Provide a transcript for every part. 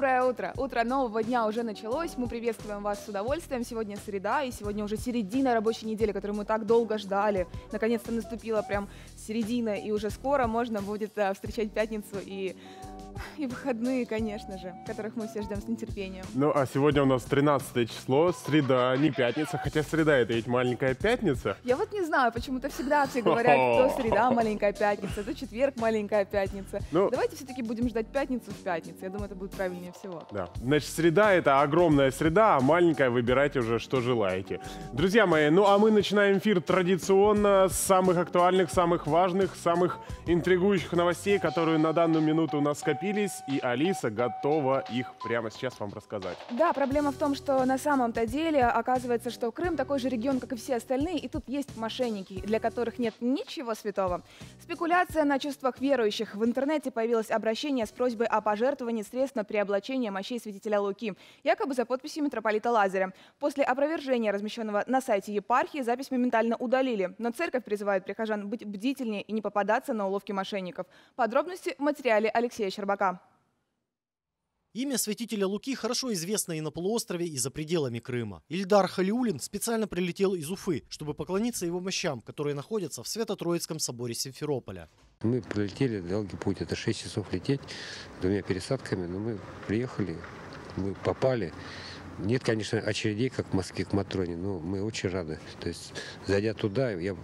Доброе утро! Утро нового дня уже началось. Мы приветствуем вас с удовольствием. Сегодня среда, и сегодня уже середина рабочей недели, которую мы так долго ждали. Наконец-то наступила прям середина, и уже скоро можно будет э, встречать пятницу и и выходные, конечно же, которых мы все ждем с нетерпением. Ну, а сегодня у нас 13 число, среда, не пятница, хотя среда это ведь маленькая пятница. Я вот не знаю, почему-то всегда все говорят, то среда маленькая пятница, то четверг маленькая пятница. Ну, Давайте все-таки будем ждать пятницу в пятницу, я думаю, это будет правильнее всего. Да, значит, среда это огромная среда, а маленькая выбирайте уже, что желаете. Друзья мои, ну а мы начинаем эфир традиционно с самых актуальных, самых важных, самых интригующих новостей, которые на данную минуту у нас скопились накопились, и Алиса готова их прямо сейчас вам рассказать. Да, проблема в том, что на самом-то деле оказывается, что Крым такой же регион, как и все остальные, и тут есть мошенники, для которых нет ничего святого. Спекуляция на чувствах верующих. В интернете появилось обращение с просьбой о пожертвовании средств на приоблачение мощей святителя Луки, якобы за подписью митрополита Лазаря. После опровержения, размещенного на сайте епархии, запись моментально удалили, но церковь призывает прихожан быть бдительнее и не попадаться на уловки мошенников. Подробности в материале Алексея Щербака. Пока. Имя святителя Луки хорошо известно и на полуострове, и за пределами Крыма. Ильдар Халиулин специально прилетел из Уфы, чтобы поклониться его мощам, которые находятся в Свято-Троицком соборе Симферополя. Мы прилетели, долгий путь, это 6 часов лететь, двумя пересадками, но мы приехали, мы попали. Нет, конечно, очередей, как в Москве к Матроне, но мы очень рады. То есть, зайдя туда, я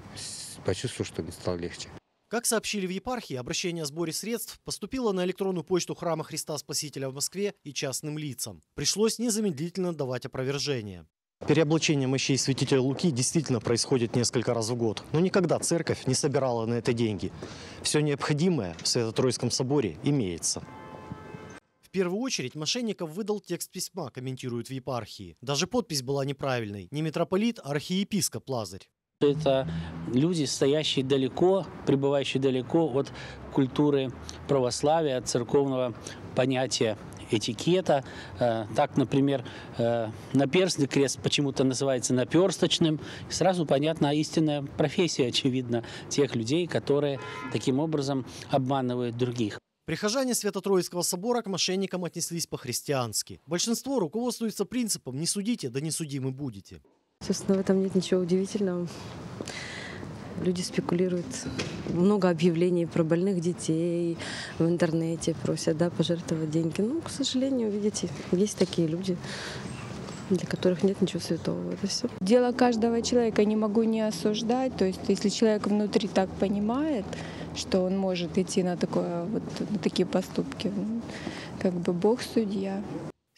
почувствовал, что мне стало легче. Как сообщили в епархии, обращение о сборе средств поступило на электронную почту Храма Христа Спасителя в Москве и частным лицам. Пришлось незамедлительно давать опровержение. Переоблачение мощей святителя Луки действительно происходит несколько раз в год, но никогда церковь не собирала на это деньги. Все необходимое в Свято-Троицком соборе имеется. В первую очередь мошенников выдал текст письма, комментируют в епархии. Даже подпись была неправильной. Не митрополит, а архиепископ Лазарь. Это люди, стоящие далеко, пребывающие далеко от культуры православия, от церковного понятия этикета. Э, так, например, э, наперстный крест почему-то называется наперсточным. Сразу понятна истинная профессия, очевидно, тех людей, которые таким образом обманывают других. Прихожане Свято-Троицкого собора к мошенникам отнеслись по-христиански. Большинство руководствуется принципом «не судите, да не судимы будете». Собственно, в этом нет ничего удивительного. Люди спекулируют. Много объявлений про больных детей в интернете просят да, пожертвовать деньги. Ну, к сожалению, видите, есть такие люди, для которых нет ничего святого. Это все. Дело каждого человека не могу не осуждать. То есть, если человек внутри так понимает, что он может идти на, такое, вот, на такие поступки, ну, как бы Бог судья.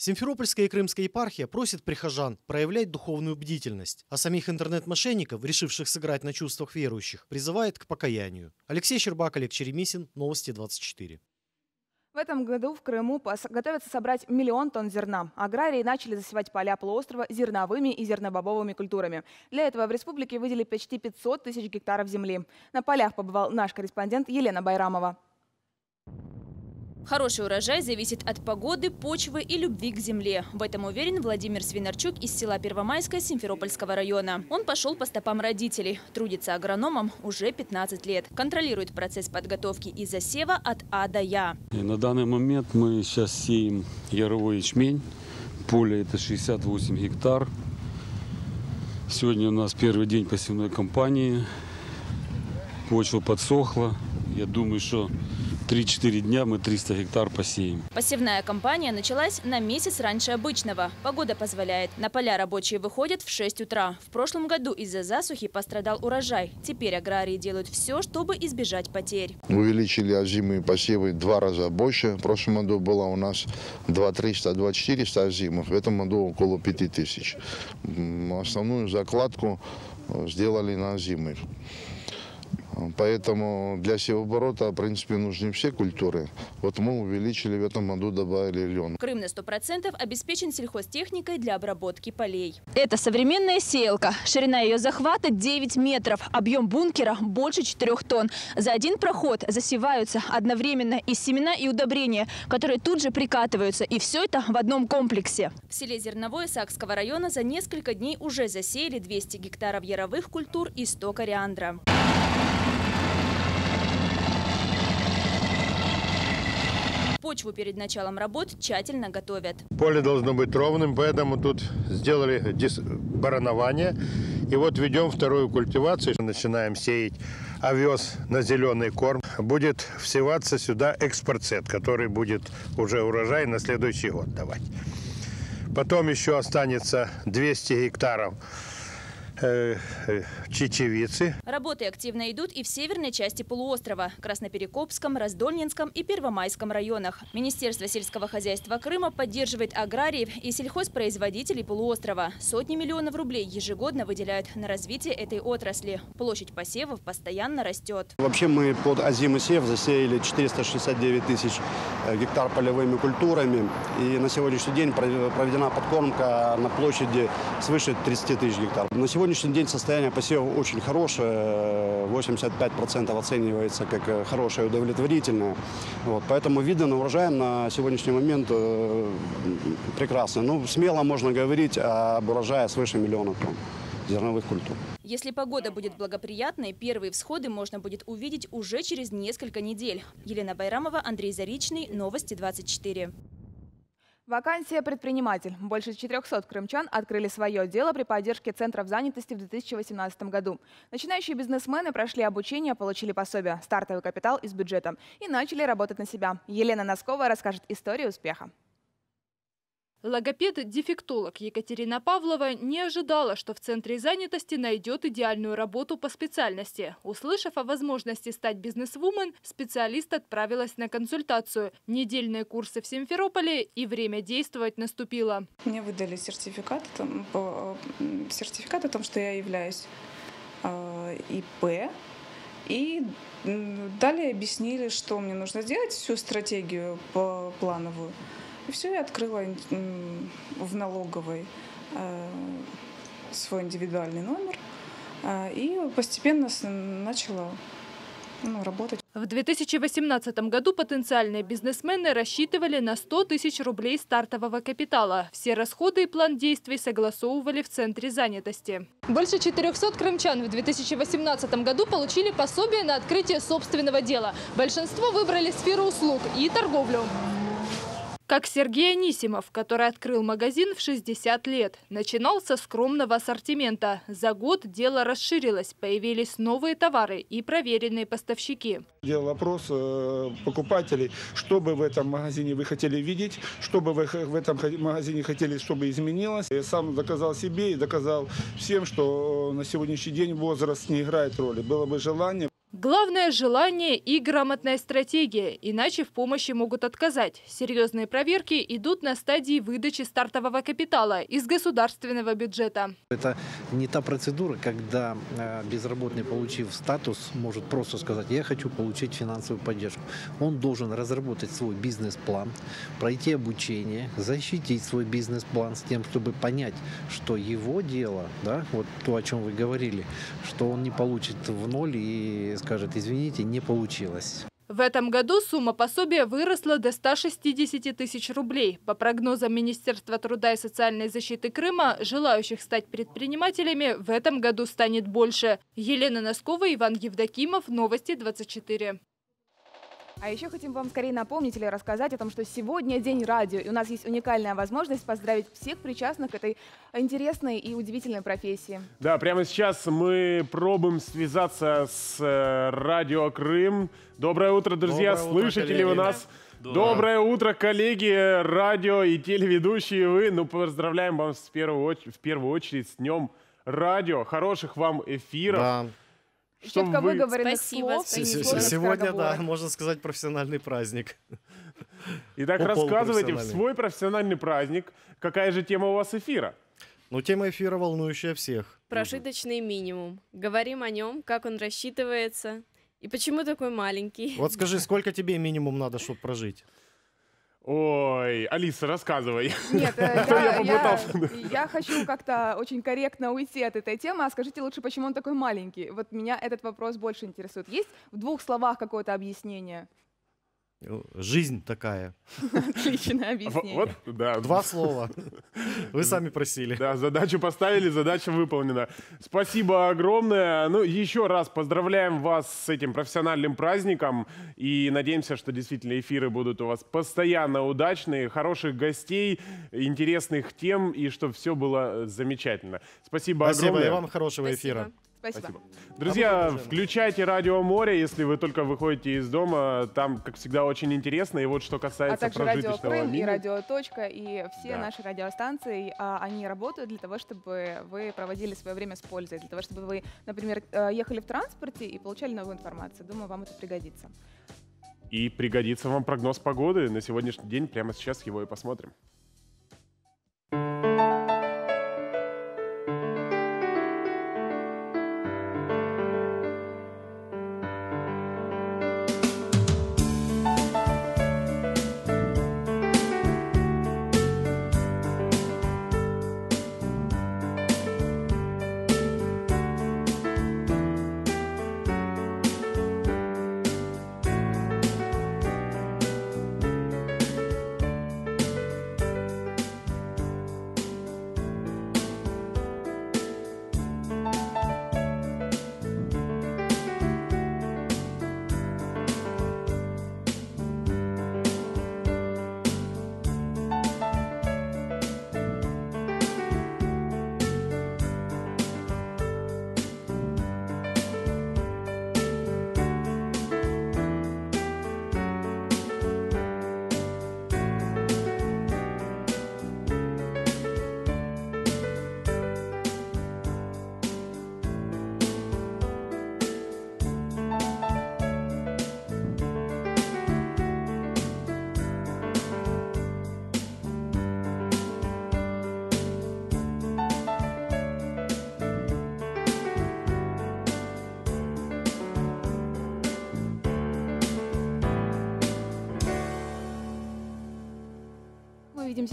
Симферопольская и Крымская епархия просит прихожан проявлять духовную бдительность, а самих интернет-мошенников, решивших сыграть на чувствах верующих, призывает к покаянию. Алексей Щербак, Олег Черемисин, Новости 24. В этом году в Крыму готовятся собрать миллион тонн зерна. Аграрии начали засевать поля полуострова зерновыми и зернобобовыми культурами. Для этого в республике выделили почти 500 тысяч гектаров земли. На полях побывал наш корреспондент Елена Байрамова. Хороший урожай зависит от погоды, почвы и любви к земле. В этом уверен Владимир Свинарчук из села Первомайское Симферопольского района. Он пошел по стопам родителей. Трудится агрономом уже 15 лет. Контролирует процесс подготовки и засева от А до Я. И на данный момент мы сейчас сеем яровой ячмень. Поле это 68 гектар. Сегодня у нас первый день посевной кампании. Почва подсохла. Я думаю, что 3-4 дня мы 300 гектар посеем. Посевная кампания началась на месяц раньше обычного. Погода позволяет. На поля рабочие выходят в 6 утра. В прошлом году из-за засухи пострадал урожай. Теперь аграрии делают все, чтобы избежать потерь. Увеличили озимые посевы два раза больше. В прошлом году было у нас 2 300, 2 400 озимых. В этом году около 5000. Основную закладку сделали на озимых. Поэтому для севооборота, в принципе, нужны все культуры. Вот мы увеличили в этом году, добавили лен. Крым на 100% обеспечен сельхозтехникой для обработки полей. Это современная сеялка. Ширина ее захвата 9 метров. Объем бункера больше 4 тонн. За один проход засеваются одновременно и семена, и удобрения, которые тут же прикатываются. И все это в одном комплексе. В селе Зерновое Сакского района за несколько дней уже засеяли 200 гектаров яровых культур и 100 кориандра. Почву перед началом работ тщательно готовят. Поле должно быть ровным, поэтому тут сделали баранование. И вот ведем вторую культивацию. Начинаем сеять овес на зеленый корм. Будет всеваться сюда экспортсет, который будет уже урожай на следующий год давать. Потом еще останется 200 гектаров чечевицы. Работы активно идут и в северной части полуострова – Красноперекопском, Раздольнинском и Первомайском районах. Министерство сельского хозяйства Крыма поддерживает аграриев и сельхозпроизводителей полуострова. Сотни миллионов рублей ежегодно выделяют на развитие этой отрасли. Площадь посевов постоянно растет. Вообще мы под озимый сев засеяли 469 тысяч э, гектар полевыми культурами. И на сегодняшний день проведена подкормка на площади свыше 30 тысяч гектар. На сегодня сегодняшний день состояние посева очень хорошее, 85% оценивается как э, хорошее и удовлетворительное. Вот, поэтому видно на урожай на сегодняшний момент э, прекрасно. Ну, смело можно говорить об урожае свыше миллиона тонн зерновых культур. Если погода будет благоприятной, первые всходы можно будет увидеть уже через несколько недель. Елена Байрамова, Андрей Заричный, Новости 24. Вакансия «Предприниматель». Больше 400 крымчан открыли свое дело при поддержке центров занятости в 2018 году. Начинающие бизнесмены прошли обучение, получили пособие, стартовый капитал из бюджета и начали работать на себя. Елена Носкова расскажет историю успеха. Логопед-дефектолог Екатерина Павлова не ожидала, что в Центре занятости найдет идеальную работу по специальности. Услышав о возможности стать бизнесвумен, специалист отправилась на консультацию. Недельные курсы в Симферополе и время действовать наступило. Мне выдали сертификат, сертификат о том, что я являюсь ИП. И далее объяснили, что мне нужно сделать, всю стратегию плановую. И все, я открыла в налоговой э, свой индивидуальный номер э, и постепенно начала ну, работать. В 2018 году потенциальные бизнесмены рассчитывали на 100 тысяч рублей стартового капитала. Все расходы и план действий согласовывали в Центре занятости. Больше 400 крымчан в 2018 году получили пособие на открытие собственного дела. Большинство выбрали сферу услуг и торговлю. Как Сергей Анисимов, который открыл магазин в 60 лет. Начинал со скромного ассортимента. За год дело расширилось, появились новые товары и проверенные поставщики. Делал опрос э, покупателей, что бы в этом магазине вы хотели видеть, что бы вы в этом магазине хотели, чтобы изменилось. Я сам доказал себе и доказал всем, что на сегодняшний день возраст не играет роли. Было бы желание, Главное – желание и грамотная стратегия, иначе в помощи могут отказать. Серьезные проверки идут на стадии выдачи стартового капитала из государственного бюджета. Это не та процедура, когда э, безработный, получив статус, может просто сказать, я хочу получить финансовую поддержку. Он должен разработать свой бизнес-план, пройти обучение, защитить свой бизнес-план с тем, чтобы понять, что его дело, да, вот то, о чем вы говорили, что он не получит в ноль и скажет, извините, не получилось. В этом году сумма пособия выросла до 160 тысяч рублей. По прогнозам Министерства труда и социальной защиты Крыма, желающих стать предпринимателями в этом году станет больше. Елена Носкова, Иван Евдокимов, Новости 24. А еще хотим вам скорее напомнить или рассказать о том, что сегодня день радио, и у нас есть уникальная возможность поздравить всех причастных к этой интересной и удивительной профессии. Да, прямо сейчас мы пробуем связаться с э, Радио Крым. Доброе утро, друзья, Доброе слышите утро, ли вы нас? Да. Доброе утро, коллеги, радио и телеведущие вы. Ну, поздравляем вас в первую, в первую очередь с днем радио. Хороших вам эфиров. Да. Что Четко вы... выговоренных Спасибо. слов. Сегодня, да, можно сказать, профессиональный праздник. Итак, рассказывайте в свой профессиональный праздник, какая же тема у вас эфира? Ну, тема эфира волнующая всех. Прожиточный минимум. Говорим о нем, как он рассчитывается и почему такой маленький. Вот скажи, сколько тебе минимум надо, чтобы прожить? Ой, Алиса, рассказывай. Нет, э, я, я, я хочу как-то очень корректно уйти от этой темы. А скажите лучше, почему он такой маленький? Вот меня этот вопрос больше интересует. Есть в двух словах какое-то объяснение? Жизнь такая. Отличное объяснение. Вот, да. Два слова. Вы сами просили. Да, задачу поставили, задача выполнена. Спасибо огромное. Ну, еще раз поздравляем вас с этим профессиональным праздником и надеемся, что действительно эфиры будут у вас постоянно удачные, хороших гостей, интересных тем и чтобы все было замечательно. Спасибо, Спасибо огромное. и вам хорошего эфира. Спасибо. Друзья, включайте радио море, если вы только выходите из дома. Там, как всегда, очень интересно. И вот что А касается также радио прожиточного Крым и минимума. радио Точка, и все Да. наши радиостанции, а, они работают для того, чтобы вы проводили свое время с пользой, для того, чтобы вы, например, э, ехали в транспорте и получали новую информацию. Думаю, вам это пригодится. И пригодится вам прогноз погоды на сегодняшний день. Прямо сейчас его и посмотрим.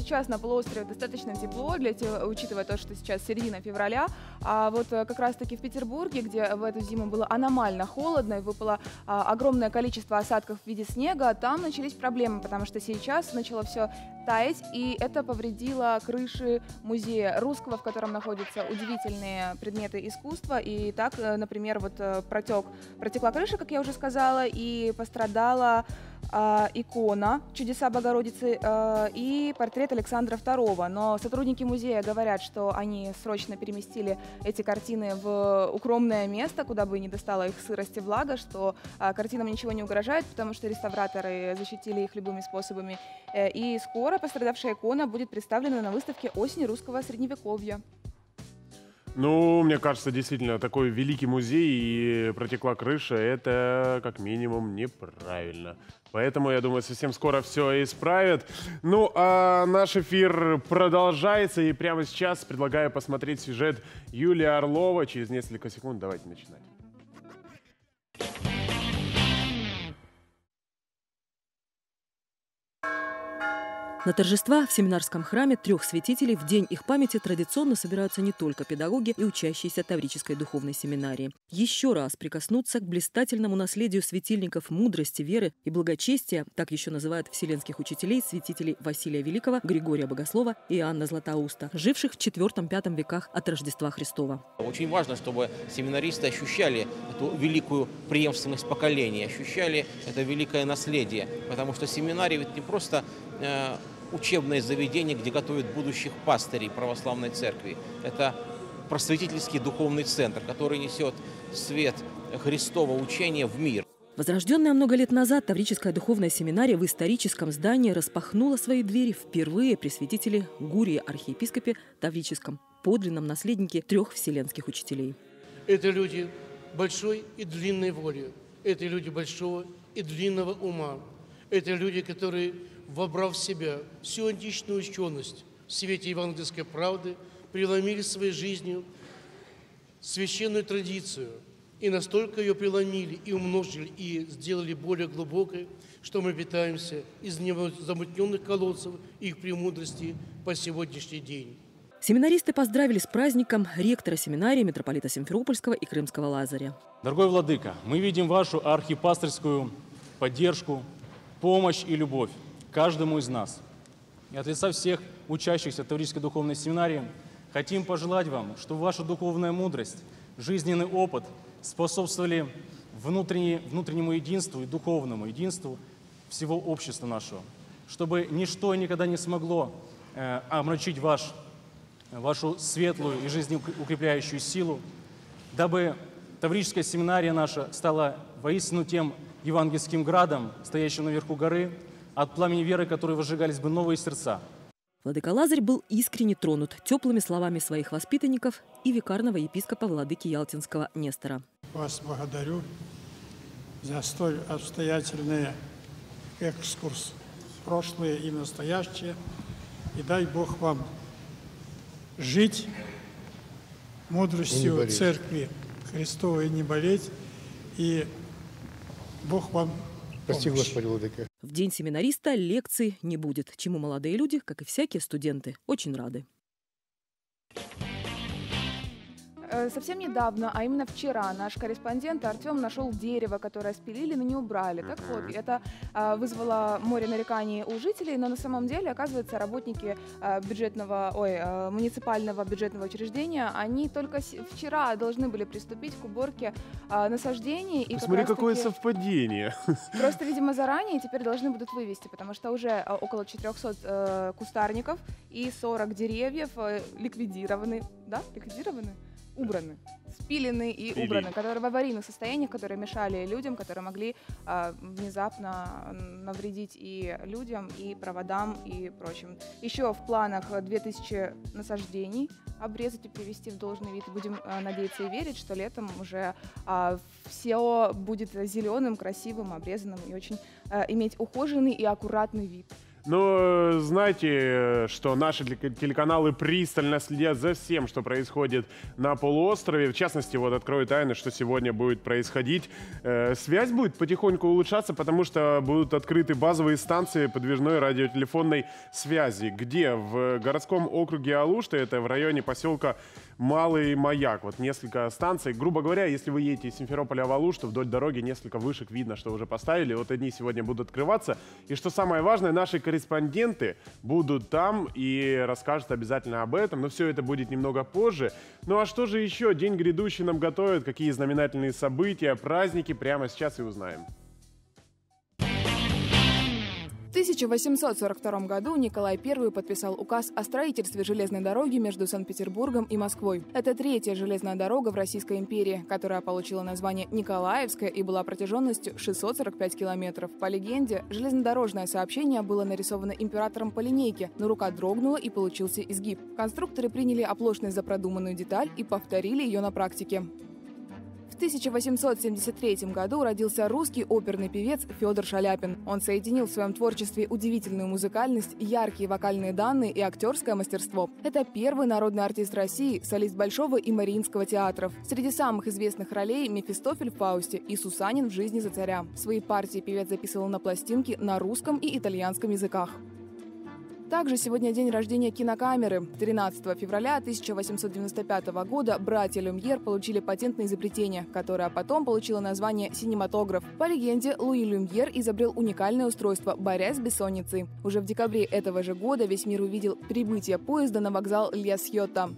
Сейчас на полуострове достаточно тепло, для учитывая то, что сейчас середина февраля. А вот э, как раз-таки в Петербурге, где в эту зиму было аномально холодно и выпало а, огромное количество осадков в виде снега, там начались проблемы, потому что сейчас начало все таять, и это повредило крыши музея русского, в котором находятся удивительные предметы искусства. И так, э, например, вот э, протек, протекла крыша, как я уже сказала, и пострадала а, икона «Чудеса Богородицы» э, и портрет Александра II. Но сотрудники музея говорят, что они срочно переместили эти картины в укромное место, куда бы не достала их сырость и влага, что а, картинам ничего не угрожает, потому что реставраторы защитили их любыми способами. Э, И скоро пострадавшая икона будет представлена на выставке «Осень русского средневековья». Ну, мне кажется, действительно, такой великий музей и протекла крыша, это как минимум неправильно. Поэтому, я думаю, совсем скоро все исправят. Ну, а наш эфир продолжается, и прямо сейчас предлагаю посмотреть сюжет Юлии Орлова. Через несколько секунд давайте начинать. На торжества в семинарском храме трех святителей в день их памяти традиционно собираются не только педагоги и учащиеся Таврической духовной семинарии. Еще раз прикоснуться к блистательному наследию светильников мудрости, веры и благочестия, так еще называют вселенских учителей, святителей Василия Великого, Григория Богослова и Анна Златоуста, живших в IV-V веках от Рождества Христова. Очень важно, чтобы семинаристы ощущали эту великую преемственность поколения, ощущали это великое наследие, потому что семинарий ведь не просто э, учебное заведение, где готовят будущих пастырей православной церкви. Это просветительский духовный центр, который несет свет Христова учения в мир. Возрожденная много лет назад Таврическая духовная семинария в историческом здании распахнула свои двери впервые при святителе Гурии архиепископе Таврическом, подлинном наследнике трех вселенских учителей. Это люди большой и длинной воли. Это люди большого и длинного ума. Это люди, которые, вобрав в себя всю античную ученость в свете евангельской правды, преломили своей жизнью священную традицию и настолько ее преломили и умножили и сделали более глубокой, что мы питаемся из замутненных колодцев их премудрости по сегодняшний день. Семинаристы поздравили с праздником ректора семинарии митрополита Симферопольского и Крымского Лазаря. Дорогой Владыка, мы видим вашу архипасторскую поддержку, помощь и любовь каждому из нас. И от лица всех учащихся Таврической духовной семинарии хотим пожелать вам, чтобы ваша духовная мудрость, жизненный опыт способствовали внутреннему единству и духовному единству всего общества нашего, чтобы ничто никогда не смогло э, омрачить ваш, вашу светлую и жизнеукрепляющую силу, дабы Таврическая семинария наша стала воистину тем евангельским градом, стоящим наверху горы, от пламени веры, которые возжигались бы новые сердца. Владыка Лазарь был искренне тронут теплыми словами своих воспитанников и викарного епископа Владыки Ялтинского Нестора. Вас благодарю за столь обстоятельный экскурс в прошлое и настоящее. И дай Бог вам жить мудростью Церкви Христовой не болеть. И Бог вам Прости, Господи, Владыка. В день семинариста лекций не будет, чему молодые люди, как и всякие студенты, очень рады. Совсем недавно, а именно вчера, наш корреспондент Артем нашел дерево, которое спилили, но не убрали. Так вот, это а, вызвало море нареканий у жителей, но на самом деле, оказывается, работники а, бюджетного, ой, а, муниципального бюджетного учреждения, они только вчера должны были приступить к уборке насаждений. И Смотри, какое совпадение. Просто, видимо, заранее теперь должны будут вывести, потому что уже около 400 э, кустарников и 40 деревьев э, ликвидированы. Да, ликвидированы? Убраны, спилены и Спили. убраны, которые в аварийных состояниях, которые мешали людям, которые могли э, внезапно навредить и людям, и проводам, и прочим. Еще в планах 2000 насаждений обрезать и привести в должный вид. Будем э, надеяться и верить, что летом уже э, все будет зеленым, красивым, обрезанным и очень э, иметь ухоженный и аккуратный вид. Но знаете, что наши телеканалы пристально следят за всем, что происходит на полуострове. В частности, вот открою тайны, что сегодня будет происходить. Э, связь будет потихоньку улучшаться, потому что будут открыты базовые станции подвижной радиотелефонной связи. Где? В городском округе Алушта, это в районе поселка Малый Маяк. Вот несколько станций. Грубо говоря, если вы едете из Симферополя в Алушту, вдоль дороги несколько вышек видно, что уже поставили. Вот одни сегодня будут открываться. И что самое важное, наши корреспонденты будут там и расскажут обязательно об этом. Но все это будет немного позже. Ну а что же еще день грядущий нам готовит? Какие знаменательные события, праздники? Прямо сейчас и узнаем. 1842 году Николай I подписал указ о строительстве железной дороги между Санкт-Петербургом и Москвой. Это третья железная дорога в Российской империи, которая получила название Николаевская и была протяженностью 645 километров. По легенде, железнодорожное сообщение было нарисовано императором по линейке, но рука дрогнула и получился изгиб. Конструкторы приняли оплошность за продуманную деталь и повторили ее на практике. В 1873 году родился русский оперный певец Федор Шаляпин. Он соединил в своем творчестве удивительную музыкальность, яркие вокальные данные и актерское мастерство. Это первый народный артист России, солист Большого и Мариинского театров. Среди самых известных ролей Мефистофель в «Фаусте» и Сусанин в «Жизни за царя». Свои партии певец записывал на пластинке на русском и итальянском языках. Также сегодня день рождения кинокамеры. 13 февраля 1895 года братья Люмьер получили патент на изобретение, которое потом получило название «синематограф». По легенде, Луи Люмьер изобрел уникальное устройство, борясь с бессонницей. Уже в декабре этого же года весь мир увидел прибытие поезда на вокзал Льясьота.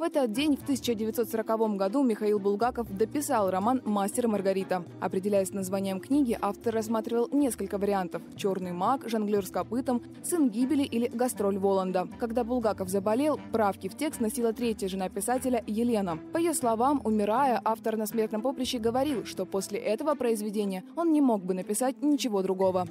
В этот день, в 1940 году, Михаил Булгаков дописал роман «Мастер и Маргарита». Определяясь названием книги, автор рассматривал несколько вариантов – «Черный маг», «Жонглер с копытом», «Сын гибели» или «Гастроль Воланда». Когда Булгаков заболел, правки в текст носила третья жена писателя Елена. По ее словам, умирая, автор на смертном поприще говорил, что после этого произведения он не мог бы написать ничего другого.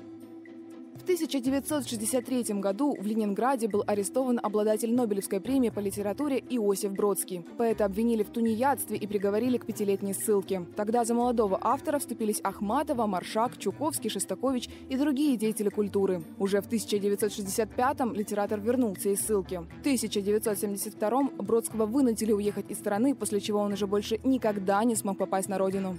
В 1963 году в Ленинграде был арестован обладатель Нобелевской премии по литературе Иосиф Бродский. Поэта обвинили в тунеядстве и приговорили к пятилетней ссылке. Тогда за молодого автора вступились Ахматова, Маршак, Чуковский, Шестакович и другие деятели культуры. Уже в 1965-м литератор вернулся из ссылки. В 1972-м Бродского вынудили уехать из страны, после чего он уже больше никогда не смог попасть на родину.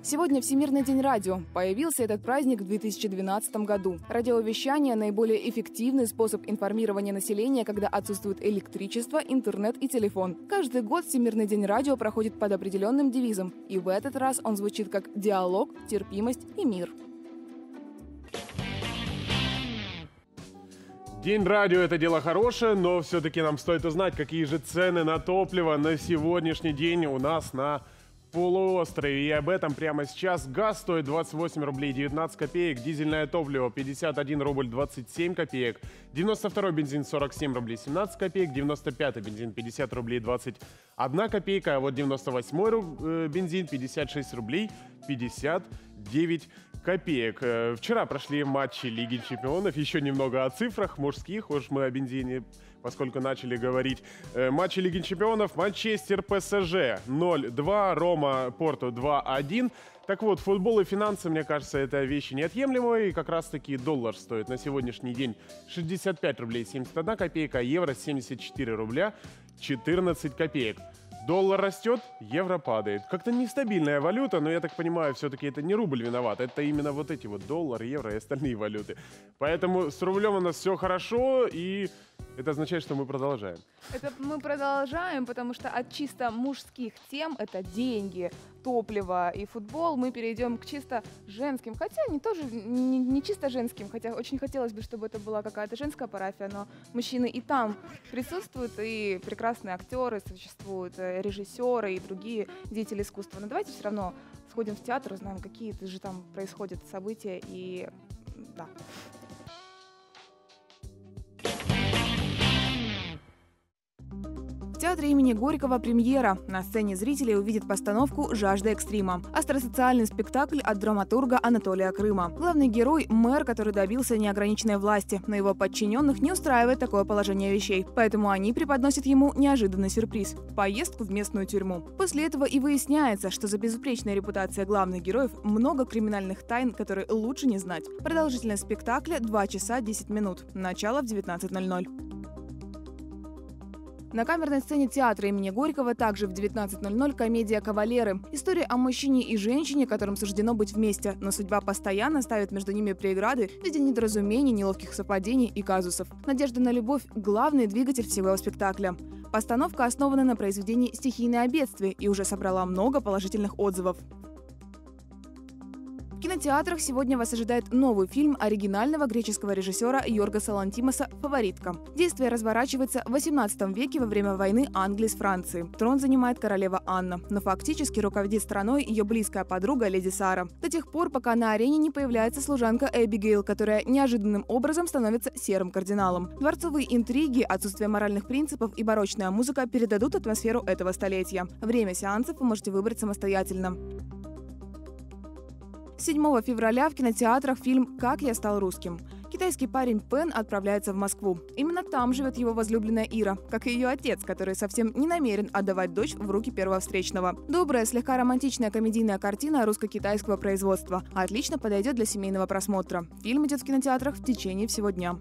Сегодня Всемирный день радио. Появился этот праздник в 2012 году. Радиовещание – наиболее эффективный способ информирования населения, когда отсутствует электричество, интернет и телефон. Каждый год Всемирный день радио проходит под определенным девизом, и в этот раз он звучит как «Диалог, терпимость и мир». День радио – это дело хорошее, но все-таки нам стоит узнать, какие же цены на топливо на сегодняшний день у нас на полуострове. И об этом прямо сейчас. Газ стоит 28 рублей 19 копеек, дизельное топливо 51 рубль 27 копеек, 92 бензин 47 рублей 17 копеек, 95 бензин 50 рублей 21 копейка, а вот 98 э, бензин 56 рублей 59 копеек. Э, вчера прошли матчи Лиги чемпионов. Еще немного о цифрах мужских. Уж мы о бензине поскольку начали говорить. Э, матчи Лиги Чемпионов. Манчестер ПСЖ 0-2, Рома Порту 2-1. Так вот, футбол и финансы, мне кажется, это вещи неотъемлемые. И как раз-таки доллар стоит на сегодняшний день 65 рублей 71 копейка, евро 74 рубля 14 копеек. Доллар растет, евро падает. Как-то нестабильная валюта, но я так понимаю, все-таки это не рубль виноват, это именно вот эти вот доллар, евро и остальные валюты. Поэтому с рублем у нас все хорошо, и это означает, что мы продолжаем. Это мы продолжаем, потому что от чисто мужских тем, это деньги, топливо и футбол, мы перейдем к чисто женским. Хотя не тоже не, не чисто женским, хотя очень хотелось бы, чтобы это была какая-то женская парафия, но мужчины и там присутствуют, и прекрасные актеры существуют, э, режиссеры и другие деятели искусства. Но давайте все равно сходим в театр, узнаем, какие же там происходят события и да. В театре имени Горького премьера. На сцене зрители увидят постановку «Жажда экстрима». Астросоциальный спектакль от драматурга Анатолия Крыма. Главный герой – мэр, который добился неограниченной власти, но его подчиненных не устраивает такое положение вещей. Поэтому они преподносят ему неожиданный сюрприз – поездку в местную тюрьму. После этого и выясняется, что за безупречной репутацией главных героев много криминальных тайн, которые лучше не знать. Продолжительность спектакля – 2 часа 10 минут. Начало в 19.00. На камерной сцене театра имени Горького также в 19.00 комедия «Кавалеры». История о мужчине и женщине, которым суждено быть вместе, но судьба постоянно ставит между ними преграды в виде недоразумений, неловких совпадений и казусов. Надежда на любовь – главный двигатель всего спектакля. Постановка основана на произведении «Стихийное бедствие» и уже собрала много положительных отзывов. В кинотеатрах сегодня вас ожидает новый фильм оригинального греческого режиссера Йорга Лантимаса «Фаворитка». Действие разворачивается в 18 веке во время войны Англии с Францией. Трон занимает королева Анна, но фактически руководит страной ее близкая подруга леди Сара. До тех пор, пока на арене не появляется служанка Эбигейл, которая неожиданным образом становится серым кардиналом. Дворцовые интриги, отсутствие моральных принципов и барочная музыка передадут атмосферу этого столетия. Время сеансов вы можете выбрать самостоятельно. 7 февраля в кинотеатрах фильм «Как я стал русским». Китайский парень Пен отправляется в Москву. Именно там живет его возлюбленная Ира, как и ее отец, который совсем не намерен отдавать дочь в руки первого встречного. Добрая, слегка романтичная комедийная картина русско-китайского производства. Отлично подойдет для семейного просмотра. Фильм идет в кинотеатрах в течение всего дня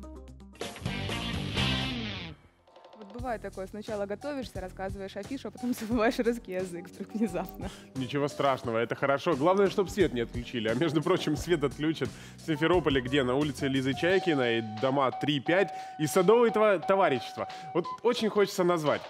бывает такое. Сначала готовишься, рассказываешь афишу, а потом забываешь русский язык вдруг внезапно. Ничего страшного, это хорошо. Главное, чтобы свет не отключили. А между прочим, свет отключат в Симферополе, где на улице Лизы Чайкиной, дома 3-5 и садовое товарищество. Вот очень хочется назвать.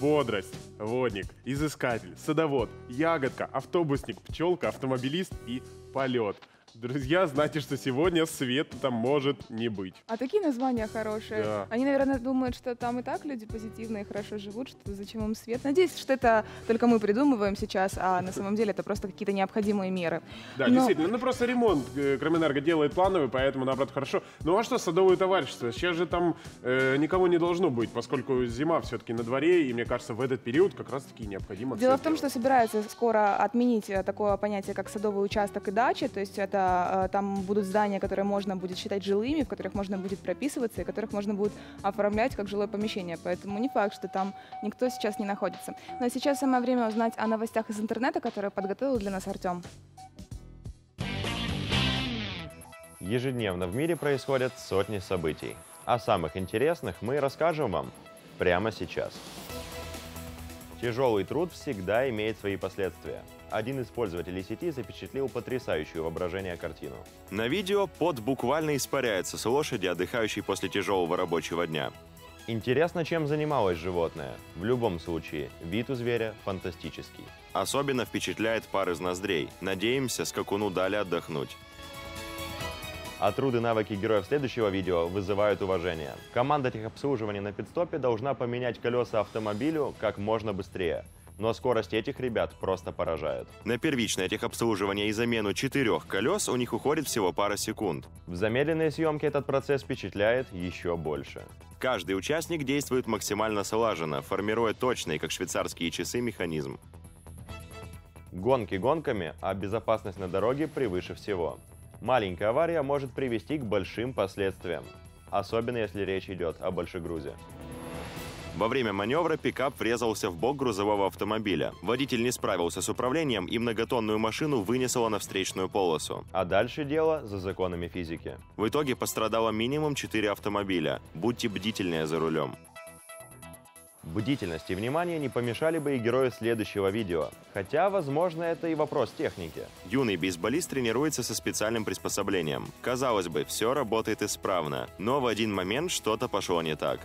Бодрость, водник, изыскатель, садовод, ягодка, автобусник, пчелка, автомобилист и полет – Друзья, знайте, что сегодня света там может не быть. А такие названия хорошие. Да. Они, наверное, думают, что там и так люди позитивные, хорошо живут, что зачем им свет. Надеюсь, что это только мы придумываем сейчас, а на самом деле это просто какие-то необходимые меры. Да, Но... действительно. Ну, просто ремонт э, Кроменерго делает плановый, поэтому, наоборот, хорошо. Ну, а что садовое товарищество? Сейчас же там э, никого не должно быть, поскольку зима все-таки на дворе, и, мне кажется, в этот период как раз-таки необходимо... Дело в том, делать. что собираются скоро отменить э, такое понятие, как садовый участок и дача, то есть это Э, там будут здания, которые можно будет считать жилыми, в которых можно будет прописываться и которых можно будет оформлять как жилое помещение. Поэтому не факт, что там никто сейчас не находится. Но сейчас самое время узнать о новостях из интернета, которые подготовил для нас Артем. Ежедневно в мире происходят сотни событий. О самых интересных мы расскажем вам прямо сейчас. Тяжелый труд всегда имеет свои последствия. Один из пользователей сети запечатлел потрясающую воображение картину. На видео пот буквально испаряется с лошади, отдыхающей после тяжелого рабочего дня. Интересно, чем занималось животное. В любом случае, вид у зверя фантастический. Особенно впечатляет пар из ноздрей. Надеемся, скакуну дали отдохнуть. А труды навыки героев следующего видео вызывают уважение. Команда техобслуживания на пидстопе должна поменять колеса автомобилю как можно быстрее. Но скорость этих ребят просто поражает. На первичное техобслуживание и замену четырех колес у них уходит всего пара секунд. В замедленной съемке этот процесс впечатляет еще больше. Каждый участник действует максимально слаженно, формируя точный, как швейцарские часы, механизм. Гонки гонками, а безопасность на дороге превыше всего. Маленькая авария может привести к большим последствиям, особенно если речь идет о большегрузе. Во время маневра пикап врезался в бок грузового автомобиля. Водитель не справился с управлением и многотонную машину вынесло на встречную полосу. А дальше дело за законами физики. В итоге пострадало минимум 4 автомобиля. Будьте бдительнее за рулем. Бдительность и внимание не помешали бы и герою следующего видео. Хотя, возможно, это и вопрос техники. Юный бейсболист тренируется со специальным приспособлением. Казалось бы, все работает исправно, но в один момент что-то пошло не так.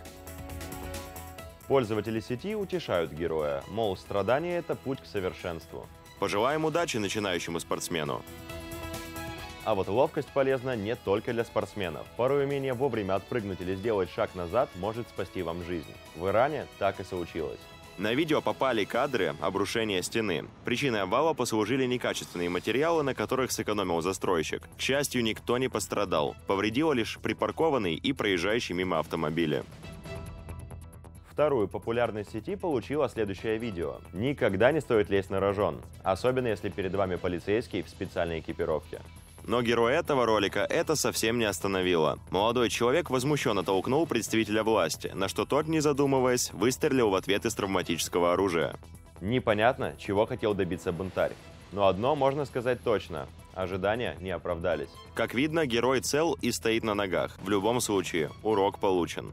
Пользователи сети утешают героя, мол, страдание – это путь к совершенству. Пожелаем удачи начинающему спортсмену. А вот ловкость полезна не только для спортсменов. Порой умение вовремя отпрыгнуть или сделать шаг назад может спасти вам жизнь. В Иране так и случилось. На видео попали кадры обрушения стены. Причиной обвала послужили некачественные материалы, на которых сэкономил застройщик. К счастью, никто не пострадал. Повредило лишь припаркованный и проезжающий мимо автомобили. Вторую популярность сети получило следующее видео. Никогда не стоит лезть на рожон, особенно если перед вами полицейский в специальной экипировке. Но героя этого ролика это совсем не остановило. Молодой человек возмущенно толкнул представителя власти, на что тот, не задумываясь, выстрелил в ответ из травматического оружия. Непонятно, чего хотел добиться бунтарь. Но одно можно сказать точно. Ожидания не оправдались. Как видно, герой цел и стоит на ногах. В любом случае, урок получен.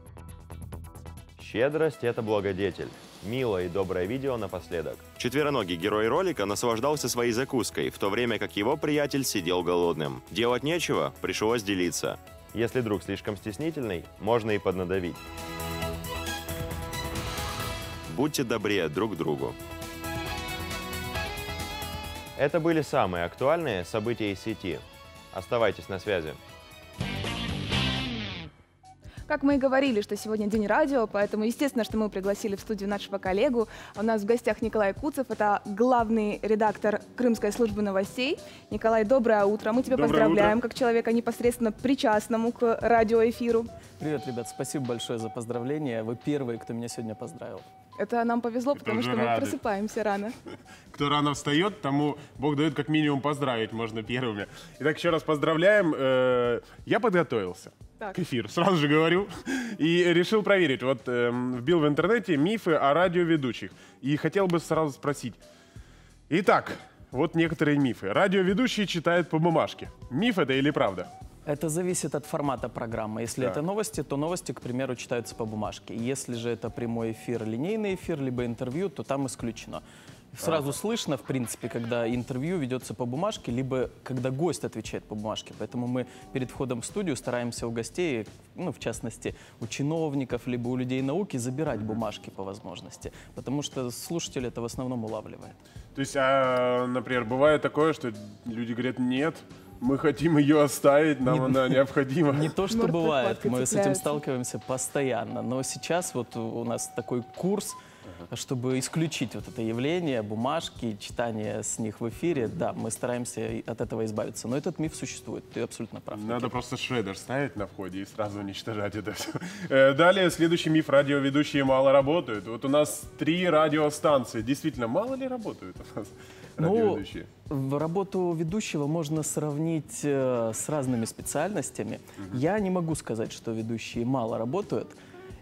Щедрость – это благодетель. Милое и доброе видео напоследок. Четвероногий герой ролика наслаждался своей закуской, в то время как его приятель сидел голодным. Делать нечего, пришлось делиться. Если друг слишком стеснительный, можно и поднадавить. Будьте добрее друг другу. Это были самые актуальные события из сети. Оставайтесь на связи. Как мы и говорили, что сегодня день радио, поэтому, естественно, что мы пригласили в студию нашего коллегу. У нас в гостях Николай Куцев, это главный редактор Крымской службы новостей. Николай, доброе утро. Мы тебя доброе поздравляем утро. как человека непосредственно причастному к радиоэфиру. Привет, ребят, спасибо большое за поздравление. Вы первые, кто меня сегодня поздравил. Это нам повезло, потому что рады. мы просыпаемся рано. Кто рано встает, тому Бог дает как минимум поздравить, можно первыми. Итак, еще раз поздравляем. Э, я подготовился так. к эфиру, сразу же говорю. И решил проверить. Вот э, вбил в интернете мифы о радиоведущих. И хотел бы сразу спросить. Итак, вот некоторые мифы. Радиоведущие читают по бумажке. Миф это или правда? Это зависит от формата программы. Если да. это новости, то новости, к примеру, читаются по бумажке. Если же это прямой эфир, линейный эфир, либо интервью, то там исключено. Сразу а. слышно, в принципе, когда интервью ведется по бумажке, либо когда гость отвечает по бумажке. Поэтому мы перед входом в студию стараемся у гостей, ну, в частности, у чиновников, либо у людей науки, забирать бумажки по возможности. Потому что слушатель это в основном улавливает. То есть, а, например, бывает такое, что люди говорят «нет», мы хотим ее оставить, нам не, она необходима. Не то, что бывает, мы с этим сталкиваемся постоянно. Но сейчас вот у нас такой курс, чтобы исключить вот это явление, бумажки, читание с них в эфире, да, мы стараемся от этого избавиться. Но этот миф существует, ты абсолютно прав. Надо просто шредер ставить на входе и сразу уничтожать это все. Э, далее, следующий миф. Радиоведущие мало работают. Вот у нас три радиостанции. Действительно, мало ли работают у нас? Ну, работу ведущего можно сравнить э, с разными специальностями. Угу. Я не могу сказать, что ведущие мало работают.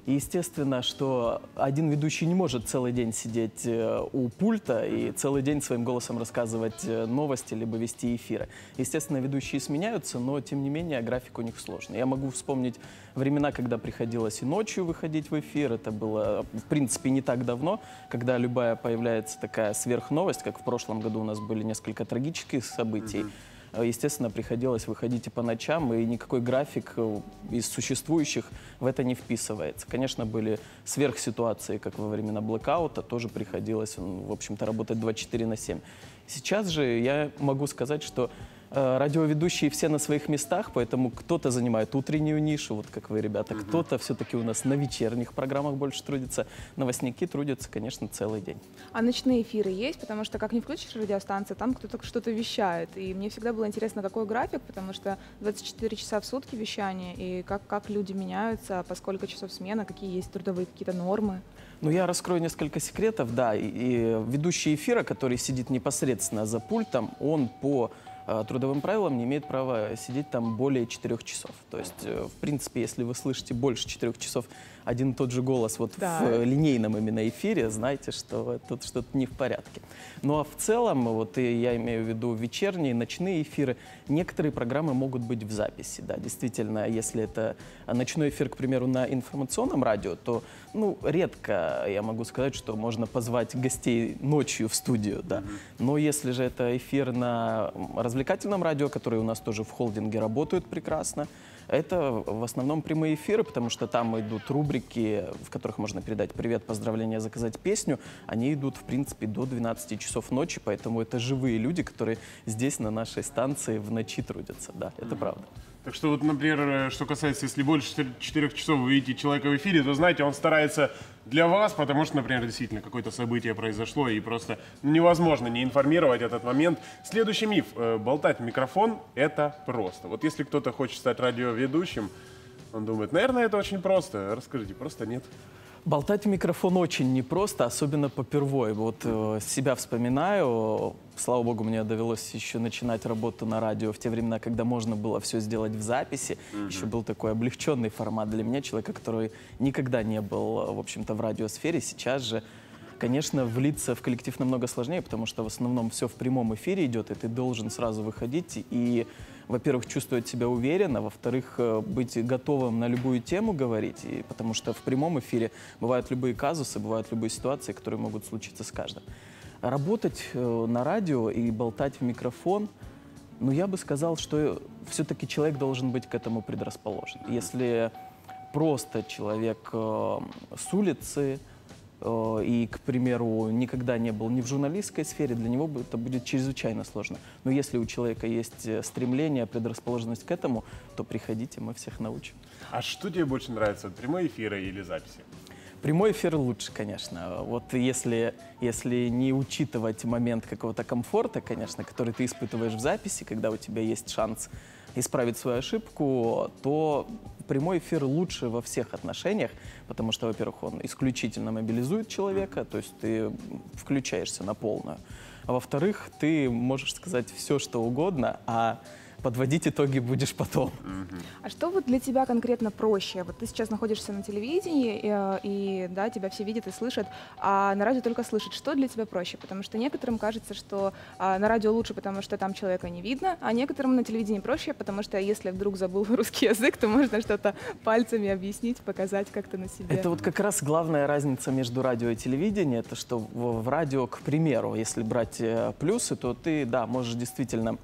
И естественно, что один ведущий не может целый день сидеть э, у пульта и целый день своим голосом рассказывать э, новости, либо вести эфиры. Естественно, ведущие сменяются, но тем не менее график у них сложный. Я могу вспомнить времена, когда приходилось и ночью выходить в эфир. Это было, в принципе, не так давно, когда любая появляется такая сверхновость, как в прошлом году у нас были несколько трагических событий. Mm-hmm естественно, приходилось выходить и по ночам, и никакой график э, из существующих в это не вписывается. Конечно, были сверхситуации, как во времена блэкаута, тоже приходилось, в общем-то, работать 24 на 7. Сейчас же я могу сказать, что Э, радиоведущие все на своих местах, поэтому кто-то занимает утреннюю нишу, вот как вы, ребята, угу. кто-то все-таки у нас на вечерних программах больше трудится, новостники трудятся, конечно, целый день. А ночные эфиры есть? Потому что как не включишь радиостанцию, там кто-то что-то вещает. И мне всегда было интересно, какой график, потому что 24 часа в сутки вещание, и как, как люди меняются, по сколько часов смена, какие есть трудовые какие-то нормы. Ну, я раскрою несколько секретов, да. И, и ведущий эфира, который сидит непосредственно за пультом, он по Э, трудовым правилам не имеет права сидеть там более 4 часов. То есть, э, в принципе, если вы слышите больше 4 часов один и тот же голос вот да. в э, линейном именно эфире, знайте, что тут что-то не в порядке. Ну а в целом, вот и я имею в виду вечерние, ночные эфиры, некоторые программы могут быть в записи, да, действительно, если это ночной эфир, к примеру, на информационном радио, то, ну, редко я могу сказать, что можно позвать гостей ночью в студию, да. Но если же это эфир на развлекательном радио, которые у нас тоже в холдинге работают прекрасно, это в основном прямые эфиры, потому что там идут рубрики, в которых можно передать привет, поздравления, заказать песню. Они идут, в принципе, до 12 часов ночи, поэтому это живые люди, которые здесь, на нашей станции, в ночи трудятся. Да, это правда. Так что вот, например, э, что касается, если больше 4 часов вы видите человека в эфире, то знаете, он старается для вас, потому что, например, действительно какое-то событие произошло и просто невозможно не информировать этот момент. Следующий миф. Э, болтать в микрофон – это просто. Вот если кто-то хочет стать радиоведущим, он думает, наверное, это очень просто. Расскажите, просто нет. Болтать в микрофон очень непросто, особенно попервой. Вот э, себя вспоминаю, слава богу, мне довелось еще начинать работу на радио в те времена, когда можно было все сделать в записи. Mm-hmm. Еще был такой облегченный формат для меня, человека, который никогда не был, в общем-то, в радиосфере. Сейчас же Конечно, влиться в коллектив намного сложнее, потому что в основном все в прямом эфире идет, и ты должен сразу выходить и во-первых, чувствовать себя уверенно, во-вторых, э, быть готовым на любую тему говорить, и, потому что в прямом эфире бывают любые казусы, бывают любые ситуации, которые могут случиться с каждым. Работать э, на радио и болтать в микрофон, ну, я бы сказал, что все-таки человек должен быть к этому предрасположен. Если просто человек э, с улицы, и, к примеру, никогда не был ни в журналистской сфере, для него это будет чрезвычайно сложно. Но если у человека есть э, стремление, предрасположенность к этому, то приходите, мы всех научим. А что тебе больше нравится, прямой эфиры или записи? Прямой эфир лучше, конечно. Вот если, если не учитывать момент какого-то комфорта, конечно, который ты испытываешь в записи, когда у тебя есть шанс исправить свою ошибку, то прямой эфир лучше во всех отношениях, потому что, во-первых, он исключительно мобилизует человека, то есть ты включаешься на полную. А во-вторых, ты можешь сказать все, что угодно, а подводить итоги будешь потом. А что вот для тебя конкретно проще? Вот ты сейчас находишься на телевидении, и, э, и да, тебя все видят и слышат, а на радио только слышат. Что для тебя проще? Потому что некоторым кажется, что а, на радио лучше, потому что там человека не видно, а некоторым на телевидении проще, потому что если вдруг забыл русский язык, то можно что-то пальцами объяснить, показать как-то на себе. Это вот как раз главная разница между радио и телевидением, это что в, в радио, к примеру, если брать э, плюсы, то ты, да, можешь действительно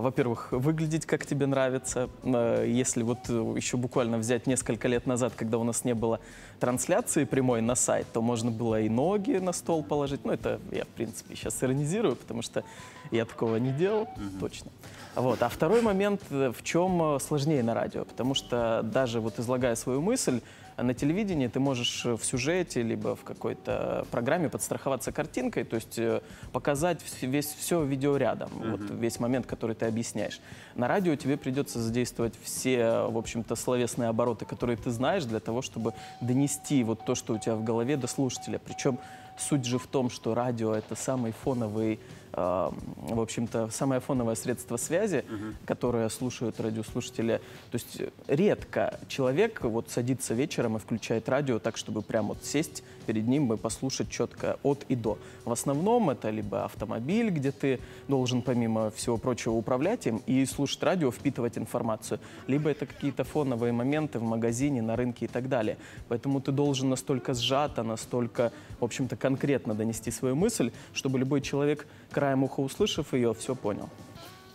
во-первых, выглядеть как тебе нравится. А, если вот э, еще буквально взять несколько лет назад, когда у нас не было трансляции прямой на сайт, то можно было и ноги на стол положить. Ну, это я, в принципе, сейчас иронизирую, потому что я такого не делал, mm-hmm. точно. Вот. А второй момент, э, в чем э, сложнее на радио, потому что даже вот излагая свою мысль, на телевидении ты можешь в сюжете, либо в какой-то программе подстраховаться картинкой, то есть э, показать весь, все видеорядом, mm-hmm. вот весь момент, который ты объясняешь. На радио тебе придется задействовать все, в общем-то, словесные обороты, которые ты знаешь, для того, чтобы донести вот то, что у тебя в голове до слушателя. Причем суть же в том, что радио — это самый фоновый в общем-то, самое фоновое средство связи, угу. которое слушают радиослушатели. То есть редко человек вот садится вечером и включает радио так, чтобы прямо вот сесть перед ним и послушать четко от и до. В основном это либо автомобиль, где ты должен, помимо всего прочего, управлять им и слушать радио, впитывать информацию, либо это какие-то фоновые моменты в магазине, на рынке и так далее. Поэтому ты должен настолько сжато, настолько, в общем-то, конкретно донести свою мысль, чтобы любой человек краем уха услышав ее, все понял.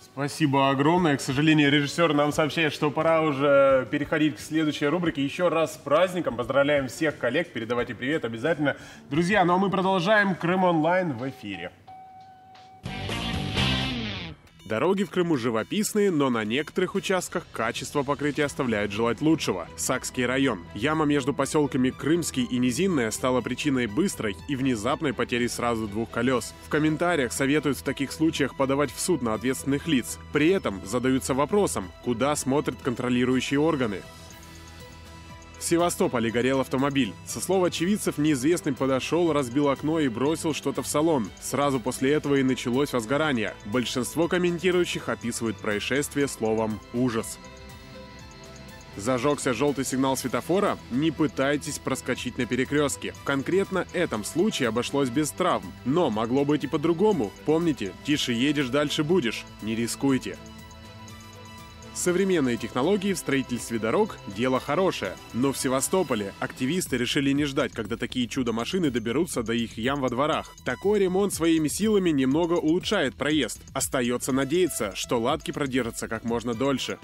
Спасибо огромное. К сожалению, режиссер нам сообщает, что пора уже переходить к следующей рубрике. Еще раз с праздником. Поздравляем всех коллег. Передавайте привет обязательно. Друзья, ну а мы продолжаем Крым онлайн в эфире. Дороги в Крыму живописные, но на некоторых участках качество покрытия оставляет желать лучшего. Сакский район. Яма между поселками Крымский и Низинная стала причиной быстрой и внезапной потери сразу двух колес. В комментариях советуют в таких случаях подавать в суд на ответственных лиц. При этом задаются вопросом, куда смотрят контролирующие органы. В Севастополе горел автомобиль. Со слов очевидцев, неизвестный подошел, разбил окно и бросил что-то в салон. Сразу после этого и началось возгорание. Большинство комментирующих описывают происшествие словом «ужас». Зажегся желтый сигнал светофора? Не пытайтесь проскочить на перекрестке. В конкретно этом случае обошлось без травм. Но могло быть и по-другому. Помните, тише едешь, дальше будешь. Не рискуйте. Современные технологии в строительстве дорог – дело хорошее. Но в Севастополе активисты решили не ждать, когда такие чудо-машины доберутся до их ям во дворах. Такой ремонт своими силами немного улучшает проезд. Остается надеяться, что латки продержатся как можно дольше.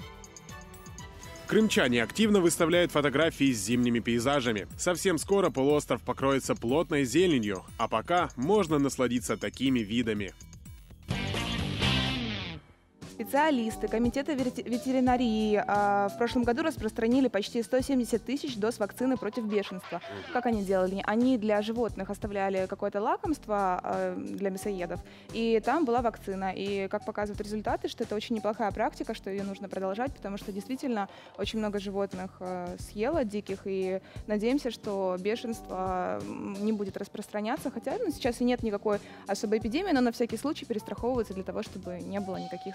Крымчане активно выставляют фотографии с зимними пейзажами. Совсем скоро полуостров покроется плотной зеленью, а пока можно насладиться такими видами. Специалисты Комитета ветеринарии а, в прошлом году распространили почти 170 тысяч доз вакцины против бешенства. Как они делали? Они для животных оставляли какое-то лакомство а, для мясоедов, и там была вакцина. И как показывают результаты, что это очень неплохая практика, что ее нужно продолжать, потому что действительно очень много животных а, съело диких, и надеемся, что бешенство не будет распространяться, хотя ну, сейчас и нет никакой особой эпидемии, но на всякий случай перестраховываются для того, чтобы не было никаких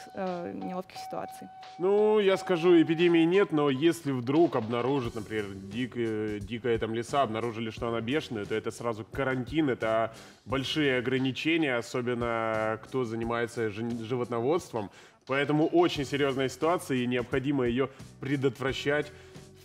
неловких ситуаций. Ну, я скажу, эпидемии нет, но если вдруг обнаружат, например, дикая, дикая там леса, обнаружили, что она бешеная, то это сразу карантин, это большие ограничения, особенно кто занимается животноводством. Поэтому очень серьезная ситуация и необходимо ее предотвращать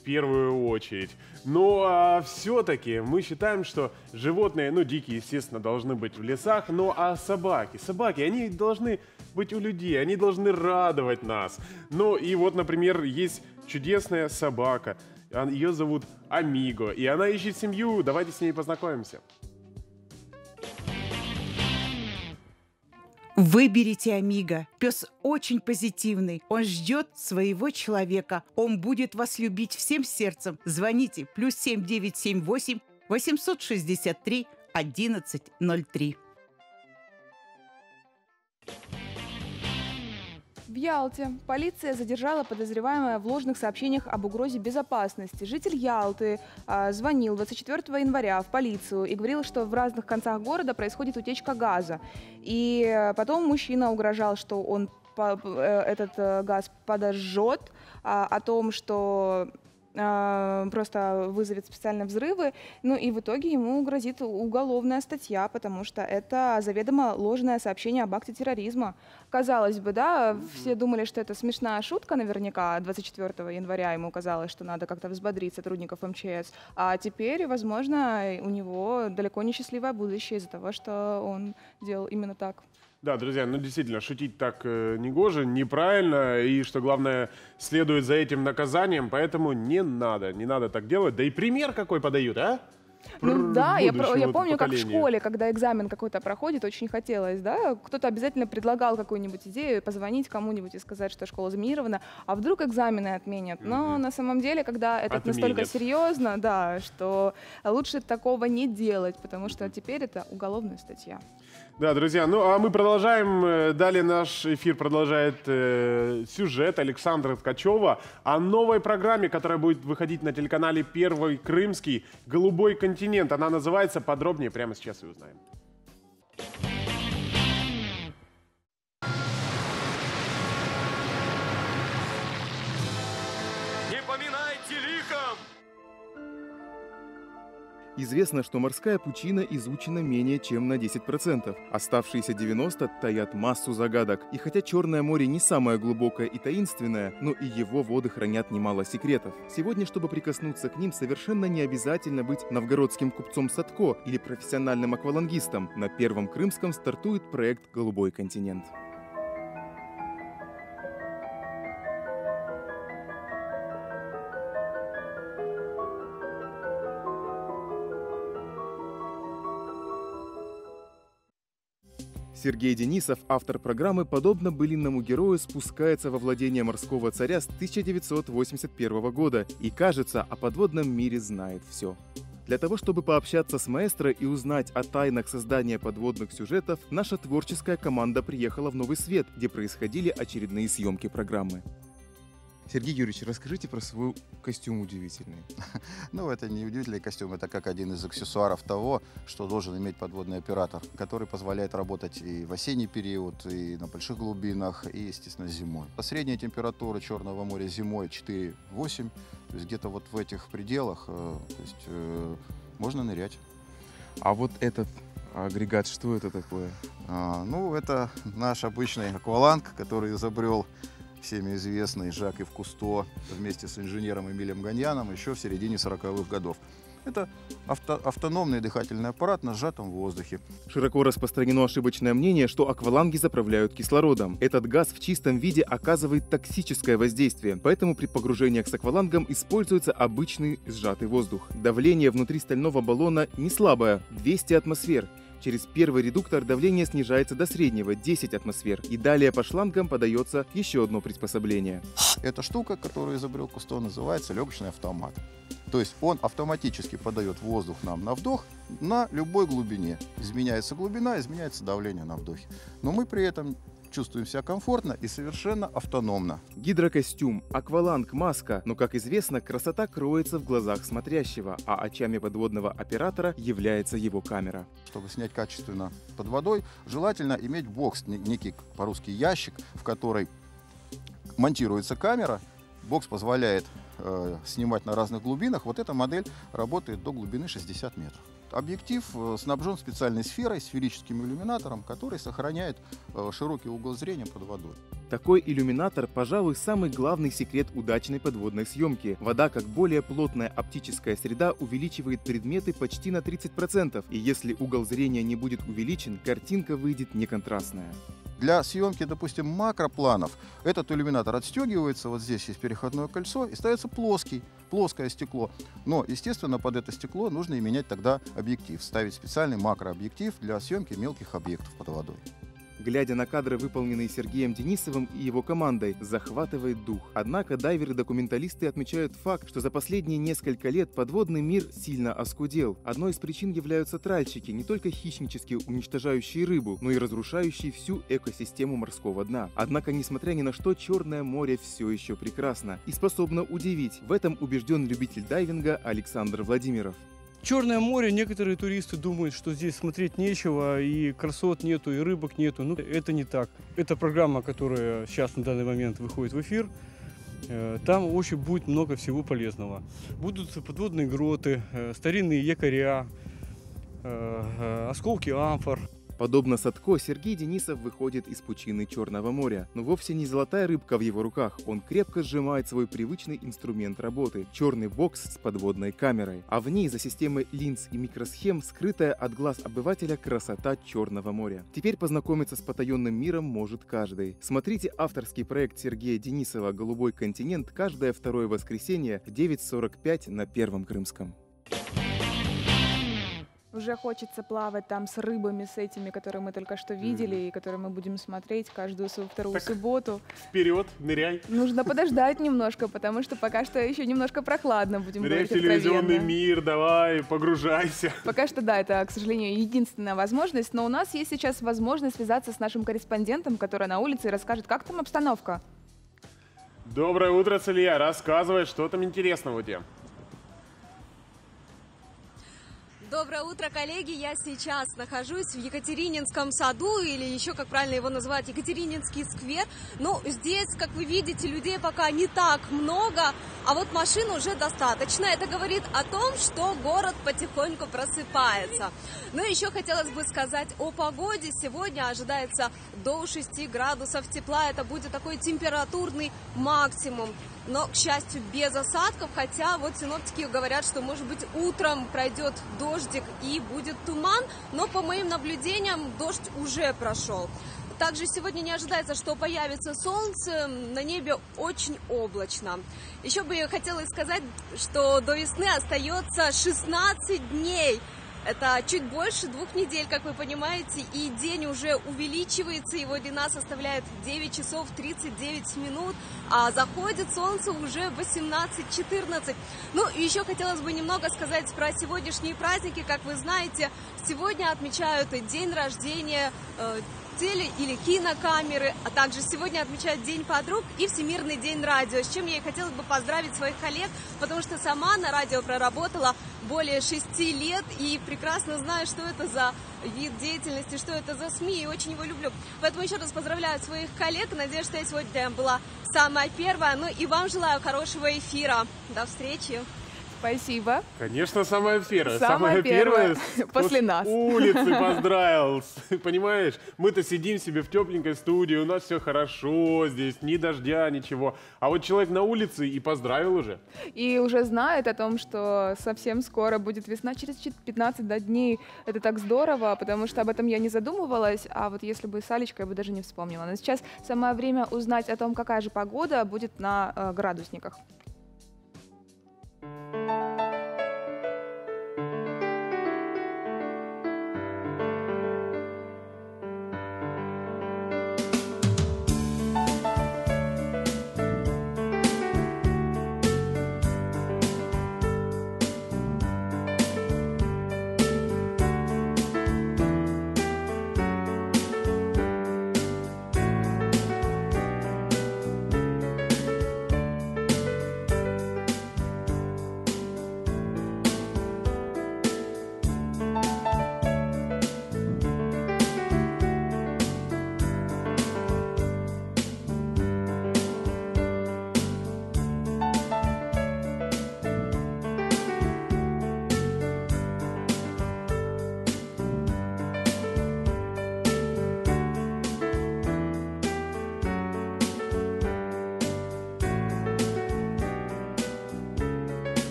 в первую очередь. Но а, все-таки мы считаем, что животные, ну, дикие, естественно, должны быть в лесах, но а собаки, собаки, они должны быть у людей, они должны радовать нас. Ну и вот, например, есть чудесная собака, а, ее зовут Амиго, и она ищет семью, давайте с ней познакомимся. Выберите Амиго. Пес очень позитивный. Он ждет своего человека. Он будет вас любить всем сердцем. Звоните плюс 7978 863 1103. В Ялте полиция задержала подозреваемого в ложных сообщениях об угрозе безопасности. Житель Ялты а, звонил 24 января в полицию и говорил, что в разных концах города происходит утечка газа. И потом мужчина угрожал, что он э, этот э, газ подожжет, а, о том, что просто вызовет специальные взрывы, ну и в итоге ему грозит уголовная статья, потому что это заведомо ложное сообщение об акте терроризма. Казалось бы, да, все думали, что это смешная шутка наверняка, 24 января ему казалось, что надо как-то взбодрить сотрудников МЧС, а теперь, возможно, у него далеко не счастливое будущее из-за того, что он делал именно так. Да, друзья, ну действительно, шутить так э, негоже, неправильно, и что главное, следует за этим наказанием, поэтому не надо, не надо так делать. Да и пример какой подают, а? Ну да, я, я помню, как в школе, когда экзамен какой-то проходит, очень хотелось, да, кто-то обязательно предлагал какую-нибудь идею, позвонить кому-нибудь и сказать, что школа заминирована, а вдруг экзамены отменят. Но mm-hmm. на самом деле, когда это настолько серьезно, да, что лучше такого не делать, потому что теперь это уголовная статья. Да, друзья, ну а мы продолжаем. Э, далее наш эфир продолжает э, сюжет Александра Ткачева о новой программе, которая будет выходить на телеканале Первый Крымский «Голубой континент». Она называется подробнее прямо сейчас и узнаем. Известно, что морская пучина изучена менее чем на 10%. Оставшиеся 90% таят массу загадок. И хотя Черное море не самое глубокое и таинственное, но и его воды хранят немало секретов. Сегодня, чтобы прикоснуться к ним, совершенно не обязательно быть новгородским купцом Садко или профессиональным аквалангистом. На Первом Крымском стартует проект «Голубой континент». Сергей Денисов, автор программы, подобно былинному герою, спускается во владение морского царя с 1981 года и, кажется, о подводном мире знает все. Для того, чтобы пообщаться с маэстро и узнать о тайнах создания подводных сюжетов, наша творческая команда приехала в Новый Свет, где происходили очередные съемки программы. Сергей Юрьевич, расскажите про свой костюм удивительный. Ну, это не удивительный костюм, это как один из аксессуаров того, что должен иметь подводный оператор, который позволяет работать и в осенний период, и на больших глубинах, и, естественно, зимой. Средняя температура Черного моря зимой 4-8, то есть где-то вот в этих пределах, э, то есть э, можно нырять. А вот этот агрегат, что это такое? А, ну, это наш обычный акваланг, который изобрел всеми известный Жак Ив Кусто вместе с инженером Эмилием Ганьяном еще в середине 40-х годов. Это авто, автономный дыхательный аппарат на сжатом воздухе. Широко распространено ошибочное мнение, что акваланги заправляют кислородом. Этот газ в чистом виде оказывает токсическое воздействие, поэтому при погружении с аквалангом используется обычный сжатый воздух. Давление внутри стального баллона не слабое – 200 атмосфер. Через первый редуктор давление снижается до среднего 10 атмосфер, и далее по шлангам подается еще одно приспособление. Эта штука, которую изобрел Кусто, называется легочный автомат. То есть он автоматически подает воздух нам на вдох на любой глубине. Изменяется глубина, изменяется давление на вдохе. Но мы при этом чувствуем себя комфортно и совершенно автономно. Гидрокостюм, акваланг, маска. Но, как известно, красота кроется в глазах смотрящего, а очами подводного оператора является его камера. Чтобы снять качественно под водой, желательно иметь бокс, некий по-русски ящик, в который монтируется камера. Бокс позволяет э, снимать на разных глубинах. Вот эта модель работает до глубины 60 метров. Объектив э, снабжен специальной сферой, сферическим иллюминатором, который сохраняет э, широкий угол зрения под водой. Такой иллюминатор, пожалуй, самый главный секрет удачной подводной съемки. Вода, как более плотная оптическая среда, увеличивает предметы почти на 30%, и если угол зрения не будет увеличен, картинка выйдет неконтрастная. Для съемки, допустим, макропланов этот иллюминатор отстегивается, вот здесь есть переходное кольцо, и ставится плоский, плоское стекло. Но, естественно, под это стекло нужно и менять тогда объектив, ставить специальный макрообъектив для съемки мелких объектов под водой глядя на кадры, выполненные Сергеем Денисовым и его командой, захватывает дух. Однако дайверы-документалисты отмечают факт, что за последние несколько лет подводный мир сильно оскудел. Одной из причин являются тральщики, не только хищнически уничтожающие рыбу, но и разрушающие всю экосистему морского дна. Однако, несмотря ни на что, Черное море все еще прекрасно и способно удивить. В этом убежден любитель дайвинга Александр Владимиров. Черное море, некоторые туристы думают, что здесь смотреть нечего, и красот нету, и рыбок нету. Ну, это не так. Это программа, которая сейчас на данный момент выходит в эфир. Э, там очень будет много всего полезного. Будут подводные гроты, э, старинные якоря, э, осколки амфор. Подобно Садко, Сергей Денисов выходит из пучины Черного моря. Но вовсе не золотая рыбка в его руках. Он крепко сжимает свой привычный инструмент работы – черный бокс с подводной камерой. А в ней за системой линз и микросхем скрытая от глаз обывателя красота Черного моря. Теперь познакомиться с потаенным миром может каждый. Смотрите авторский проект Сергея Денисова «Голубой континент» каждое второе воскресенье в 9.45 на Первом Крымском. Уже хочется плавать там с рыбами, с этими, которые мы только что видели, mm. и которые мы будем смотреть каждую вторую так субботу. Вперед, ныряй. Нужно подождать немножко, потому что пока что еще немножко прохладно, будем ныряй говорить в телевизионный мир, давай, погружайся. Пока что, да, это, к сожалению, единственная возможность, но у нас есть сейчас возможность связаться с нашим корреспондентом, который на улице и расскажет, как там обстановка. Доброе утро, Целья. Рассказывай, что там интересного у тебя. Доброе утро, коллеги! Я сейчас нахожусь в Екатерининском саду, или еще, как правильно его называть, Екатерининский сквер. Но здесь, как вы видите, людей пока не так много, а вот машин уже достаточно. Это говорит о том, что город потихоньку просыпается. Ну еще хотелось бы сказать о погоде. Сегодня ожидается до 6 градусов тепла. Это будет такой температурный максимум но, к счастью, без осадков, хотя вот синоптики говорят, что, может быть, утром пройдет дождик и будет туман, но по моим наблюдениям дождь уже прошел. Также сегодня не ожидается, что появится солнце, на небе очень облачно. Еще бы я хотела сказать, что до весны остается 16 дней. Это чуть больше двух недель, как вы понимаете, и день уже увеличивается, его длина составляет 9 часов 39 минут, а заходит солнце уже 18-14. Ну и еще хотелось бы немного сказать про сегодняшние праздники. Как вы знаете, сегодня отмечают день рождения э, теле- или кинокамеры, а также сегодня отмечают День подруг и Всемирный день радио, с чем я и хотела бы поздравить своих коллег, потому что сама на радио проработала более шести лет и прекрасно знаю, что это за вид деятельности, что это за СМИ, и очень его люблю. Поэтому еще раз поздравляю своих коллег, надеюсь, что я сегодня была самая первая, ну и вам желаю хорошего эфира. До встречи! Спасибо. Конечно, самая первая. Самая первая с- после с нас. улицы поздравил. Понимаешь, мы-то сидим себе в тепленькой студии, у нас все хорошо здесь, ни дождя, ничего. А вот человек на улице и поздравил уже. И уже знает о том, что совсем скоро будет весна, через чет- 15 да, дней. Это так здорово, потому что об этом я не задумывалась, а вот если бы с Алечкой, я бы даже не вспомнила. Но сейчас самое время узнать о том, какая же погода будет на э, градусниках. А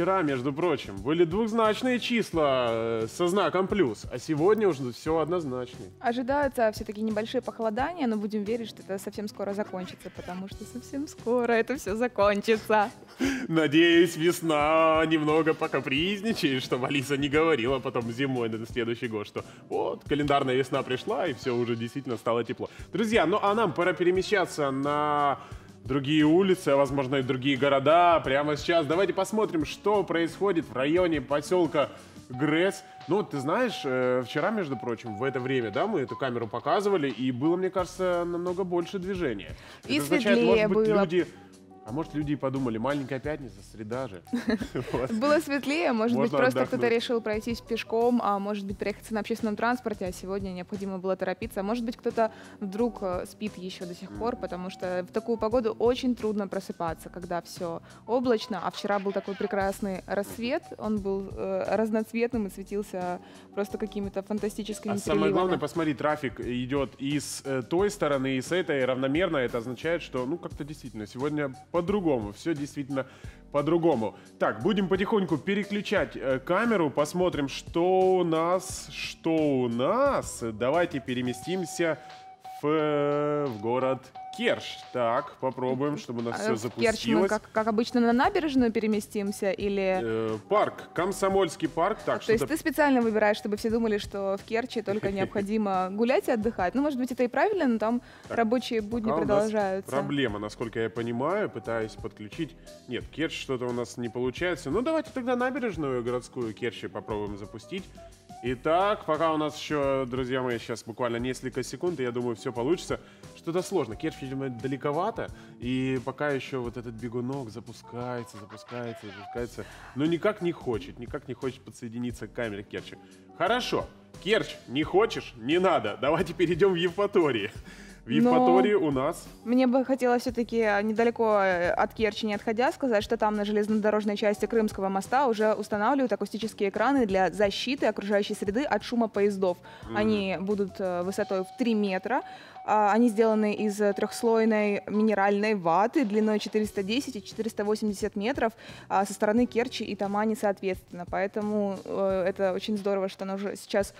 вчера, между прочим, были двухзначные числа э, со знаком плюс, а сегодня уже все однозначно. Ожидаются все-таки небольшие похолодания, но будем верить, что это совсем скоро закончится, потому что совсем скоро это все закончится. Надеюсь, весна немного покапризничает, чтобы Алиса не говорила потом зимой на следующий год, что вот, календарная весна пришла, и все, уже действительно стало тепло. Друзья, ну а нам пора перемещаться на другие улицы, а возможно и другие города прямо сейчас. Давайте посмотрим, что происходит в районе поселка Гресс. Ну, ты знаешь, э, вчера, между прочим, в это время, да, мы эту камеру показывали, и было, мне кажется, намного больше движения. И это означает, может быть, было. люди... А может, люди и подумали, маленькая пятница, среда же. Было светлее, может быть, просто кто-то решил пройтись пешком, а может быть, проехаться на общественном транспорте, а сегодня необходимо было торопиться. А может быть, кто-то вдруг э, спит еще до сих пор, потому что в такую погоду очень трудно просыпаться, когда все облачно, а вчера был такой прекрасный рассвет, он был э, разноцветным и светился просто какими-то фантастическими А самое главное, посмотри, трафик идет и с э, той стороны, и с этой равномерно. Это означает, что, ну, как-то действительно, сегодня по-другому. Все действительно по-другому. Так, будем потихоньку переключать э, камеру, посмотрим, что у нас, что у нас. Давайте переместимся в, э, в город Керш. Так, попробуем, чтобы у нас А все в Керчь мы, запустилось. как, как обычно, на набережную переместимся или... Э, парк, Комсомольский парк. Так, То есть что-то ты специально выбираешь, чтобы все думали, что в Керчи только необходимо гулять и отдыхать. Ну, может быть, это и правильно, но там рабочие будни продолжаются. Проблема, насколько я понимаю, пытаюсь подключить. Нет, Керчь что-то у нас не получается. Ну, давайте тогда набережную городскую Керчи попробуем запустить. Итак, пока у нас еще, друзья мои, сейчас буквально несколько секунд, и я думаю, все получится. Что-то сложно. Керчь, видимо, далековато, и пока еще вот этот бегунок запускается, запускается, запускается, но никак не хочет, никак не хочет подсоединиться к камере Керчи. Хорошо, Керчь, не хочешь? Не надо. Давайте перейдем в Евпатории. В В Евпатории у нас... Мне бы хотелось все-таки недалеко э, от Керчи не отходя сказать, что там на железнодорожной части Крымского моста уже устанавливают акустические экраны для защиты окружающей среды от шума поездов. Mm. Они будут э, высотой в 3 метра. А, они сделаны из трехслойной минеральной ваты длиной 410 и 480 метров а, со стороны Керчи и Тамани соответственно. Поэтому э, это очень здорово, что оно уже сейчас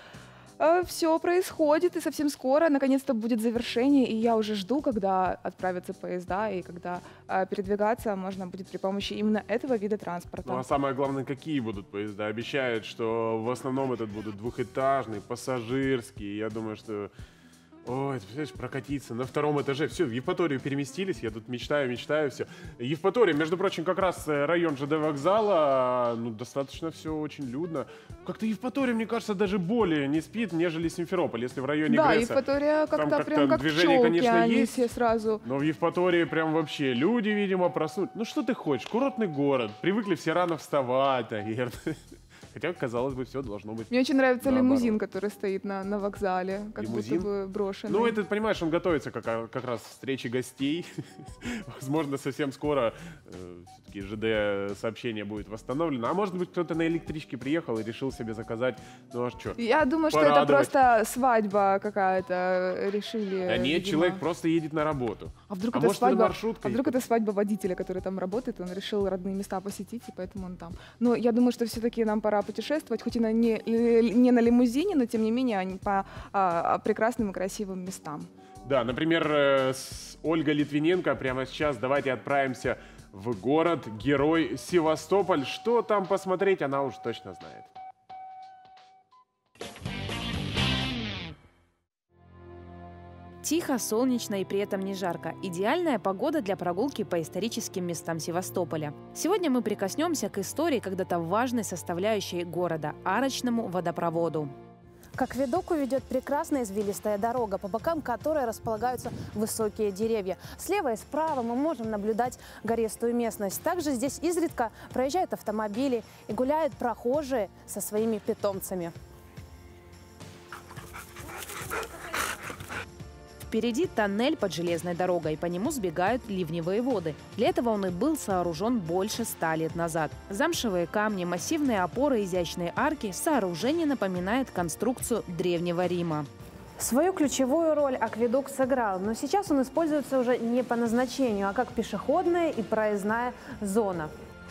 э, все происходит, и совсем скоро, наконец-то, будет завершение, и я уже жду, когда отправятся поезда, и когда э, передвигаться можно будет при помощи именно этого вида транспорта. Ну а самое главное, какие будут поезда? Обещают, что в основном этот будут двухэтажные, пассажирские. Я думаю, что Ой, ты представляешь, прокатиться на втором этаже. Все, в Евпаторию переместились. Я тут мечтаю, мечтаю, все. Евпатория, между прочим, как раз э, район ЖД вокзала. Ну, достаточно все очень людно. Как-то Евпатория, мне кажется, даже более не спит, нежели Симферополь. Если в районе да, Греца, Евпатория как-то как прям как движение, пчелки, конечно, они есть. все сразу. Но в Евпатории прям вообще люди, видимо, проснулись. Ну, что ты хочешь? Курортный город. Привыкли все рано вставать, наверное. Хотя, казалось бы, все должно быть. Мне очень нравится наоборот. лимузин, который стоит на, на вокзале, как лимузин? будто бы брошенный. Ну, это, понимаешь, он готовится как, как раз к встрече гостей. Возможно, совсем скоро э, все-таки ЖД сообщение будет восстановлено. А может быть, кто-то на электричке приехал и решил себе заказать. Ну, а что? Я думаю, что это просто свадьба какая-то решили. Да нет, видимо. человек просто едет на работу. А вдруг, а это, может, свадьба, маршрутка? а вдруг это свадьба водителя, который там работает, он решил родные места посетить, и поэтому он там. Но я думаю, что все-таки нам пора путешествовать, хоть и на не, не на лимузине, но тем не менее по а, прекрасным и красивым местам. Да, например, э, с Ольгой Литвиненко прямо сейчас давайте отправимся в город Герой Севастополь. Что там посмотреть, она уж точно знает. Тихо, солнечно и при этом не жарко. Идеальная погода для прогулки по историческим местам Севастополя. Сегодня мы прикоснемся к истории когда-то важной составляющей города – арочному водопроводу. К акведуку ведет прекрасная извилистая дорога, по бокам которой располагаются высокие деревья. Слева и справа мы можем наблюдать гористую местность. Также здесь изредка проезжают автомобили и гуляют прохожие со своими питомцами. Впереди тоннель под железной дорогой, по нему сбегают ливневые воды. Для этого он и был сооружен больше ста лет назад. Замшевые камни, массивные опоры, изящные арки – сооружение напоминает конструкцию Древнего Рима. Свою ключевую роль акведук сыграл, но сейчас он используется уже не по назначению, а как пешеходная и проездная зона.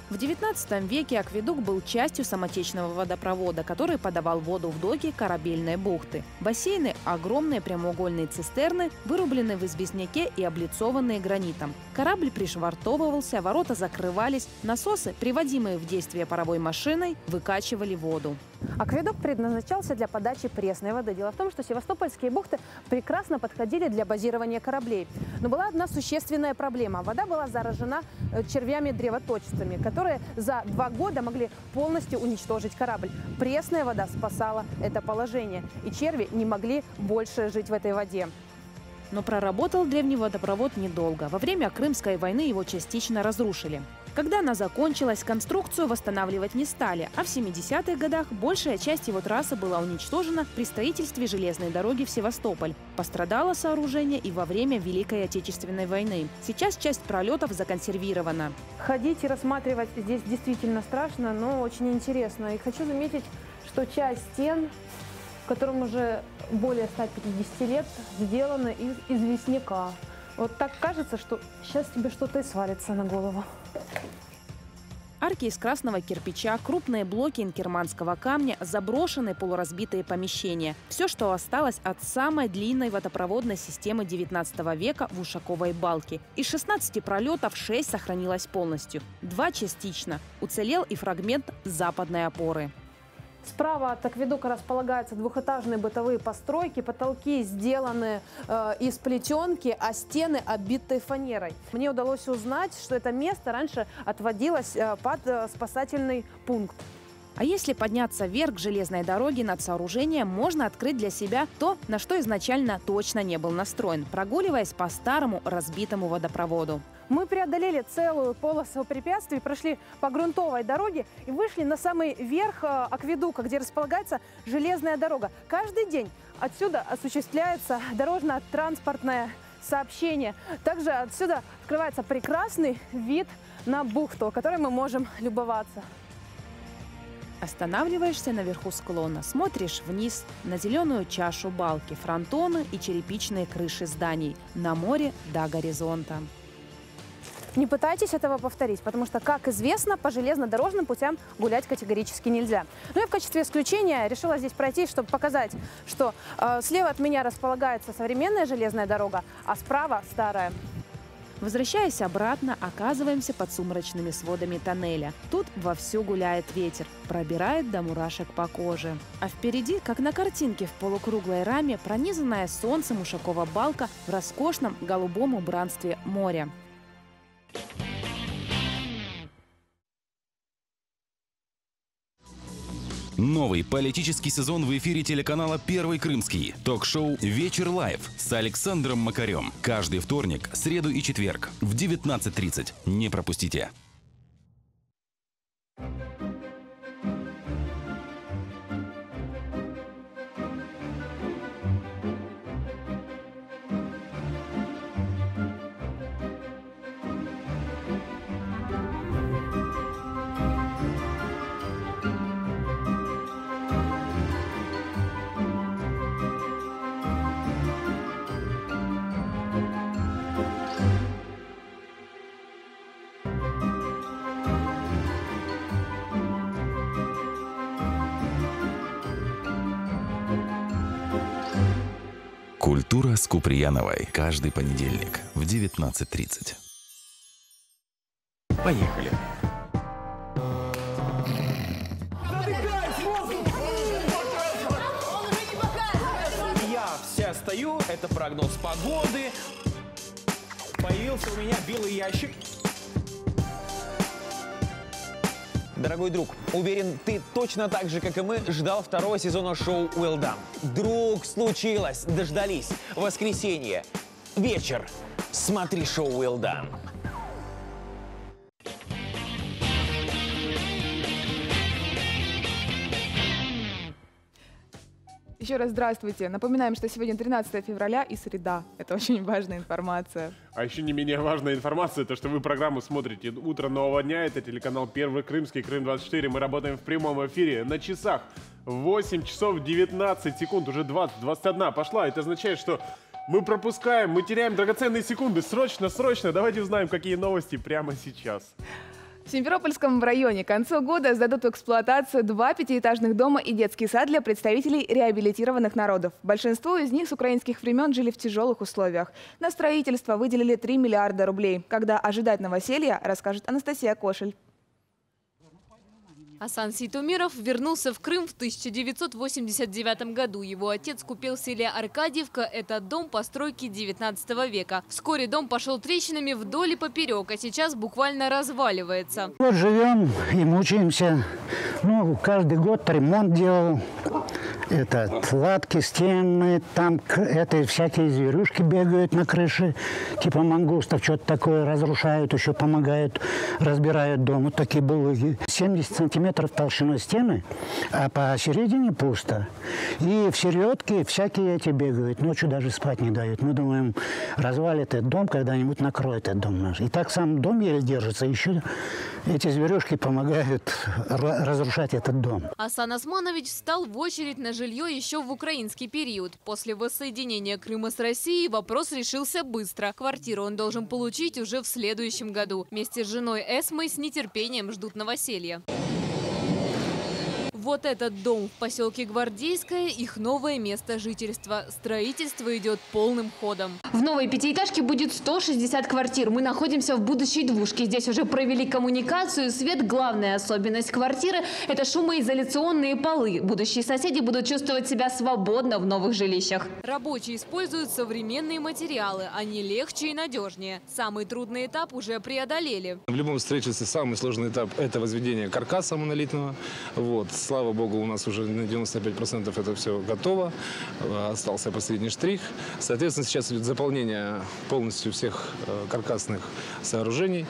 В XIX веке акведук был частью самотечного водопровода, который подавал воду в доки корабельной бухты. Бассейны – огромные прямоугольные цистерны, вырубленные в известняке и облицованные гранитом. Корабль пришвартовывался, ворота закрывались, насосы, приводимые в действие паровой машиной, выкачивали воду. Акведук предназначался для подачи пресной воды. Дело в том, что севастопольские бухты прекрасно подходили для базирования кораблей. Но была одна существенная проблема. Вода была заражена э, червями-древоточцами, которые за два года могли полностью уничтожить корабль. Пресная вода спасала это положение, и черви не могли больше жить в этой воде. Но проработал древний водопровод недолго. Во время Крымской войны его частично разрушили. Когда она закончилась, конструкцию восстанавливать не стали, а в 70-х годах большая часть его трассы была уничтожена при строительстве железной дороги в Севастополь. Пострадало сооружение и во время Великой Отечественной войны. Сейчас часть пролетов законсервирована. Ходить и рассматривать здесь действительно страшно, но очень интересно. И хочу заметить, что часть стен которым уже более 150 лет, сделана из известняка. Вот так кажется, что сейчас тебе что-то и свалится на голову. Арки из красного кирпича, крупные блоки инкерманского камня, заброшенные полуразбитые помещения. Все, что осталось от самой длинной водопроводной системы 19 века в Ушаковой балке. Из 16 пролетов 6 сохранилось полностью. Два частично. Уцелел и фрагмент западной опоры. Справа от акведука располагаются двухэтажные бытовые постройки. Потолки сделаны э, из плетенки, а стены обиты фанерой. Мне удалось узнать, что это место раньше отводилось э, под э, спасательный пункт. А если подняться вверх к железной дороге над сооружением, можно открыть для себя то, на что изначально точно не был настроен, прогуливаясь по старому разбитому водопроводу. Мы преодолели целую полосу препятствий, прошли по грунтовой дороге и вышли на самый верх э, акведука, где располагается железная дорога. Каждый день отсюда осуществляется дорожно-транспортное сообщения. Также отсюда открывается прекрасный вид на бухту, которой мы можем любоваться. Останавливаешься наверху склона, смотришь вниз на зеленую чашу балки, фронтоны и черепичные крыши зданий, на море до горизонта. Не пытайтесь этого повторить, потому что, как известно, по железнодорожным путям гулять категорически нельзя. Ну и в качестве исключения решила здесь пройти, чтобы показать, что э, слева от меня располагается современная железная дорога, а справа старая. Возвращаясь обратно, оказываемся под сумрачными сводами тоннеля. Тут вовсю гуляет ветер, пробирает до мурашек по коже. А впереди, как на картинке в полукруглой раме, пронизанная солнцем ушакова балка в роскошном голубом убранстве моря. Новый политический сезон в эфире телеканала «Первый Крымский». Ток-шоу «Вечер live» с Александром Макарем. Каждый вторник, среду и четверг в 19.30. Не пропустите. Культура с Куприяновой. Каждый понедельник в 19.30. Поехали. Я все стою, это прогноз погоды. Появился у меня белый ящик. Дорогой друг, уверен, ты точно так же, как и мы, ждал второго сезона шоу Well Done. Друг, случилось, дождались. Воскресенье. Вечер. Смотри шоу Well Done. Еще раз здравствуйте. Напоминаем, что сегодня 13 февраля и среда. Это очень важная информация. А еще не менее важная информация, то что вы программу смотрите «Утро нового дня». Это телеканал «Первый Крымский», Крым-24. Мы работаем в прямом эфире на часах 8 часов 19 секунд, уже 20, 21 пошла. Это означает, что мы пропускаем, мы теряем драгоценные секунды. Срочно, срочно, давайте узнаем, какие новости прямо сейчас. В Симферопольском районе к концу года сдадут в эксплуатацию два пятиэтажных дома и детский сад для представителей реабилитированных народов. Большинство из них с украинских времен жили в тяжелых условиях. На строительство выделили 3 миллиарда рублей. Когда ожидать новоселья, расскажет Анастасия Кошель. Асан Ситумиров вернулся в Крым в 1989 году. Его отец купил в селе Аркадьевка этот дом постройки 19 века. Вскоре дом пошел трещинами вдоль и поперек, а сейчас буквально разваливается. Вот живем и мучаемся. Ну, каждый год ремонт делал. Это латки, стены, там это всякие зверюшки бегают на крыше, типа мангустов, что-то такое разрушают, еще помогают, разбирают дом. Вот такие булыги. 70 сантиметров толщиной стены, а посередине пусто. И в середке всякие эти бегают. Ночью даже спать не дают. Мы думаем, развалит этот дом, когда-нибудь накроет этот дом наш. И так сам дом еле держится, еще эти зверюшки помогают разрушать этот дом. Асан Османович встал в очередь на жилье еще в украинский период. После воссоединения Крыма с Россией вопрос решился быстро. Квартиру он должен получить уже в следующем году. Вместе с женой Эсмой с нетерпением ждут новоселья. Вот этот дом в поселке Гвардейское – их новое место жительства. Строительство идет полным ходом. В новой пятиэтажке будет 160 квартир. Мы находимся в будущей двушке. Здесь уже провели коммуникацию, свет. Главная особенность квартиры – это шумоизоляционные полы. Будущие соседи будут чувствовать себя свободно в новых жилищах. Рабочие используют современные материалы. Они легче и надежнее. Самый трудный этап уже преодолели. В любом строительстве самый сложный этап – это возведение каркаса монолитного. Вот. Слава богу, у нас уже на 95% это все готово. Остался последний штрих. Соответственно, сейчас идет заполнение полностью всех э, каркасных сооружений.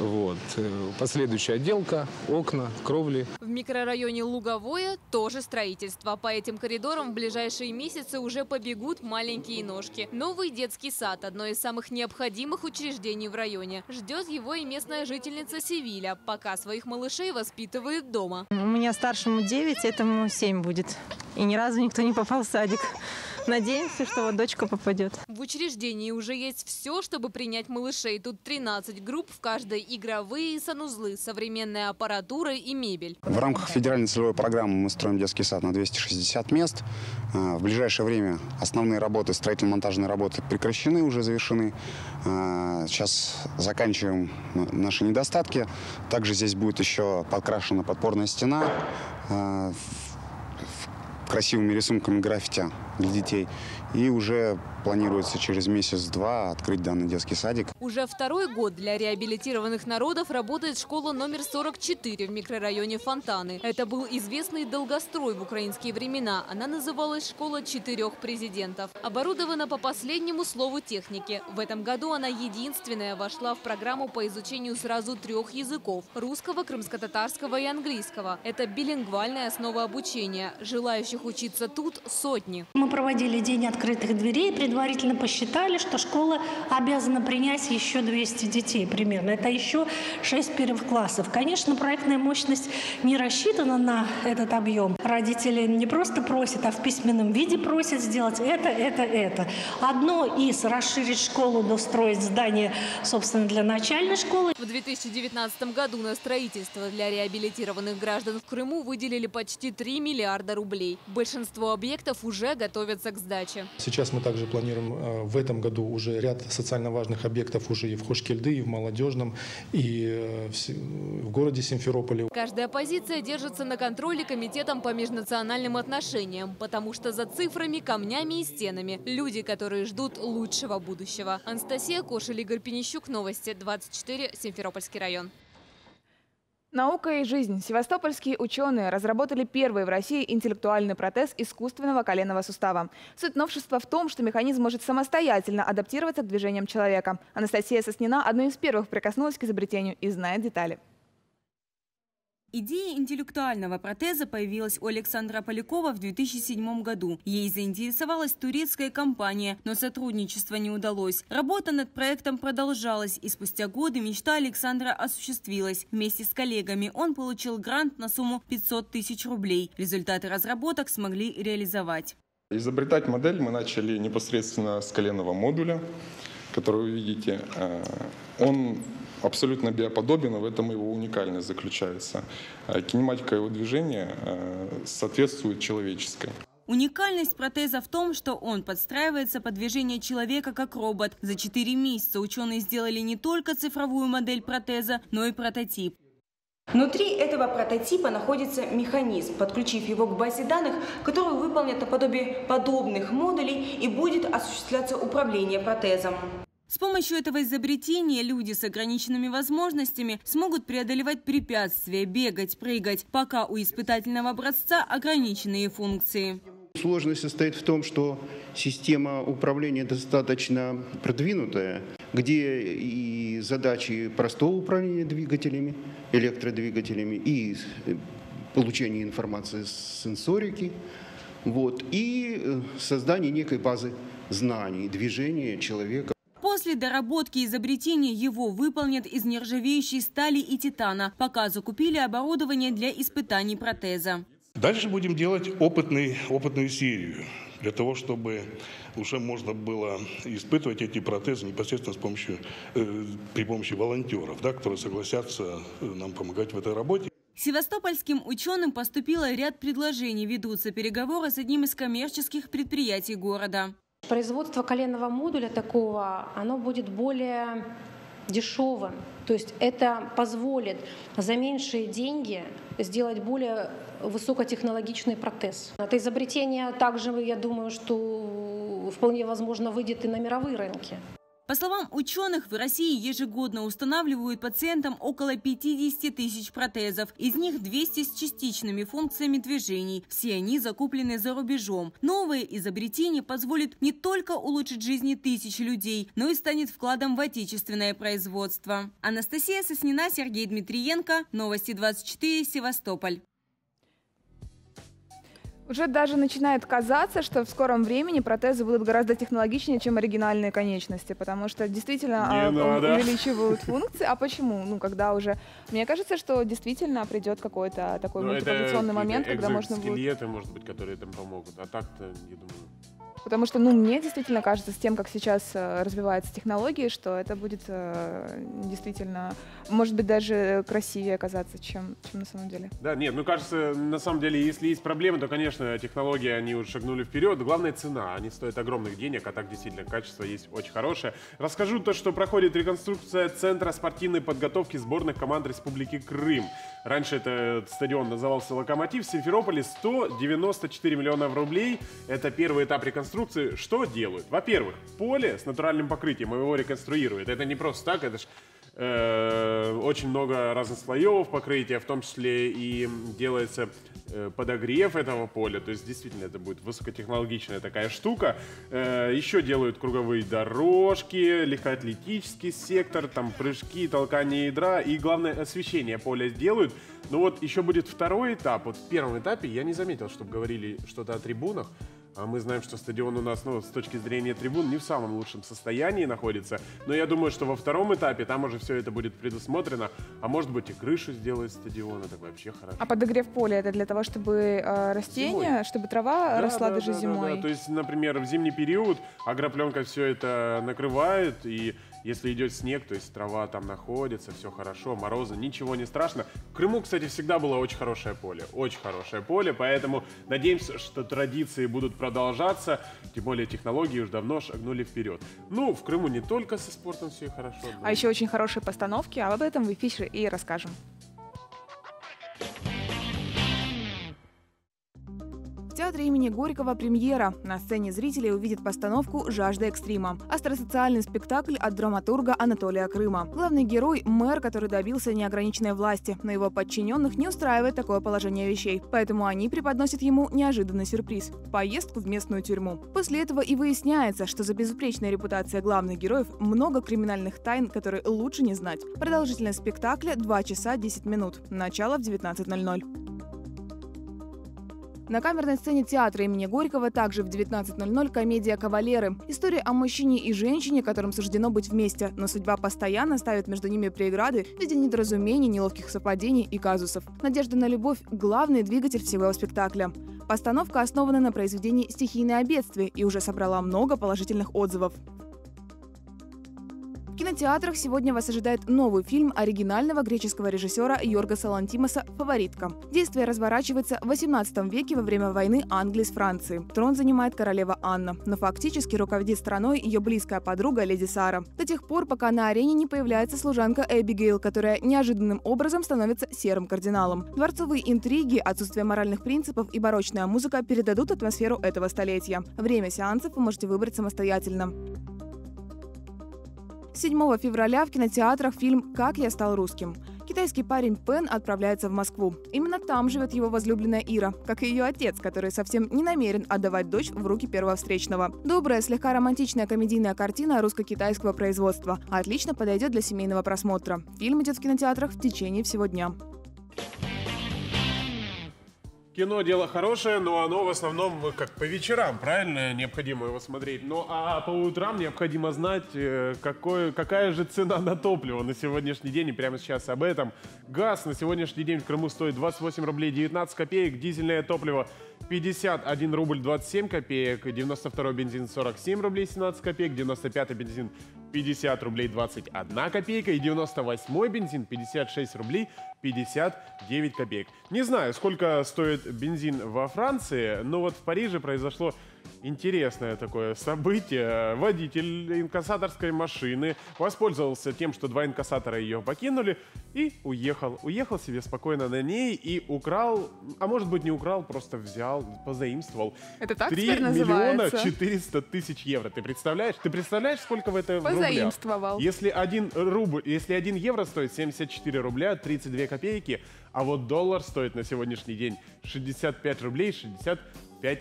Вот. Э, последующая отделка, окна, кровли. Микрорайоне Луговое тоже строительство. По этим коридорам в ближайшие месяцы уже побегут маленькие ножки. Новый детский сад – одно из самых необходимых учреждений в районе. Ждет его и местная жительница Севиля, пока своих малышей воспитывает дома. У меня старшему 9, этому 7 будет. И ни разу никто не попал в садик. Надеемся, что вот дочка попадет. В учреждении уже есть все, чтобы принять малышей. Тут 13 групп, в каждой игровые санузлы, современная аппаратура и мебель. В рамках федеральной целевой программы мы строим детский сад на 260 мест. А, в ближайшее время основные работы, строительно-монтажные работы прекращены, уже завершены. А, сейчас заканчиваем наши недостатки. Также здесь будет еще подкрашена подпорная стена а, красивыми рисунками граффити для детей. И уже планируется через месяц-два открыть данный детский садик. Уже второй год для реабилитированных народов работает школа номер 44 в микрорайоне Фонтаны. Это был известный долгострой в украинские времена. Она называлась «Школа четырех президентов». Оборудована по последнему слову техники. В этом году она единственная вошла в программу по изучению сразу трех языков – русского, крымско-татарского и английского. Это билингвальная основа обучения. Желающих учиться тут сотни. Мы проводили день открытых дверей, предварительно посчитали, что школа обязана принять еще 200 детей примерно. Это еще 6 первых классов. Конечно, проектная мощность не рассчитана на этот объем. Родители не просто просят, а в письменном виде просят сделать это, это, это. Одно из расширить школу, достроить здание, собственно, для начальной школы. В 2019 году на строительство для реабилитированных граждан в Крыму выделили почти 3 миллиарда рублей. Большинство объектов уже готовятся к сдаче. Сейчас мы также планируем э, в этом году уже ряд социально важных объектов уже и в Хошкельды, и в Молодежном, и э, в городе Симферополе. Каждая позиция держится на контроле Комитетом по межнациональным отношениям, потому что за цифрами, камнями и стенами люди, которые ждут лучшего будущего. Анастасия Кошель, Игорь Пенищук, Новости 24, Симферопольский район. Наука и жизнь. Севастопольские ученые разработали первый в России интеллектуальный протез искусственного коленного сустава. Суть новшества в том, что механизм может самостоятельно адаптироваться к движениям человека. Анастасия Соснина одной из первых прикоснулась к изобретению и знает детали. Идея интеллектуального протеза появилась у Александра Полякова в 2007 году. Ей заинтересовалась турецкая компания, но сотрудничество не удалось. Работа над проектом продолжалась, и спустя годы мечта Александра осуществилась. Вместе с коллегами он получил грант на сумму 500 тысяч рублей. Результаты разработок смогли реализовать. Изобретать модель мы начали непосредственно с коленного модуля, который вы видите. Э, он абсолютно биоподобен, и в этом его уникальность заключается. Э, кинематика его движения э, соответствует человеческой. Уникальность протеза в том, что он подстраивается под движение человека как робот. За 4 месяца ученые сделали не только цифровую модель протеза, но и прототип. Внутри этого прототипа находится механизм. Подключив его к базе данных, который выполнит наподобие подобных модулей и будет осуществляться управление протезом. С помощью этого изобретения люди с ограниченными возможностями смогут преодолевать препятствия, бегать, прыгать, пока у испытательного образца ограниченные функции. Сложность состоит в том, что система управления достаточно продвинутая, где и задачи простого управления двигателями, электродвигателями, и получение информации с сенсорики, вот, и э, создание некой базы знаний, движения человека. После доработки изобретения его выполнят из нержавеющей стали и титана, пока закупили оборудование для испытаний протеза. Дальше будем делать опытный, опытную серию для того, чтобы уже можно было испытывать эти протезы непосредственно с помощью, э, при помощи волонтеров, да, которые согласятся э, нам помогать в этой работе. Севастопольским ученым поступило ряд предложений. Ведутся переговоры с одним из коммерческих предприятий города. Производство коленного модуля такого, оно будет более дешевым. То есть это позволит за меньшие деньги сделать более высокотехнологичный протез. Это изобретение также, я думаю, что вполне возможно выйдет и на мировые рынки. По словам ученых, в России ежегодно устанавливают пациентам около 50 тысяч протезов. Из них 200 с частичными функциями движений. Все они закуплены за рубежом. Новое изобретение позволит не только улучшить жизни тысяч людей, но и станет вкладом в отечественное производство. Анастасия Соснина, Сергей Дмитриенко. Новости 24. Севастополь. Уже даже начинает казаться, что в скором времени протезы будут гораздо технологичнее, чем оригинальные конечности, потому что действительно а, надо. увеличивают функции. А почему? Ну, когда уже... Мне кажется, что действительно придет какой-то такой Ну, мультипликационный момент, когда можно будет... может быть, которые там помогут. А так-то, я думаю... Потому что, ну, мне действительно кажется, с тем, как сейчас э, развиваются технологии, что это будет э, действительно, может быть, даже красивее оказаться, чем, чем на самом деле. Да, нет, ну кажется, на самом деле, если есть проблемы, то, конечно, технологии, они уже шагнули вперед. Главное цена, они стоят огромных денег, а так действительно качество есть очень хорошее. Расскажу то, что проходит реконструкция Центра спортивной подготовки сборных команд Республики Крым. Раньше этот стадион назывался «Локомотив». В Симферополе 194 миллиона рублей. Это первый этап реконструкции. Что делают? Во-первых, поле с натуральным покрытием его реконструируют. Это не просто так, это ж э, очень много разных слоев покрытия, в том числе и делается подогрев этого поля. То есть действительно это будет высокотехнологичная такая штука. Э, еще делают круговые дорожки, легкоатлетический сектор, там прыжки, толкание ядра и главное освещение поля сделают. Ну вот еще будет второй этап. Вот в первом этапе я не заметил, чтобы говорили что-то о трибунах. А мы знаем, что стадион у нас, ну, с точки зрения трибун, не в самом лучшем состоянии находится. Но я думаю, что во втором этапе там уже все это будет предусмотрено. А может быть и крышу сделать стадиона, так вообще хорошо. А подогрев поля это для того, чтобы э, растения, Зимой. чтобы трава Да, росла да, даже да, да, зимой. да. То есть, например, в зимний период агропленка все это накрывает, и если идет снег, то есть трава там находится, все хорошо, морозы, ничего не страшно. В Крыму, кстати, всегда было очень хорошее поле, очень хорошее поле, поэтому надеемся, что традиции будут продолжаться, тем более технологии уже давно шагнули вперед. Ну, в Крыму не только со спортом все хорошо. но А еще очень хорошие постановки, а об этом в эфире и расскажем. Театре имени Горького премьера. На сцене зрители увидят постановку «Жажда экстрима». Остросоциальный спектакль от драматурга Анатолия Крыма. Главный герой – мэр, который добился неограниченной власти, но его подчиненных не устраивает такое положение вещей. Поэтому они преподносят ему неожиданный сюрприз – поездку в местную тюрьму. После этого и выясняется, что за безупречной репутацией главных героев много криминальных тайн, которые лучше не знать. Продолжительность спектакля – 2 часа 10 минут. Начало в 19.00. На камерной сцене театра имени Горького также в 19.00 комедия «Кавалеры». История о мужчине и женщине, которым суждено быть вместе, но судьба постоянно ставит между ними преграды в виде недоразумений, неловких совпадений и казусов. Надежда на любовь – главный двигатель всего спектакля. Постановка основана на произведении «Стихийное бедствие» и уже собрала много положительных отзывов. Кинотеатрах сегодня вас ожидает новый фильм оригинального греческого режиссера Йоргаса Лантимоса «Фаворитка». Действие разворачивается в 18 веке во время войны Англии с Францией. Трон занимает королева Анна, но фактически руководит страной ее близкая подруга леди Сара. До тех пор, пока на арене не появляется служанка Эбигейл, которая неожиданным образом становится серым кардиналом. Дворцовые интриги, отсутствие моральных принципов и барочная музыка передадут атмосферу этого столетия. Время сеансов вы можете выбрать самостоятельно. 7 февраля в кинотеатрах фильм «Как я стал русским». Китайский парень Пен отправляется в Москву. Именно там живет его возлюбленная Ира, как и ее отец, который совсем не намерен отдавать дочь в руки первого встречного. Добрая, слегка романтичная комедийная картина русско-китайского производства. Отлично подойдет для семейного просмотра. Фильм идет в кинотеатрах в течение всего дня. Кино дело хорошее, но оно в основном э, как по вечерам, правильно, необходимо его смотреть. Ну а по утрам необходимо знать, э, какой, какая же цена на топливо на сегодняшний день. И прямо сейчас об этом. Газ на сегодняшний день в Крыму стоит 28 рублей 19 копеек, дизельное топливо 51 рубль 27 копеек, 92 бензин 47 рублей 17 копеек, 95 бензин 50 рублей 21 копейка и 98 бензин 56 рублей 59 копеек. Не знаю, сколько стоит бензин во Франции, но вот в Париже произошло интересное такое событие. Водитель инкассаторской машины воспользовался тем, что два инкассатора ее покинули и уехал. Уехал себе спокойно на ней и украл, а может быть не украл, просто взял, позаимствовал. Это так 3 теперь миллиона называется? 400 тысяч евро. Ты представляешь? Ты представляешь, сколько в это в рублях? Позаимствовал. Если один рубль, если один евро стоит 74 рубля 32 копейки, а вот доллар стоит на сегодняшний день 65 рублей 65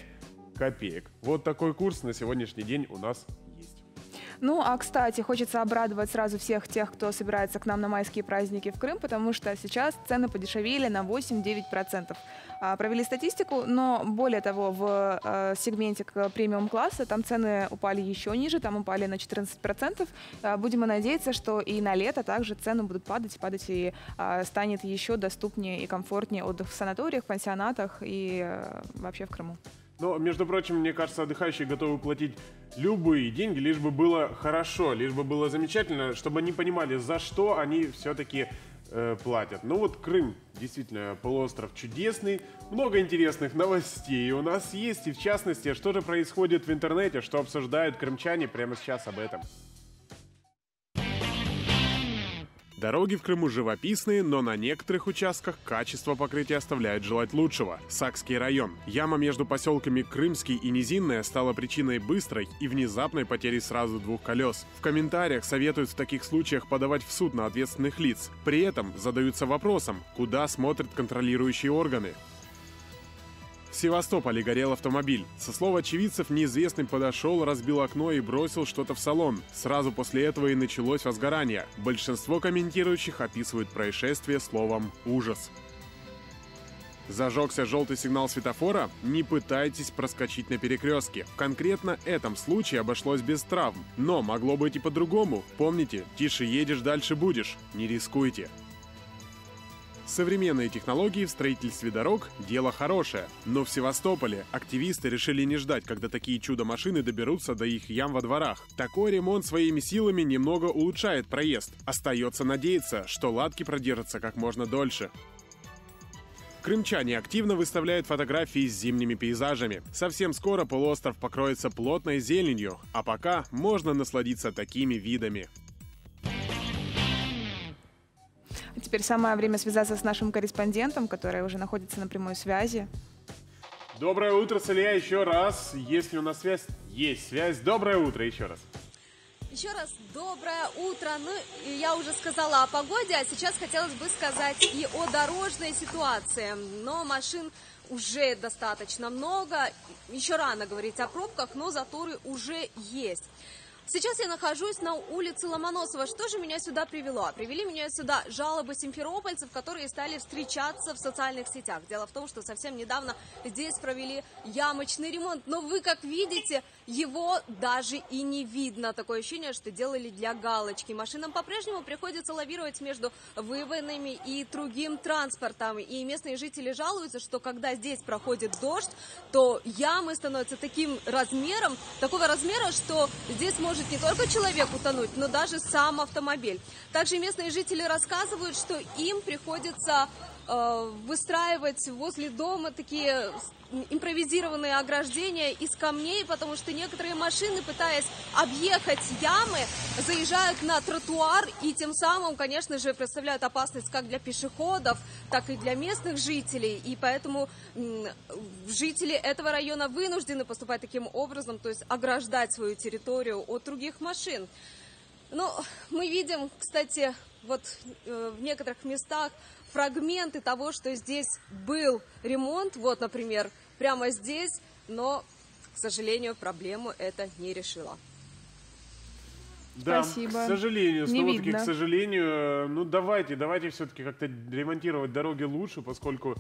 копеек. Вот такой курс на сегодняшний день у нас есть. Ну, а, кстати, хочется обрадовать сразу всех тех, кто собирается к нам на майские праздники в Крым, потому что сейчас цены подешевели на 8-9%. А, провели статистику, но более того, в э, сегменте премиум-класса там цены упали еще ниже, там упали на 14%. А, будем надеяться, что и на лето также цены будут падать, падать и а, станет еще доступнее и комфортнее отдых в санаториях, пансионатах и вообще в Крыму. Но, между прочим, мне кажется, отдыхающие готовы платить любые деньги, лишь бы было хорошо, лишь бы было замечательно, чтобы они понимали, за что они все-таки э, платят. Ну вот Крым, действительно, полуостров чудесный, много интересных новостей у нас есть, и в частности, что же происходит в интернете, что обсуждают крымчане прямо сейчас об этом. Дороги в Крыму живописные, но на некоторых участках качество покрытия оставляет желать лучшего. Сакский район. Яма между поселками Крымский и Низинная стала причиной быстрой и внезапной потери сразу двух колес. В комментариях советуют в таких случаях подавать в суд на ответственных лиц. При этом задаются вопросом, куда смотрят контролирующие органы. В Севастополе горел автомобиль. Со слов очевидцев, неизвестный подошел, разбил окно и бросил что-то в салон. Сразу после этого и началось возгорание. Большинство комментирующих описывают происшествие словом «ужас». Зажегся желтый сигнал светофора? Не пытайтесь проскочить на перекрестке. В конкретно этом случае обошлось без травм. Но могло быть и по-другому. Помните, тише едешь, дальше будешь. Не рискуйте. Современные технологии в строительстве дорог – дело хорошее. Но в Севастополе активисты решили не ждать, когда такие чудо-машины доберутся до их ям во дворах. Такой ремонт своими силами немного улучшает проезд. Остается надеяться, что ладки продержатся как можно дольше. Крымчане активно выставляют фотографии с зимними пейзажами. Совсем скоро полуостров покроется плотной зеленью, а пока можно насладиться такими видами. Теперь самое время связаться с нашим корреспондентом, который уже находится на прямой связи. Доброе утро, Салия, еще раз. Есть ли у нас связь? Есть связь. Доброе утро еще раз. Еще раз доброе утро. Ну, я уже сказала о погоде, а сейчас хотелось бы сказать и о дорожной ситуации. Но машин уже достаточно много. Еще рано говорить о пробках, но заторы уже есть. Сейчас я нахожусь на улице Ломоносова. Что же меня сюда привело? Привели меня сюда жалобы симферопольцев, которые стали встречаться в социальных сетях. Дело в том, что совсем недавно здесь провели ямочный ремонт. Но вы, как видите, его даже и не видно. Такое ощущение, что делали для галочки. Машинам по-прежнему приходится лавировать между выводными и другим транспортом. И местные жители жалуются, что когда здесь проходит дождь, то ямы становятся таким размером, такого размера, что здесь может не только человек утонуть, но даже сам автомобиль. Также местные жители рассказывают, что им приходится выстраивать возле дома такие импровизированные ограждения из камней, потому что некоторые машины, пытаясь объехать ямы, заезжают на тротуар и тем самым, конечно же, представляют опасность как для пешеходов, так и для местных жителей. И поэтому жители этого района вынуждены поступать таким образом, то есть ограждать свою территорию от других машин. Ну, мы видим, кстати, вот э, в некоторых местах фрагменты того, что здесь был ремонт. Вот, например, прямо здесь, но, к сожалению, проблему это не решило. Да, Спасибо. к сожалению, снова-таки, к сожалению, э, ну давайте, давайте все-таки как-то ремонтировать дороги лучше, поскольку,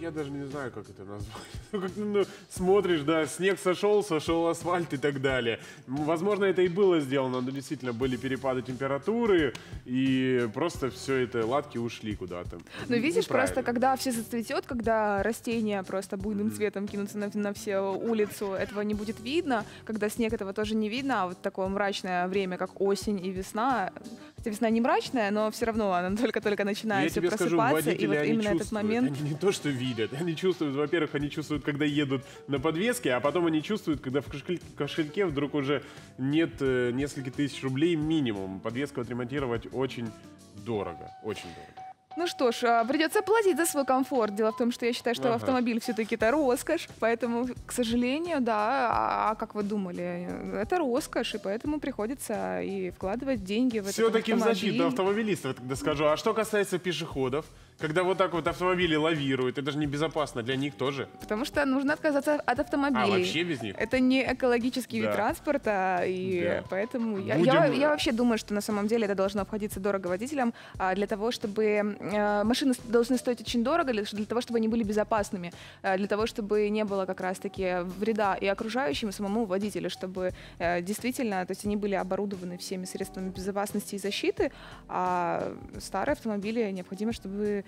я даже не знаю, как это назвать. Ну, как, ну, смотришь, да, снег сошел, сошел асфальт и так далее. Возможно, это и было сделано, но действительно были перепады температуры, и просто все это, ладки ушли куда-то. Но видишь, просто когда все зацветет, когда растения просто буйным цветом кинутся на, на всю улицу, этого не будет видно. Когда снег, этого тоже не видно. А вот такое мрачное время, как осень и весна. Хотя весна не мрачная, но все равно она только-только начинает Я тебе скажу, просыпаться. водители, и вот они именно этот момент... Они не то, что видят, они чувствуют, во-первых, они чувствуют, когда едут на подвеске, а потом они чувствуют, когда в кошель- кошельке вдруг уже нет э, нескольких тысяч рублей минимум. Подвеску отремонтировать очень дорого, очень дорого. Ну что ж, а, придется платить за свой комфорт. Дело в том, что я считаю, что Ага. автомобиль все-таки это роскошь, поэтому, к сожалению, да, а, как вы думали, это роскошь, и поэтому приходится и вкладывать деньги в этот Все-таки в защиту автомобилистов, я тогда скажу. А что касается пешеходов, Когда вот так вот автомобили лавируют, это же небезопасно для них тоже. Потому что нужно отказаться от автомобилей. А, вообще без них? Это не экологический Да. вид транспорта, и Да. поэтому я, Будем- я, я вообще думаю, что на самом деле это должно обходиться дорого водителям а, для того, чтобы э, машины должны стоить очень дорого, для, для того, чтобы они были безопасными, э, для того, чтобы не было как раз-таки вреда и окружающим, и самому водителю, чтобы э, действительно, то есть они были оборудованы всеми средствами безопасности и защиты, а старые автомобили необходимо, чтобы э,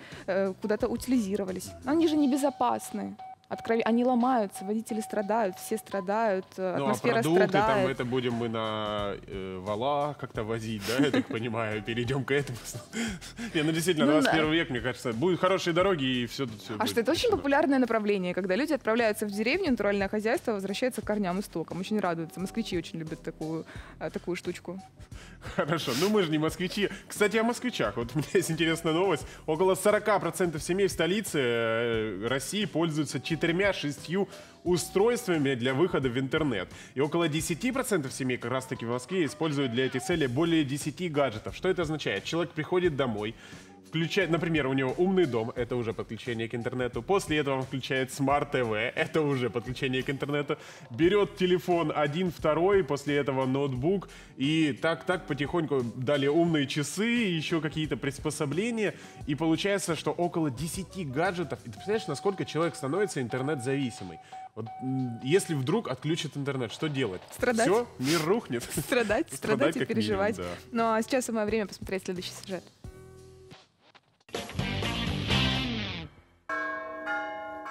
куда-то утилизировались. Но они же небезопасны. Откров- Они ломаются, водители страдают, все страдают, э, Ну, а атмосфера продукты там, страдает. это будем мы на э, валах как-то возить, да, я так понимаю, перейдем к этому. Не, ну действительно, Ну, 21 да. век, мне кажется, будут хорошие дороги и все все А что это очень популярное направление, когда люди отправляются в деревню, натуральное хозяйство, возвращаются к корням истокам. Очень радуются. Москвичи очень любят такую, э, такую штучку. Хорошо, ну мы же не москвичи. Кстати, о москвичах. Вот у меня есть интересная новость. Около 40% семей в столице э, России пользуются четырьмя-шестью устройствами для выхода в интернет. И около 10% семей как раз-таки в Москве используют для этих целей более 10 гаджетов. Что это означает? Человек приходит домой, включает, например, у него умный дом, это уже подключение к интернету. После этого он включает smart TV, это уже подключение к интернету. Берет телефон один, второй, после этого ноутбук. И так-так потихоньку дали умные часы, еще какие-то приспособления. И получается, что около 10 гаджетов. И ты представляешь, насколько человек становится интернет-зависимый? Вот, если вдруг отключат интернет, что делать? Страдать. Все, мир рухнет. Страдать, страдать и как минимум, переживать. да. Ну а сейчас самое время посмотреть следующий сюжет. Bye.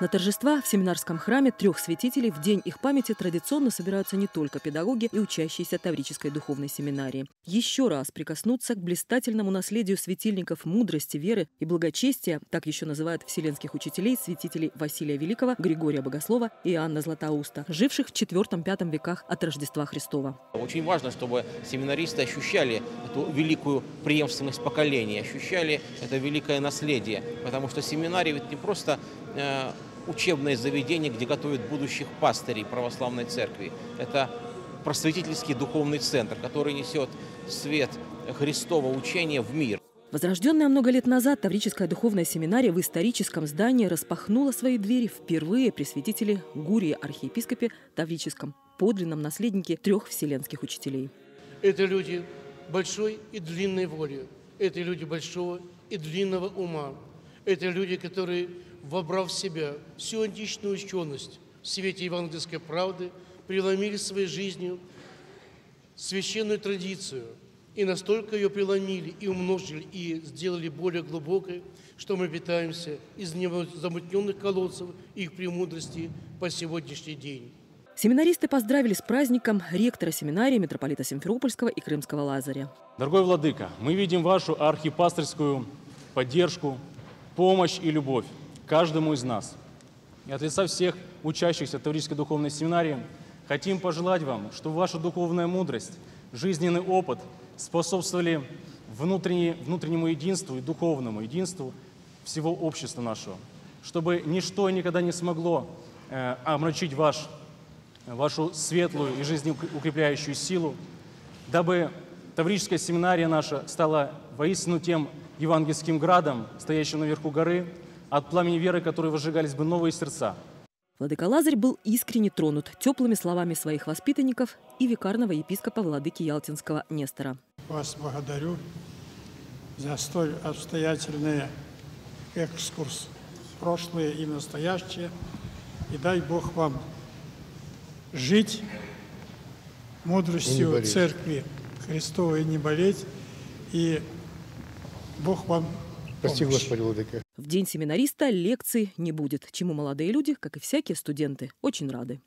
На торжества в семинарском храме трех святителей в день их памяти традиционно собираются не только педагоги и учащиеся Таврической духовной семинарии. Еще раз прикоснуться к блистательному наследию светильников мудрости, веры и благочестия, так еще называют вселенских учителей, святителей Василия Великого, Григория Богослова и Иоанна Златоуста, живших в IV-V веках от Рождества Христова. Очень важно, чтобы семинаристы ощущали эту великую преемственность поколений, ощущали это великое наследие. Потому что семинарий ведь не просто э, учебное заведение, где готовят будущих пастырей православной церкви. Это просветительский духовный центр, который несет свет Христова учения в мир. Возрожденная много лет назад Таврическая духовная семинария в историческом здании распахнула свои двери впервые при святителе Гурии архиепископе Таврическом, подлинном наследнике трех вселенских учителей. Это люди большой и длинной воли. Это люди большого и длинного ума. Это люди, которые, вобрав в себя всю античную ученость в свете евангельской правды, преломили своей жизнью священную традицию и настолько ее преломили и умножили и сделали более глубокой, что мы питаемся из замутненных колодцев их премудрости по сегодняшний день. Семинаристы поздравили с праздником ректора семинарии митрополита Симферопольского и Крымского Лазаря. Дорогой Владыка, мы видим вашу архипасторскую поддержку, помощь и любовь каждому из нас. И от лица всех учащихся Таврической духовной семинарии хотим пожелать вам, чтобы ваша духовная мудрость, жизненный опыт способствовали внутренне- внутреннему единству и духовному единству всего общества нашего, чтобы ничто никогда не смогло э, омрачить ваш, вашу светлую и жизнеукрепляющую силу, дабы Таврическая семинария наша стала воистину тем евангельским градом, стоящим наверху горы, от пламени веры, которые возжигались бы новые сердца. Владыка Лазарь был искренне тронут теплыми словами своих воспитанников и викарного епископа владыки Ялтинского Нестора. Вас благодарю за столь обстоятельный экскурс в прошлое и настоящее. И дай Бог вам жить мудростью. Церкви Христовой не болеть. И Бог вам Прости, помощи. Господи, Владыка. В день семинариста лекций не будет, чему молодые люди, как и всякие студенты, очень рады.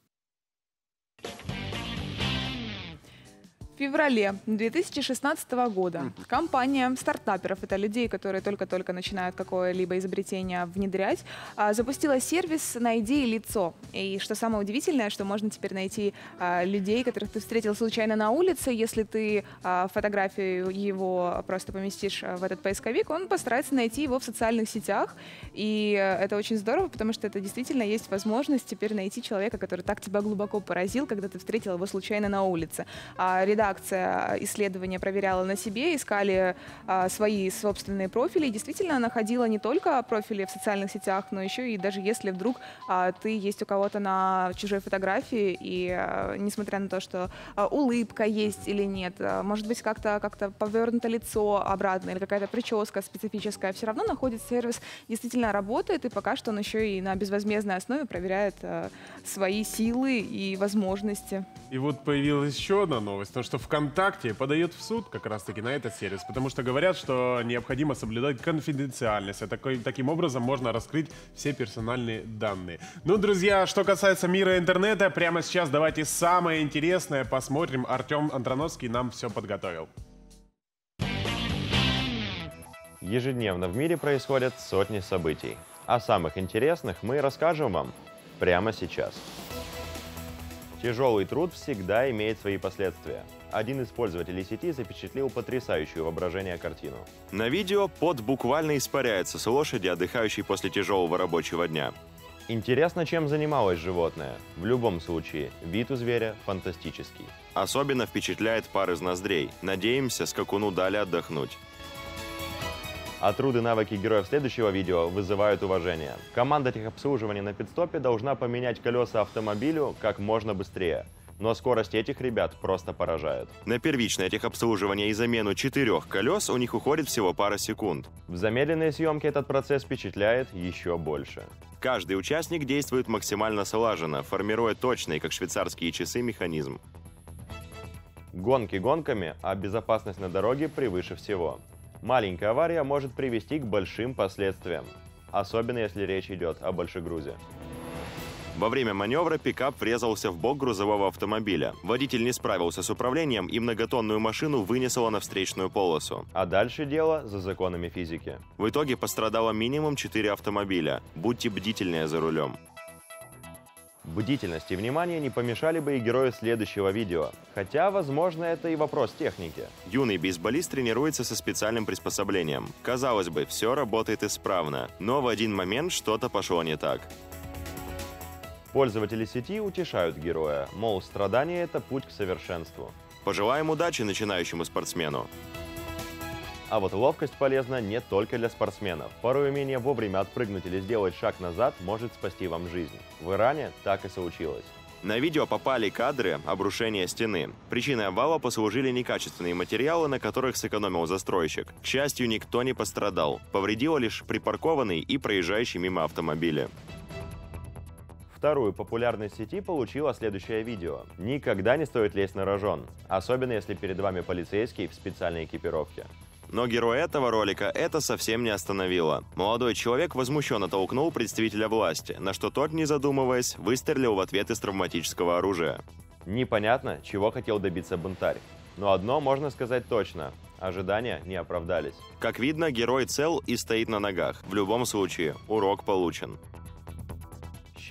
Феврале 2016 года компания стартаперов, это людей, которые только-только начинают какое-либо изобретение внедрять, а, запустила сервис «Найди лицо». И что самое удивительное, что можно теперь найти а, людей, которых ты встретил случайно на улице. Если ты а, фотографию его просто поместишь в этот поисковик, он постарается найти его в социальных сетях. И э, это очень здорово, потому что это действительно есть возможность теперь найти человека, который так тебя глубоко поразил, когда ты встретил его случайно на улице. А редактор редакция исследования проверяла на себе, искали а, свои собственные профили. И действительно находила не только профили в социальных сетях, но еще и даже если вдруг а, ты есть у кого-то на чужой фотографии, и а, несмотря на то, что а, улыбка есть или нет, а, может быть как-то как повернуто лицо обратно или какая-то прическа специфическая, все равно находит сервис, действительно работает, и пока что он еще и на безвозмездной основе проверяет а, свои силы и возможности. И вот появилась еще одна новость, то что ВКонтакте подает в суд как раз-таки на этот сервис, потому что говорят, что необходимо соблюдать конфиденциальность, а такой, таким образом можно раскрыть все персональные данные. Ну, друзья, что касается мира интернета, прямо сейчас давайте самое интересное посмотрим. Артем Андроновский нам все подготовил. Ежедневно в мире происходят сотни событий. О самых интересных мы расскажем вам прямо сейчас. Тяжелый труд всегда имеет свои последствия. Один из пользователей сети запечатлел потрясающую воображение картину. На видео пот буквально испаряется с лошади, отдыхающей после тяжелого рабочего дня. Интересно, чем занималось животное. В любом случае, вид у зверя фантастический. Особенно впечатляет пар из ноздрей. Надеемся, скакуну дали отдохнуть. А труды навыки героев следующего видео вызывают уважение. Команда техобслуживания на пидстопе должна поменять колеса автомобилю как можно быстрее. Но скорость этих ребят просто поражает. На первичное техобслуживание и замену четырех колес у них уходит всего пара секунд. В замедленной съемке этот процесс впечатляет еще больше. Каждый участник действует максимально слаженно, формируя точный, как швейцарские часы, механизм. Гонки гонками, а безопасность на дороге превыше всего. Маленькая авария может привести к большим последствиям, особенно если речь идет о большегрузе. Во время маневра пикап врезался в бок грузового автомобиля. Водитель не справился с управлением и многотонную машину вынесло на встречную полосу. А дальше дело за законами физики. В итоге пострадало минимум 4 автомобиля. Будьте бдительнее за рулем. Бдительность и внимание не помешали бы и герою следующего видео. Хотя, возможно, это и вопрос техники. Юный бейсболист тренируется со специальным приспособлением. Казалось бы, все работает исправно, но в один момент что-то пошло не так. Пользователи сети утешают героя, мол, страдание – это путь к совершенству. Пожелаем удачи начинающему спортсмену. А вот ловкость полезна не только для спортсменов. Порой умение вовремя отпрыгнуть или сделать шаг назад может спасти вам жизнь. В Иране так и случилось. На видео попали кадры обрушения стены. Причиной обвала послужили некачественные материалы, на которых сэкономил застройщик. К счастью, никто не пострадал. Повредило лишь припаркованный и проезжающий мимо автомобили. Вторую популярность сети получило следующее видео. Никогда не стоит лезть на рожон, особенно если перед вами полицейский в специальной экипировке. Но героя этого ролика это совсем не остановило. Молодой человек возмущенно толкнул представителя власти, на что тот, не задумываясь, выстрелил в ответ из травматического оружия. Непонятно, чего хотел добиться бунтарь. Но одно можно сказать точно. Ожидания не оправдались. Как видно, герой цел и стоит на ногах. В любом случае, урок получен.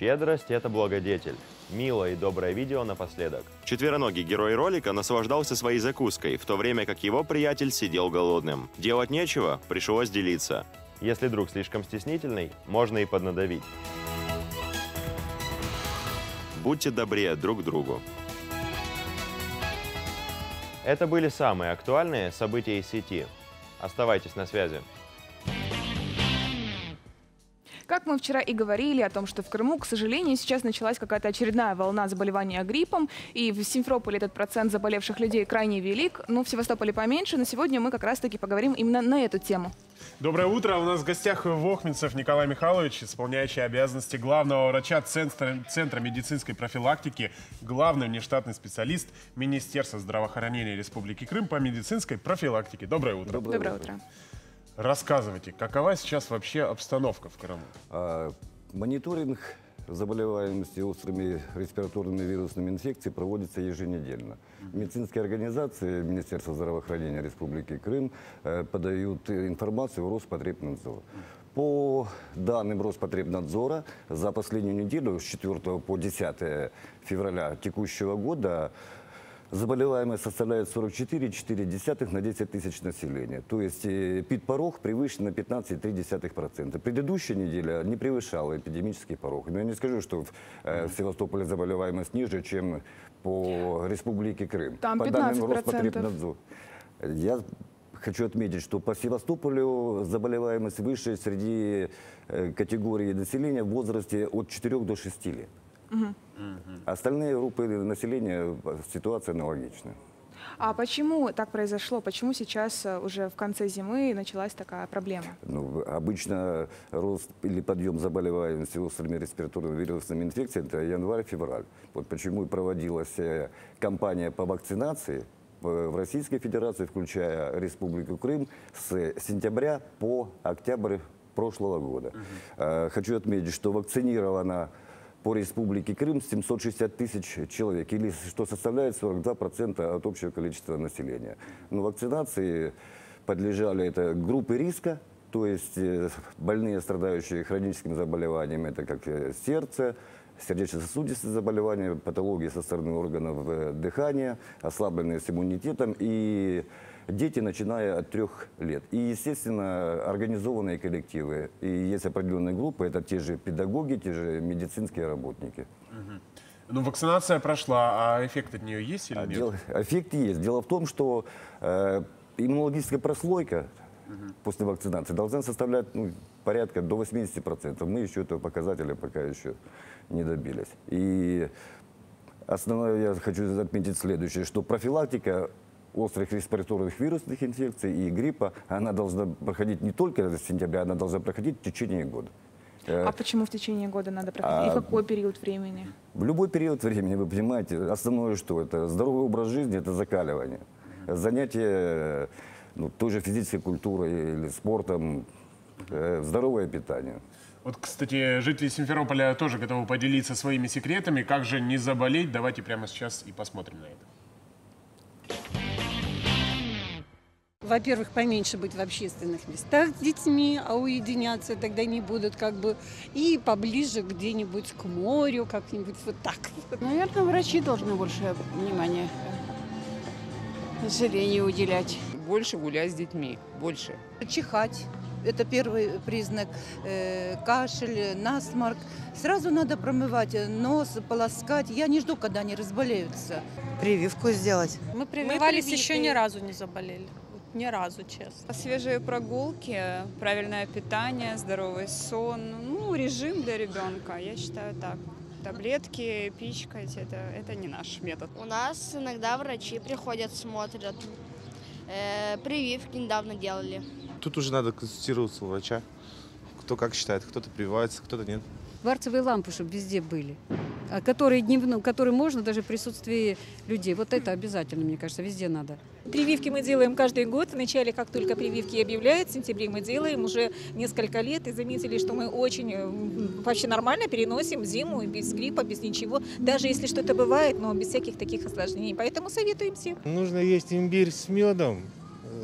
Щедрость – это благодетель. Милое и доброе видео напоследок. Четвероногий герой ролика наслаждался своей закуской, в то время как его приятель сидел голодным. Делать нечего, пришлось делиться. Если друг слишком стеснительный, можно и поднадавить. Будьте добрее друг другу. Это были самые актуальные события из сети. Оставайтесь на связи. Как мы вчера и говорили о том, что в Крыму, к сожалению, сейчас началась какая-то очередная волна заболевания гриппом, и в Симферополе этот процент заболевших людей крайне велик, ну, в Севастополе поменьше, но сегодня мы как раз-таки поговорим именно на эту тему. Доброе утро. У нас в гостях Вохминцев Николай Михайлович, исполняющий обязанности главного врача Центра, Центра медицинской профилактики, главный внештатный специалист Министерства здравоохранения Республики Крым по медицинской профилактике. Доброе утро. Доброе, Доброе утро. утро. Рассказывайте, какова сейчас вообще обстановка в Крыму? А, мониторинг заболеваемости острыми респираторными вирусными инфекциями проводится еженедельно. Медицинские организации Министерства здравоохранения Республики Крым э, подают информацию в Роспотребнадзор. По данным Роспотребнадзора, за последнюю неделю с 4 по 10 февраля текущего года Заболеваемость составляет 44,4 на 10 тысяч населения. То есть э, пит-порог превышен на 15,3%. Предыдущая неделя не превышала эпидемический порог. Но я не скажу, что в, э, Севастополе заболеваемость ниже, чем по Республике Крым. Там по 15%. данным Роспотребнадзора. Я хочу отметить, что по Севастополю заболеваемость выше среди э, категории населения в возрасте от 4 до 6 лет. Остальные группы населения э, ситуация аналогичная. А почему так произошло? Почему сейчас э, уже в конце зимы началась такая проблема? Ну, обычно рост или подъем заболеваемости острыми респираторными вирусными инфекциями – это январь-февраль. Вот почему и проводилась э, кампания по вакцинации в Российской Федерации, включая Республику Крым, с сентября по октябрь прошлого года. Э, Хочу отметить, что вакцинировано по Республике Крым 760 тысяч человек, или что составляет 42% от общего количества населения. Но вакцинации подлежали это группы риска, то есть э, больные, страдающие хроническим заболеванием, это как э, сердце, сердечно-сосудистые заболевания, патологии со стороны органов э, дыхания, ослабленные с иммунитетом и дети, начиная от трех лет. И, естественно, организованные коллективы. И есть определенные группы, это те же педагоги, те же медицинские работники. Ну, вакцинация прошла, а эффект от нее есть или А нет? дело- эффект есть. Дело в том, что э, иммунологическая прослойка после вакцинации должна составлять ну, порядка до 80%. Мы еще этого показателя пока еще не добились. И основное я хочу отметить следующее, что профилактика острых респираторных вирусных инфекций и гриппа, она должна проходить не только с сентября, она должна проходить в течение года. Э, А почему в течение года надо проходить? И а- какой период времени? в любой период времени, вы понимаете, основное что? Это здоровый образ жизни, это закаливание. Занятие ну, той же физической культурой или спортом, э, здоровое питание. Вот, кстати, жители Симферополя тоже готовы поделиться своими секретами. Как же не заболеть? Давайте прямо сейчас и посмотрим на это. Во-первых, поменьше быть в общественных местах с детьми, а уединяться тогда не будут как бы. И поближе где-нибудь к морю, как-нибудь вот так. Наверное, врачи должны больше внимания населению уделять. Больше гулять с детьми, больше. Чихать. Это первый признак. Э, кашель, насморк. Сразу надо промывать нос, полоскать. Я не жду, когда они разболеются. Прививку сделать. Мы прививались, еще ни разу не заболели. Ни разу, честно. Свежие прогулки, правильное питание, здоровый сон, ну, режим для ребенка, я считаю так. Таблетки, пичкать, это, это не наш метод. У нас иногда врачи приходят, смотрят. Э, прививки недавно делали. Тут уже надо консультироваться у врача. Кто как считает, кто-то прививается, кто-то нет. Кварцевые лампы, чтобы везде были, а которые дневно, которые можно даже в присутствии людей. Вот это обязательно, мне кажется, везде надо. Прививки мы делаем каждый год. Вначале, как только прививки объявляют, в сентябре мы делаем уже несколько лет и заметили, что мы очень э, вообще нормально переносим зиму и без гриппа, без ничего. Даже если что-то бывает, но без всяких таких осложнений. Поэтому советуем всем. Нужно есть имбирь с медом,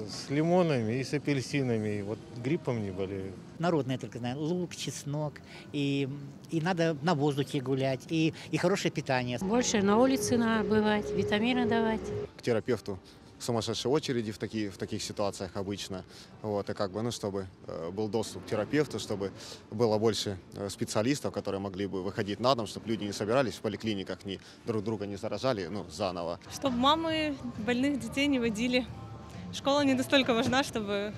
с лимонами и с апельсинами. Вот гриппом не болею. Народное только знаю. Лук, чеснок. И, и надо на воздухе гулять. И, и хорошее питание. Больше на улице надо бывать, витамины давать. к терапевту сумасшедшие очереди в, такие, в таких ситуациях обычно. Вот, и как бы, ну, чтобы э, был доступ к терапевту, чтобы было больше э, специалистов, которые могли бы выходить на дом, чтобы люди не собирались в поликлиниках, ни друг друга не заражали, ну, заново. Чтобы мамы больных детей не водили. Школа не настолько важна, чтобы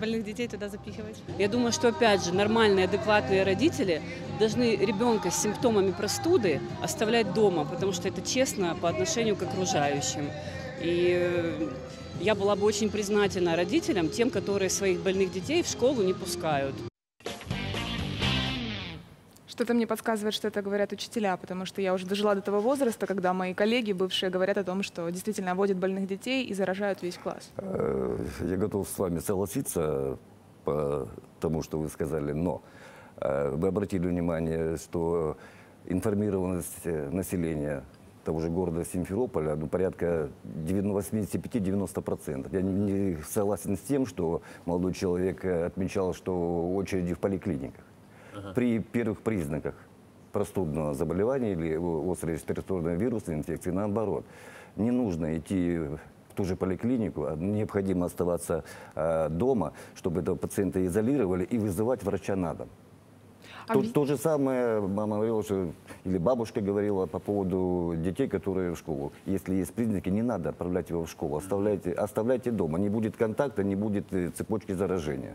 больных детей туда запихивать. Я думаю, что опять же нормальные, адекватные родители должны ребенка с симптомами простуды оставлять дома, потому что это честно по отношению к окружающим. И э, я была бы очень признательна родителям, тем, которые своих больных детей в школу не пускают. Что-то мне подсказывает, что это говорят учителя, потому что я уже дожила до того возраста, когда мои коллеги бывшие говорят о том, что действительно водят больных детей и заражают весь класс. Э, Я готов с вами согласиться по тому, что вы сказали, но э, вы обратили внимание, что информированность э, населения того же города Симферополя ну, порядка 85-90%. Я не, согласен с тем, что молодой человек отмечал, что очереди в поликлиниках. При первых признаках простудного заболевания или острой респираторной вирусной инфекции, наоборот, не нужно идти в ту же поликлинику, а необходимо оставаться э, дома, чтобы этого пациента изолировали и вызывать врача на дом. А То, то же самое мама говорила, что, или бабушка говорила по поводу детей, которые в школу. Если есть признаки, не надо отправлять его в школу, оставляйте, оставляйте дома. Не будет контакта, не будет э, цепочки заражения.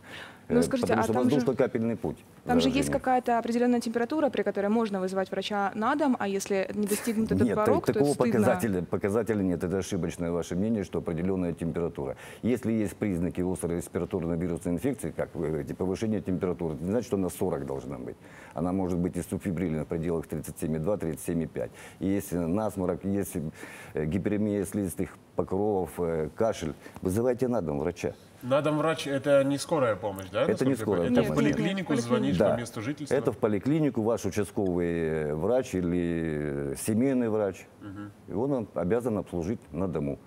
Ну, Э, скажите, потому а что там же- воздушно-капельный путь. Там же есть заражения. какая-то определенная температура, при которой можно вызвать врача на дом, а если не достигнут этот Нет, так- порог, то такого стыдно. показателя, показателя нет. Это ошибочное ваше мнение, что определенная температура. Если есть признаки острой респираторной вирусной инфекции, как вы говорите, повышение температуры, это не значит, что она 40 должна быть. Она может быть и субфибрильна в пределах 37,2-37,5. И если насморк, если э, гиперемия слизистых покровов, э, кашель, вызывайте на дом врача. На дом врач это не скорая помощь, да? Это не скорая понимаю? Это в помощь. поликлинику звонишь Да. по месту жительства. Это в поликлинику ваш участковый э, врач или семейный врач. Мгм. И он обязан обслужить на дому.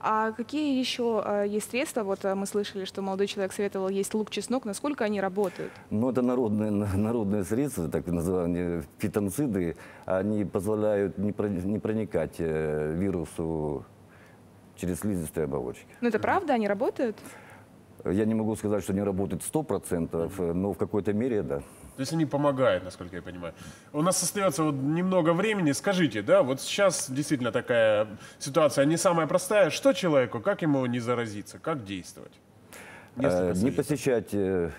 А какие еще э, есть средства? Вот э, мы слышали, что молодой человек советовал есть лук, чеснок. Насколько они работают? Ну, это народные, народные средства, так называемые фитонциды. Они позволяют не, про- не проникать э, вирусу через слизистые оболочки. Ну это правда? Они работают? Я не могу сказать, что они работают 100%, э, но в какой-то мере, да. То есть они помогают, насколько я понимаю. У нас остается вот немного времени. Скажите, да, вот сейчас действительно такая ситуация не самая простая. Что человеку, как ему не заразиться, как действовать? Э, Не посещать э,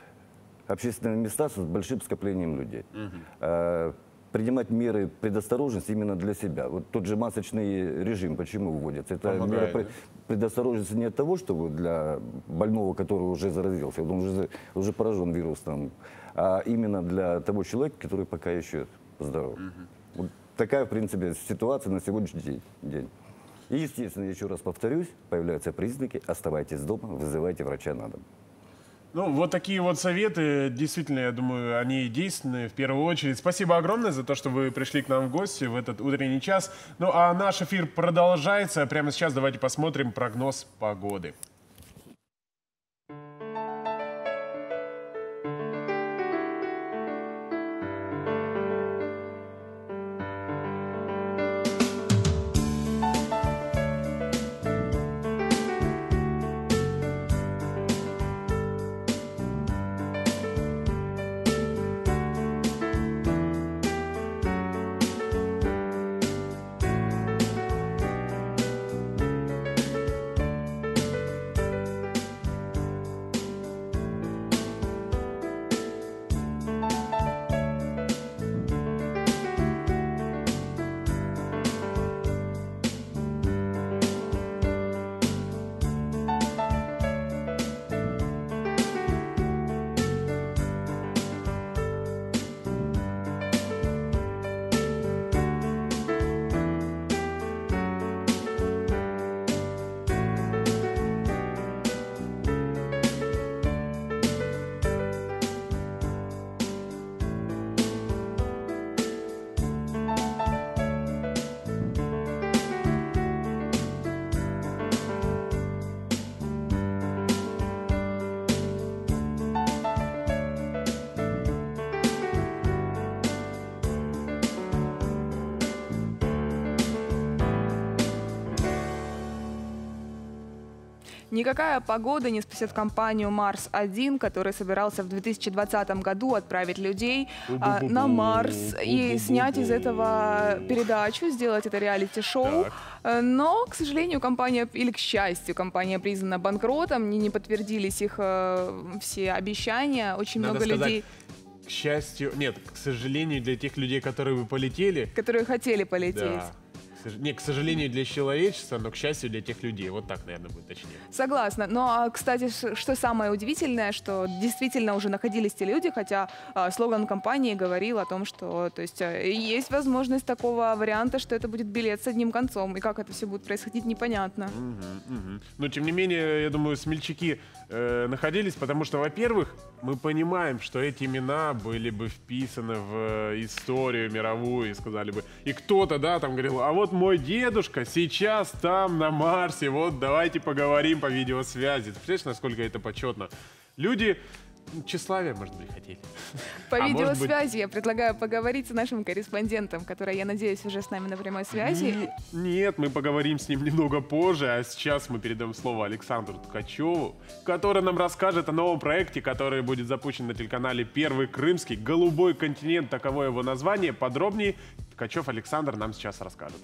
общественные места с большим скоплением людей. Э, Принимать меры предосторожности именно для себя. Вот тот же масочный режим, почему вводится? Это Помогает, мера предосторожности не от того, что для больного, который уже заразился, он уже, уже поражен вирусом, а именно для того человека, который пока еще здоров. Вот такая, в принципе, ситуация на сегодняшний день. И, естественно, еще раз повторюсь, появляются признаки, оставайтесь дома, вызывайте врача на дом. Ну, вот такие вот советы, действительно, я думаю, они действенны в первую очередь. Спасибо огромное за то, что вы пришли к нам в гости в этот утренний час. Ну, а наш эфир продолжается. Прямо сейчас давайте посмотрим прогноз погоды. Никакая погода не спасет компанию Марс-1, который собирался в 2020 году отправить людей а, на Марс и снять из этого передачу, сделать это реалити-шоу. Э, Но, к сожалению, компания, или к счастью, компания признана банкротом, не, не подтвердились их э, все обещания. Очень Надо много сказать, людей, К счастью, нет, к сожалению, для тех людей, которые вы полетели, которые хотели полететь. да. Сож- Не, к сожалению, для человечества, но к счастью для тех людей. Вот так, наверное, будет точнее. Согласна. Но, а, кстати, что самое удивительное, что действительно уже находились те люди, хотя а, слоган компании говорил о том, что то есть, э, есть возможность такого варианта, что это будет билет с одним концом. И как это все будет происходить, непонятно. Мгм, мгм. Но, тем не менее, я думаю, смельчаки э, находились, потому что, во-первых, мы понимаем, что эти имена были бы вписаны в э, историю мировую, и сказали бы, и кто-то, да, там говорил, а вот мой дедушка сейчас там, на Марсе, вот давайте поговорим по видеосвязи. Ты представляешь, насколько это почетно? Люди Тщеславие, может быть, хотели. По А может быть- видеосвязи я предлагаю поговорить с нашим корреспондентом, который, я надеюсь, уже с нами на прямой связи. Нет, мы поговорим с ним немного позже, а сейчас мы передаем слово Александру Ткачеву, который нам расскажет о новом проекте, который будет запущен на телеканале «Первый Крымский», «Голубой континент», таково его название. Подробнее Ткачев Александр нам сейчас расскажет.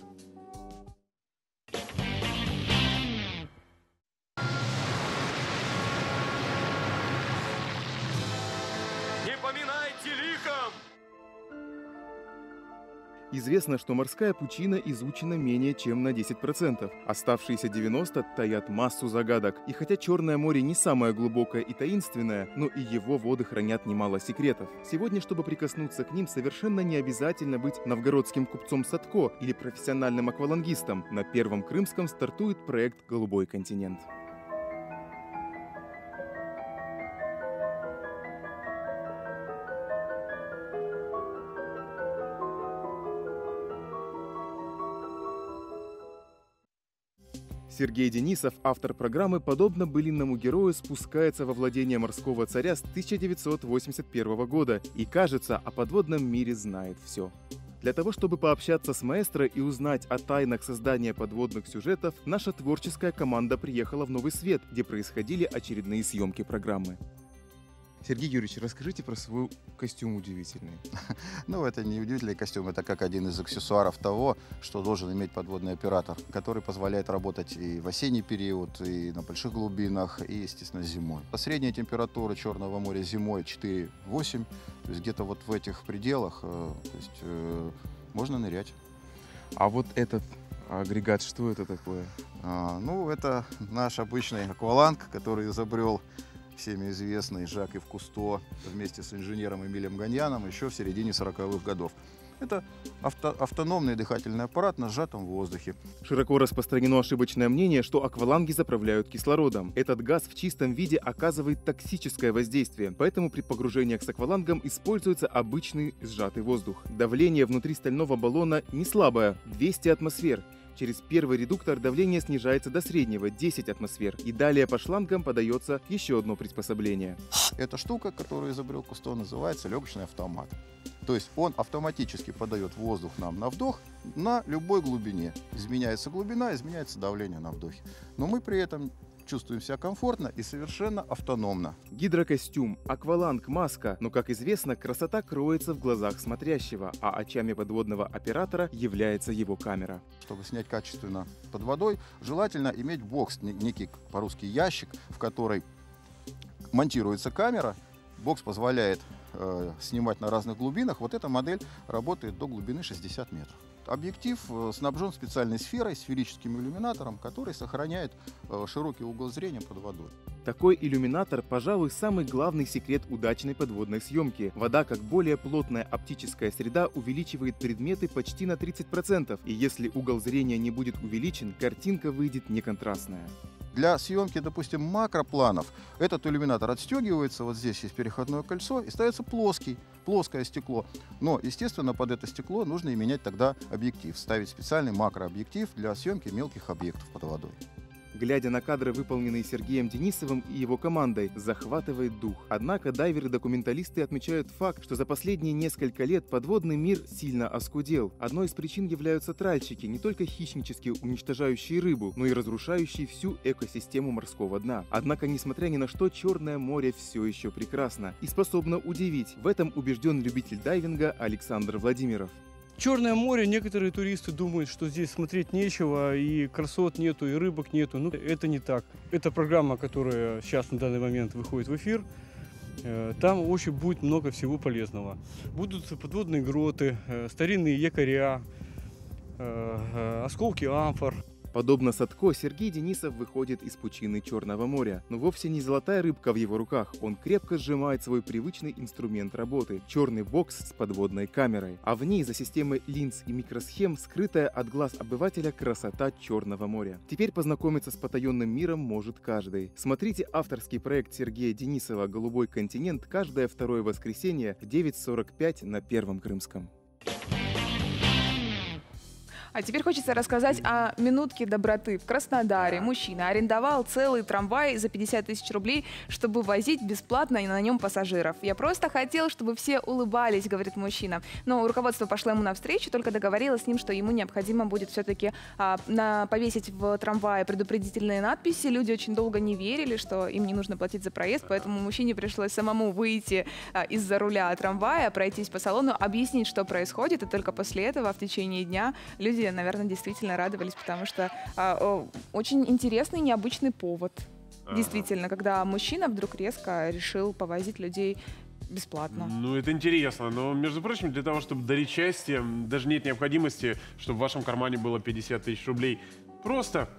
Известно, что морская пучина изучена менее чем на 10%. Оставшиеся 90% таят массу загадок. И хотя Черное море не самое глубокое и таинственное, но и его воды хранят немало секретов. Сегодня, чтобы прикоснуться к ним, совершенно не обязательно быть новгородским купцом Садко или профессиональным аквалангистом. На Первом Крымском стартует проект «Голубой континент». Сергей Денисов, автор программы, подобно былинному герою, спускается во владение морского царя с 1981 года и, кажется, о подводном мире знает все. Для того, чтобы пообщаться с маэстро и узнать о тайнах создания подводных сюжетов, наша творческая команда приехала в Новый Свет, где происходили очередные съемки программы. Сергей Юрьевич, расскажите про свой костюм удивительный. Ну, это не удивительный костюм, это как один из аксессуаров того, что должен иметь подводный оператор, который позволяет работать и в осенний период, и на больших глубинах, и, естественно, зимой. А Средняя температура Черного моря зимой 4-8, то есть где-то вот в этих пределах, э, то есть э, можно нырять. А вот этот агрегат, что это такое? А, ну, это наш обычный акваланг, который изобрел всеми известный Жак Кусто вместе с инженером Эмилем Ганьяном еще в середине 40-х годов. Это авто- автономный дыхательный аппарат на сжатом воздухе. Широко распространено ошибочное мнение, что акваланги заправляют кислородом. Этот газ в чистом виде оказывает токсическое воздействие, поэтому при погружениях с аквалангом используется обычный сжатый воздух. Давление внутри стального баллона не слабое – 200 атмосфер. Через первый редуктор давление снижается до среднего – 10 атмосфер. И далее по шлангам подается еще одно приспособление. Эта штука, которую изобрел Кусто, называется легочный автомат. То есть он автоматически подает воздух нам на вдох на любой глубине. Изменяется глубина, изменяется давление на вдохе. Но мы при этом чувствуем себя комфортно и совершенно автономно. Гидрокостюм, акваланг, маска. Но, как известно, красота кроется в глазах смотрящего, а очами подводного оператора является его камера. Чтобы снять качественно под водой, желательно иметь бокс, не- некий по-русски ящик, в который монтируется камера. Бокс позволяет э, снимать на разных глубинах. Вот эта модель работает до глубины 60 метров. Объектив э, снабжен специальной сферой, сферическим иллюминатором, который сохраняет э, широкий угол зрения под водой. Такой иллюминатор, пожалуй, самый главный секрет удачной подводной съемки. Вода, как более плотная оптическая среда, увеличивает предметы почти на 30%. И если угол зрения не будет увеличен, картинка выйдет неконтрастная. Для съемки, допустим, макропланов этот иллюминатор отстегивается, вот здесь есть переходное кольцо, и ставится плоский, плоское стекло. Но, естественно, под это стекло нужно и менять тогда объектив, ставить специальный макрообъектив для съемки мелких объектов под водой. Глядя на кадры, выполненные Сергеем Денисовым и его командой, захватывает дух. Однако дайверы-документалисты отмечают факт, что за последние несколько лет подводный мир сильно оскудел. Одной из причин являются тральщики, не только хищнически уничтожающие рыбу, но и разрушающие всю экосистему морского дна. Однако, несмотря ни на что, Черное море все еще прекрасно и способно удивить. В этом убежден любитель дайвинга Александр Владимиров. Черное море, некоторые туристы думают, что здесь смотреть нечего, и красот нету, и рыбок нету. Но это не так. Это программа, которая сейчас на данный момент выходит в эфир. Э, Там очень будет много всего полезного. Будут подводные гроты, э, старинные якоря, э, осколки амфор. Подобно Садко, Сергей Денисов выходит из пучины Черного моря. Но вовсе не золотая рыбка в его руках. Он крепко сжимает свой привычный инструмент работы – черный бокс с подводной камерой. А в ней за системой линз и микросхем скрытая от глаз обывателя красота Черного моря. Теперь познакомиться с потаенным миром может каждый. Смотрите авторский проект Сергея Денисова «Голубой континент» каждое второе воскресенье в 9.45 на Первом Крымском. А теперь хочется рассказать о минутке доброты. В Краснодаре мужчина арендовал целый трамвай за 50 тысяч рублей, чтобы возить бесплатно и на нем пассажиров. Я просто хотел, чтобы все улыбались, говорит мужчина. Но руководство пошло ему навстречу, только договорилось с ним, что ему необходимо будет все-таки а, на, повесить в трамвае предупредительные надписи. Люди очень долго не верили, что им не нужно платить за проезд, поэтому мужчине пришлось самому выйти а, из-за руля трамвая, пройтись по салону, объяснить, что происходит, и только после этого в течение дня люди, наверное, действительно радовались, потому что а, очень интересный, необычный повод. Ага. Действительно, когда мужчина вдруг резко решил повозить людей бесплатно. Ну, это интересно. Но, между прочим, для того, чтобы дарить счастье, даже нет необходимости, чтобы в вашем кармане было 50 тысяч рублей. Просто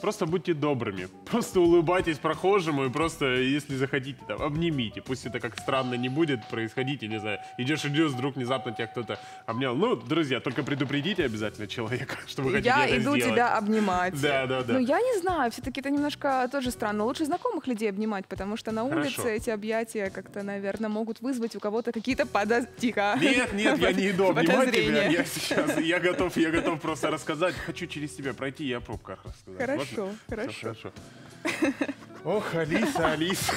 Просто будьте добрыми. Просто улыбайтесь прохожему и просто, если захотите, там, обнимите. Пусть это как странно не будет происходить, я не знаю, идешь, идешь, вдруг внезапно тебя кто-то обнял. Ну, друзья, только предупредите обязательно человека, что вы хотите Я это иду сделать. тебя обнимать. Да, да, да. Ну, я не знаю, все-таки это немножко тоже странно. Лучше знакомых людей обнимать, потому что на улице Хорошо. эти объятия как-то, наверное, могут вызвать у кого-то какие-то подоз... Тихо. Нет, нет, я не иду обнимать тебя. Подозрения. Я сейчас, я готов, я готов просто рассказать. Хочу через тебя пройти и о пробках рассказать. Хорошо, Ладно? хорошо. Всё, Ох, Алиса, Алиса.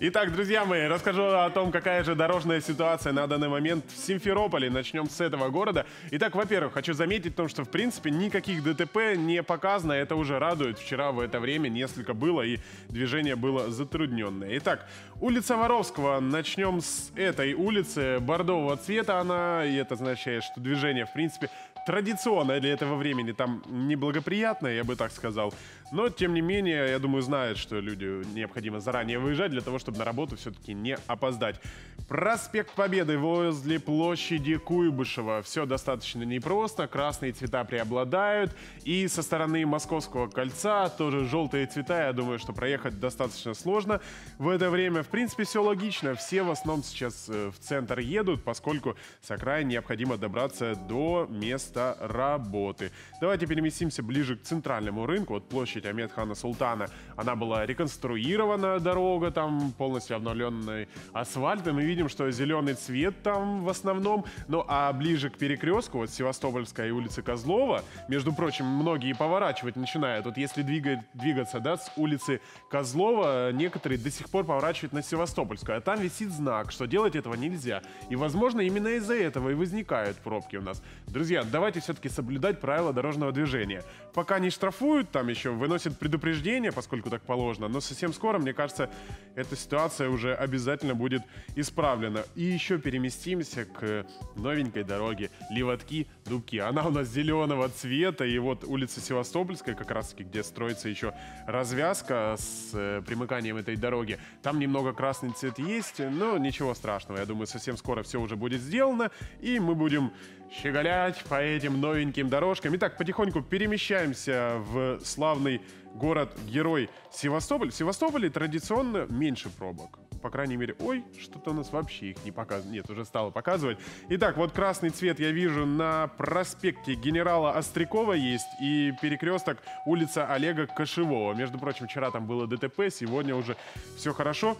Итак, друзья мои, расскажу о том, какая же дорожная ситуация на данный момент в Симферополе. Начнем с этого города. Итак, во-первых, хочу заметить том, что в принципе никаких ДТП не показано. Это уже радует. Вчера в это время несколько было и движение было затрудненное. Итак, улица Воровского. Начнем с этой улицы. Бордового цвета она, и это означает, что движение в принципе традиционное для этого времени там неблагоприятное, я бы так сказал. Но, тем не менее, я думаю, знают, что люди необходимо заранее выезжать для того, чтобы на работу все-таки не опоздать. Проспект Победы возле площади Куйбышева. Все достаточно непросто, красные цвета преобладают. И со стороны Московского кольца тоже желтые цвета. Я думаю, что проехать достаточно сложно. В это время, в принципе, все логично. Все в основном сейчас э, в центр едут, поскольку с окраин необходимо добраться до места работы. Давайте переместимся ближе к центральному рынку. Вот площадь Амедхана Султана. Она была реконструирована, дорога там полностью обновленный асфальт. И мы видим, что зеленый цвет там в основном. Ну а ближе к перекрестку, вот Севастопольская и улицы Козлова, между прочим, многие поворачивать начинают. Вот если двигать, двигаться да, с улицы Козлова, некоторые до сих пор поворачивают на Севастопольскую. А там висит знак, что делать этого нельзя. И, возможно, именно из-за этого и возникают пробки у нас. Друзья, давайте все-таки соблюдать правила дорожного движения. Пока не штрафуют, там еще выносят предупреждение, поскольку так положено, но совсем скоро, мне кажется, эта ситуация уже обязательно будет исправлена. И еще переместимся к новенькой дороге Левотки-Дубки. Она у нас зеленого цвета, и вот улица Севастопольская, как раз таки, где строится еще развязка с э, примыканием этой дороги. Там немного красный цвет есть, но ничего страшного. Я думаю, совсем скоро все уже будет сделано, и мы будем щеголять этим новеньким дорожкам. Итак, потихоньку перемещаемся в славный город-герой Севастополь. В Севастополе традиционно меньше пробок. По крайней мере, ой, что-то у нас вообще их не показывает. Нет, уже стало показывать. Итак, вот красный цвет я вижу на проспекте генерала Острякова есть и перекресток улица Олега Кошевого. Между прочим, вчера там было ДТП, сегодня уже все хорошо.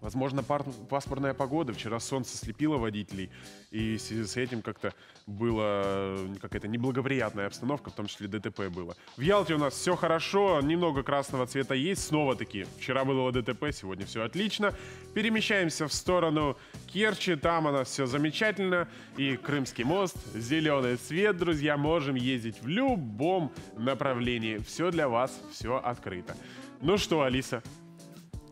Возможно, пар- пасмурная погода. Вчера солнце слепило водителей. И в связи с этим как-то была э, какая-то неблагоприятная обстановка, в том числе ДТП было. В Ялте у нас все хорошо, немного красного цвета есть. Снова-таки, вчера было ДТП, сегодня все отлично. Перемещаемся в сторону Керчи, там у нас все замечательно. И Крымский мост, зеленый цвет, друзья, можем ездить в любом направлении. Все для вас, все открыто. Ну что, Алиса,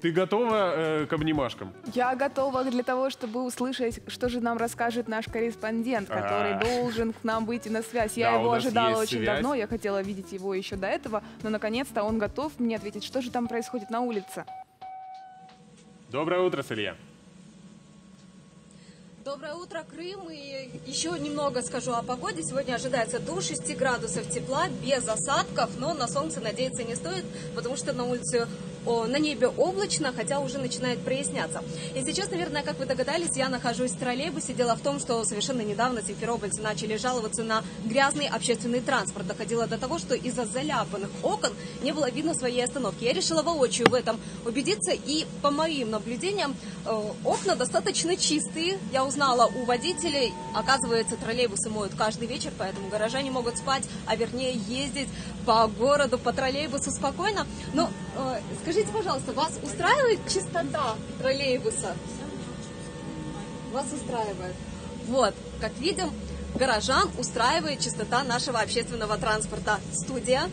ты готова э, к обнимашкам? Я готова для того, чтобы услышать, что же нам расскажет наш корреспондент, который А. должен к нам выйти на связь. Я Да, его ожидала очень связь. давно, я хотела видеть его еще до этого, но наконец-то он готов мне ответить, что же там происходит на улице. Доброе утро, Салья. Доброе утро, Крым. И еще немного скажу о погоде. Сегодня ожидается до 6 градусов тепла, без осадков, но на солнце надеяться не стоит, потому что на улице на небе облачно, хотя уже начинает проясняться. И сейчас, наверное, как вы догадались, я нахожусь в троллейбусе. Дело в том, что совершенно недавно симферопольцы начали жаловаться на грязный общественный транспорт. Доходило до того, что из-за заляпанных окон не было видно своей остановки. Я решила воочию в этом убедиться, и по моим наблюдениям э, окна достаточно чистые. Я узнала у водителей, оказывается, троллейбусы моют каждый вечер, поэтому горожане могут спать, а вернее ездить по городу, по троллейбусу спокойно. Но э, скажите, пожалуйста, вас устраивает чистота троллейбуса? Вас устраивает. Вот, как видим, горожан устраивает чистота нашего общественного транспорта. Студия.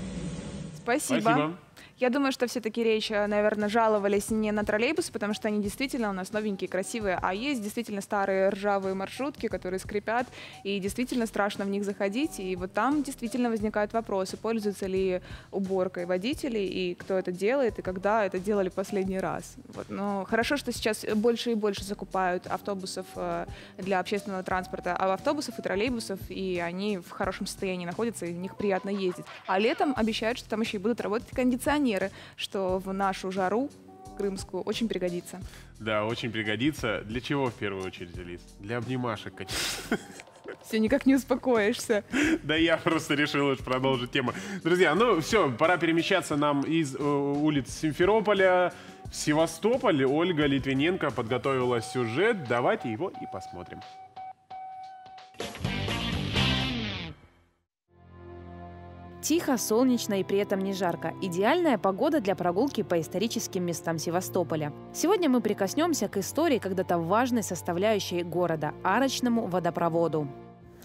Спасибо. Спасибо. Я думаю, что все-таки речь, э, наверное, жаловались не на троллейбусы, потому что они действительно у нас новенькие, красивые, а есть действительно старые ржавые маршрутки, которые скрипят, и действительно страшно в них заходить. И вот там действительно возникают вопросы, пользуются ли уборкой водители, и кто это делает, и когда это делали последний раз. Вот. Но хорошо, что сейчас больше и больше закупают автобусов э, для общественного транспорта, а автобусов и троллейбусов, и они в хорошем состоянии находятся, и в них приятно ездить. А летом обещают, что там еще и будут работать кондиционеры, что в нашу жару крымскую очень пригодится. Да, очень пригодится. Для чего в первую очередь, Алис? Для обнимашек, конечно. Все никак не успокоишься. Да я просто решил уж продолжить тему. Друзья, ну все, пора перемещаться нам из э, улиц Симферополя в Севастополь. Ольга Литвиненко подготовила сюжет. Давайте его и посмотрим. Тихо, солнечно и при этом не жарко. Идеальная погода для прогулки по историческим местам Севастополя. Сегодня мы прикоснемся к истории когда-то важной составляющей города – арочному водопроводу.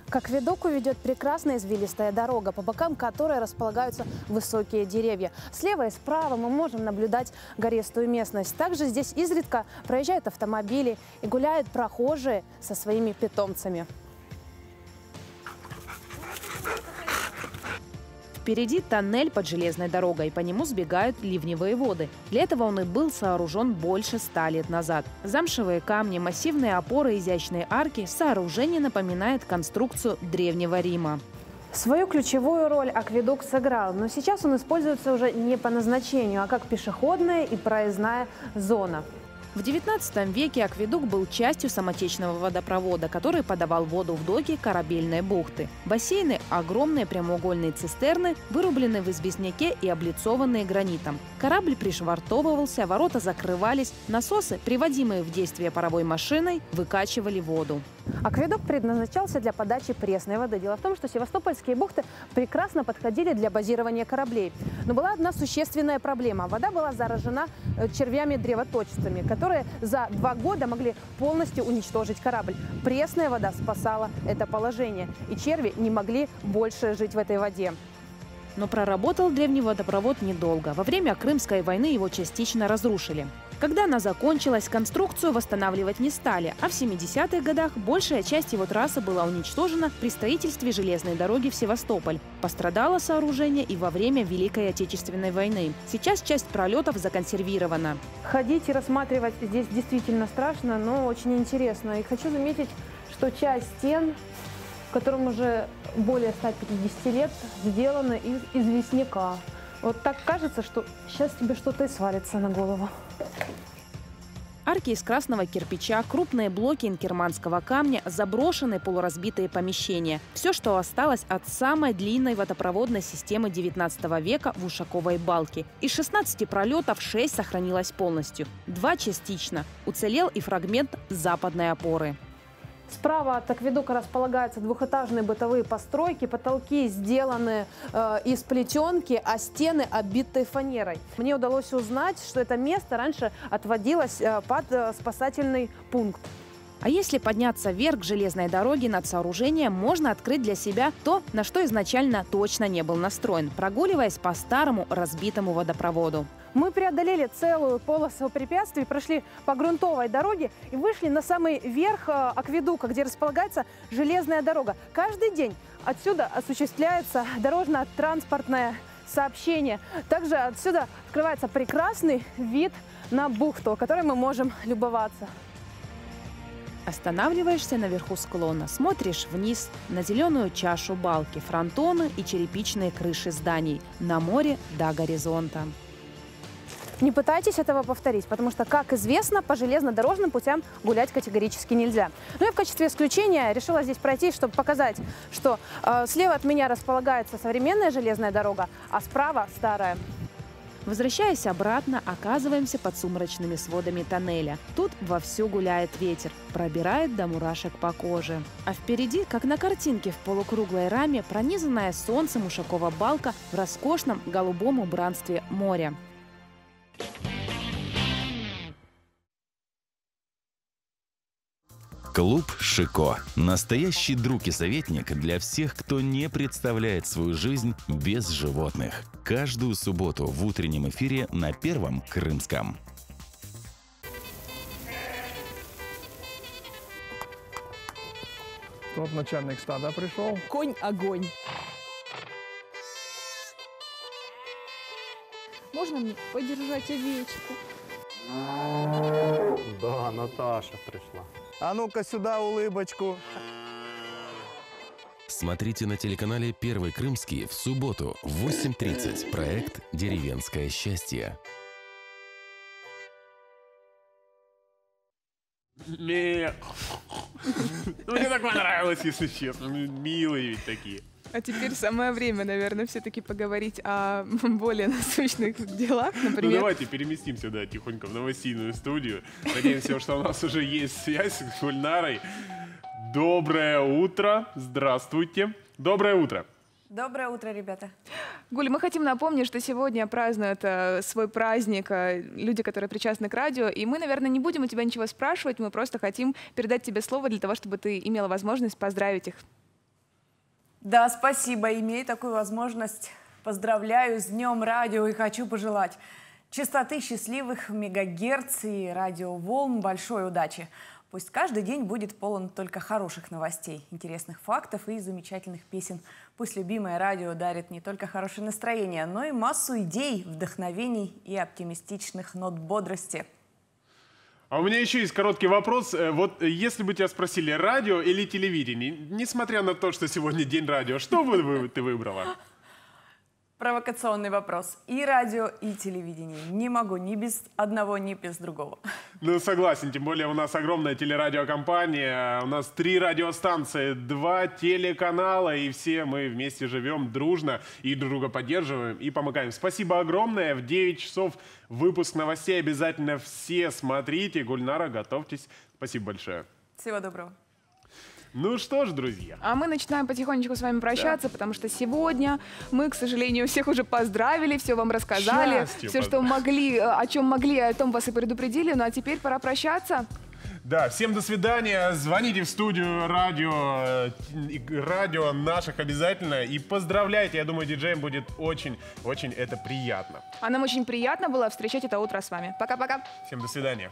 К акведуку ведет прекрасная извилистая дорога, по бокам которой располагаются высокие деревья. Слева и справа мы можем наблюдать гористую местность. Также здесь изредка проезжают автомобили и гуляют прохожие со своими питомцами. Впереди тоннель под железной дорогой, по нему сбегают ливневые воды. Для этого он и был сооружен больше ста лет назад. Замшевые камни, массивные опоры, изящные арки – сооружение напоминает конструкцию Древнего Рима. Свою ключевую роль акведук сыграл, но сейчас он используется уже не по назначению, а как пешеходная и проездная зона. В XIX веке акведук был частью самотечного водопровода, который подавал воду в доки корабельной бухты. Бассейны – огромные прямоугольные цистерны, вырубленные в известняке и облицованные гранитом. Корабль пришвартовывался, ворота закрывались, насосы, приводимые в действие паровой машиной, выкачивали воду. Акведук предназначался для подачи пресной воды. Дело в том, что севастопольские бухты прекрасно подходили для базирования кораблей. Но была одна существенная проблема. Вода была заражена э, червями-древоточцами, которые за два года могли полностью уничтожить корабль. Пресная вода спасала это положение, и черви не могли больше жить в этой воде. Но проработал древний водопровод недолго. Во время Крымской войны его частично разрушили. Когда она закончилась, конструкцию восстанавливать не стали, а в 70-х годах большая часть его трассы была уничтожена при строительстве железной дороги в Севастополь. Пострадало сооружение и во время Великой Отечественной войны. Сейчас часть пролетов законсервирована. Ходить и рассматривать здесь действительно страшно, но очень интересно. И хочу заметить, что часть стен которым уже более 150 лет, сделана из известняка. Вот так кажется, что сейчас тебе что-то и свалится на голову. Арки из красного кирпича, крупные блоки инкерманского камня, заброшенные полуразбитые помещения. Все, что осталось от самой длинной водопроводной системы 19 века в Ушаковой балке. Из 16 пролетов 6 сохранилось полностью. Два частично. Уцелел и фрагмент западной опоры. Справа от акведука располагаются двухэтажные бытовые постройки. Потолки сделаны э, из плетенки, а стены обиты фанерой. Мне удалось узнать, что это место раньше отводилось э, под э, спасательный пункт. А если подняться вверх к железной дороге над сооружением, можно открыть для себя то, на что изначально точно не был настроен, прогуливаясь по старому разбитому водопроводу. Мы преодолели целую полосу препятствий, прошли по грунтовой дороге и вышли на самый верх э, акведука, где располагается железная дорога. Каждый день отсюда осуществляется дорожно-транспортное сообщение. Также отсюда открывается прекрасный вид на бухту, которой мы можем любоваться. Останавливаешься наверху склона, смотришь вниз на зеленую чашу балки, фронтоны и черепичные крыши зданий, на море до горизонта. Не пытайтесь этого повторить, потому что, как известно, по железнодорожным путям гулять категорически нельзя. Ну и в качестве исключения решила здесь пройти, чтобы показать, что э, слева от меня располагается современная железная дорога, а справа старая. Возвращаясь обратно, оказываемся под сумрачными сводами тоннеля. Тут вовсю гуляет ветер, пробирает до мурашек по коже. А впереди, как на картинке в полукруглой раме, пронизанная солнцем ушакова балка в роскошном голубом убранстве моря. Клуб «Шико» – настоящий друг и советник для всех, кто не представляет свою жизнь без животных. Каждую субботу в утреннем эфире на Первом Крымском. Тот начальник стада пришел. Конь Можно мне подержать овечку? Да, Наташа пришла. А ну-ка сюда улыбочку. Смотрите на телеканале «Первый Крымский» в субботу в 8.30. Проект «Деревенское счастье». Ме. Ну, Мне так понравилось, если честно. Милые ведь такие. А теперь самое время, наверное, все-таки поговорить о более насущных делах. Ну Например, давайте переместимся, да, тихонько в новостейную студию. Надеемся, что у нас уже есть связь с Гульнарой. Доброе утро. Здравствуйте. Доброе утро. Доброе утро, ребята. Гуль, мы хотим напомнить, что сегодня празднуют э, свой праздник э, люди, которые причастны к радио, и мы, наверное, не будем у тебя ничего спрашивать, мы просто хотим передать тебе слово для того, чтобы ты имела возможность поздравить их. Да, спасибо. Имею такую возможность. Поздравляю с Днем Радио и хочу пожелать частоты счастливых мегагерц и радиоволн большой удачи. Пусть каждый день будет полон только хороших новостей, интересных фактов и замечательных песен. Пусть любимое радио дарит не только хорошее настроение, но и массу идей, вдохновений и оптимистичных нот бодрости. А у меня еще есть короткий вопрос. Э, Вот э, если бы тебя спросили, радио или телевидение, несмотря на то, что сегодня день радио, что бы ты выбрала? Провокационный вопрос. И радио, и телевидение. Не могу ни без одного, ни без другого. Ну, согласен, тем более у нас огромная телерадиокомпания, у нас три радиостанции, два телеканала, и все мы вместе живем дружно и друг друга поддерживаем и помогаем. Спасибо огромное. В 9 часов выпуск новостей. Обязательно все смотрите. Гульнара, готовьтесь. Спасибо большое. Всего доброго. Ну что ж, друзья. А мы начинаем потихонечку с вами прощаться, потому что сегодня мы, к сожалению, всех уже поздравили, все вам рассказали, Счастью все, что могли, о чем могли, о том вас и предупредили. Ну а теперь пора прощаться. Да, всем до свидания. Звоните в студию радио, э, радио наших обязательно. И поздравляйте. Я думаю, диджеям будет очень-очень это приятно. А нам очень приятно было встречать это утро с вами. Пока-пока. Всем до свидания.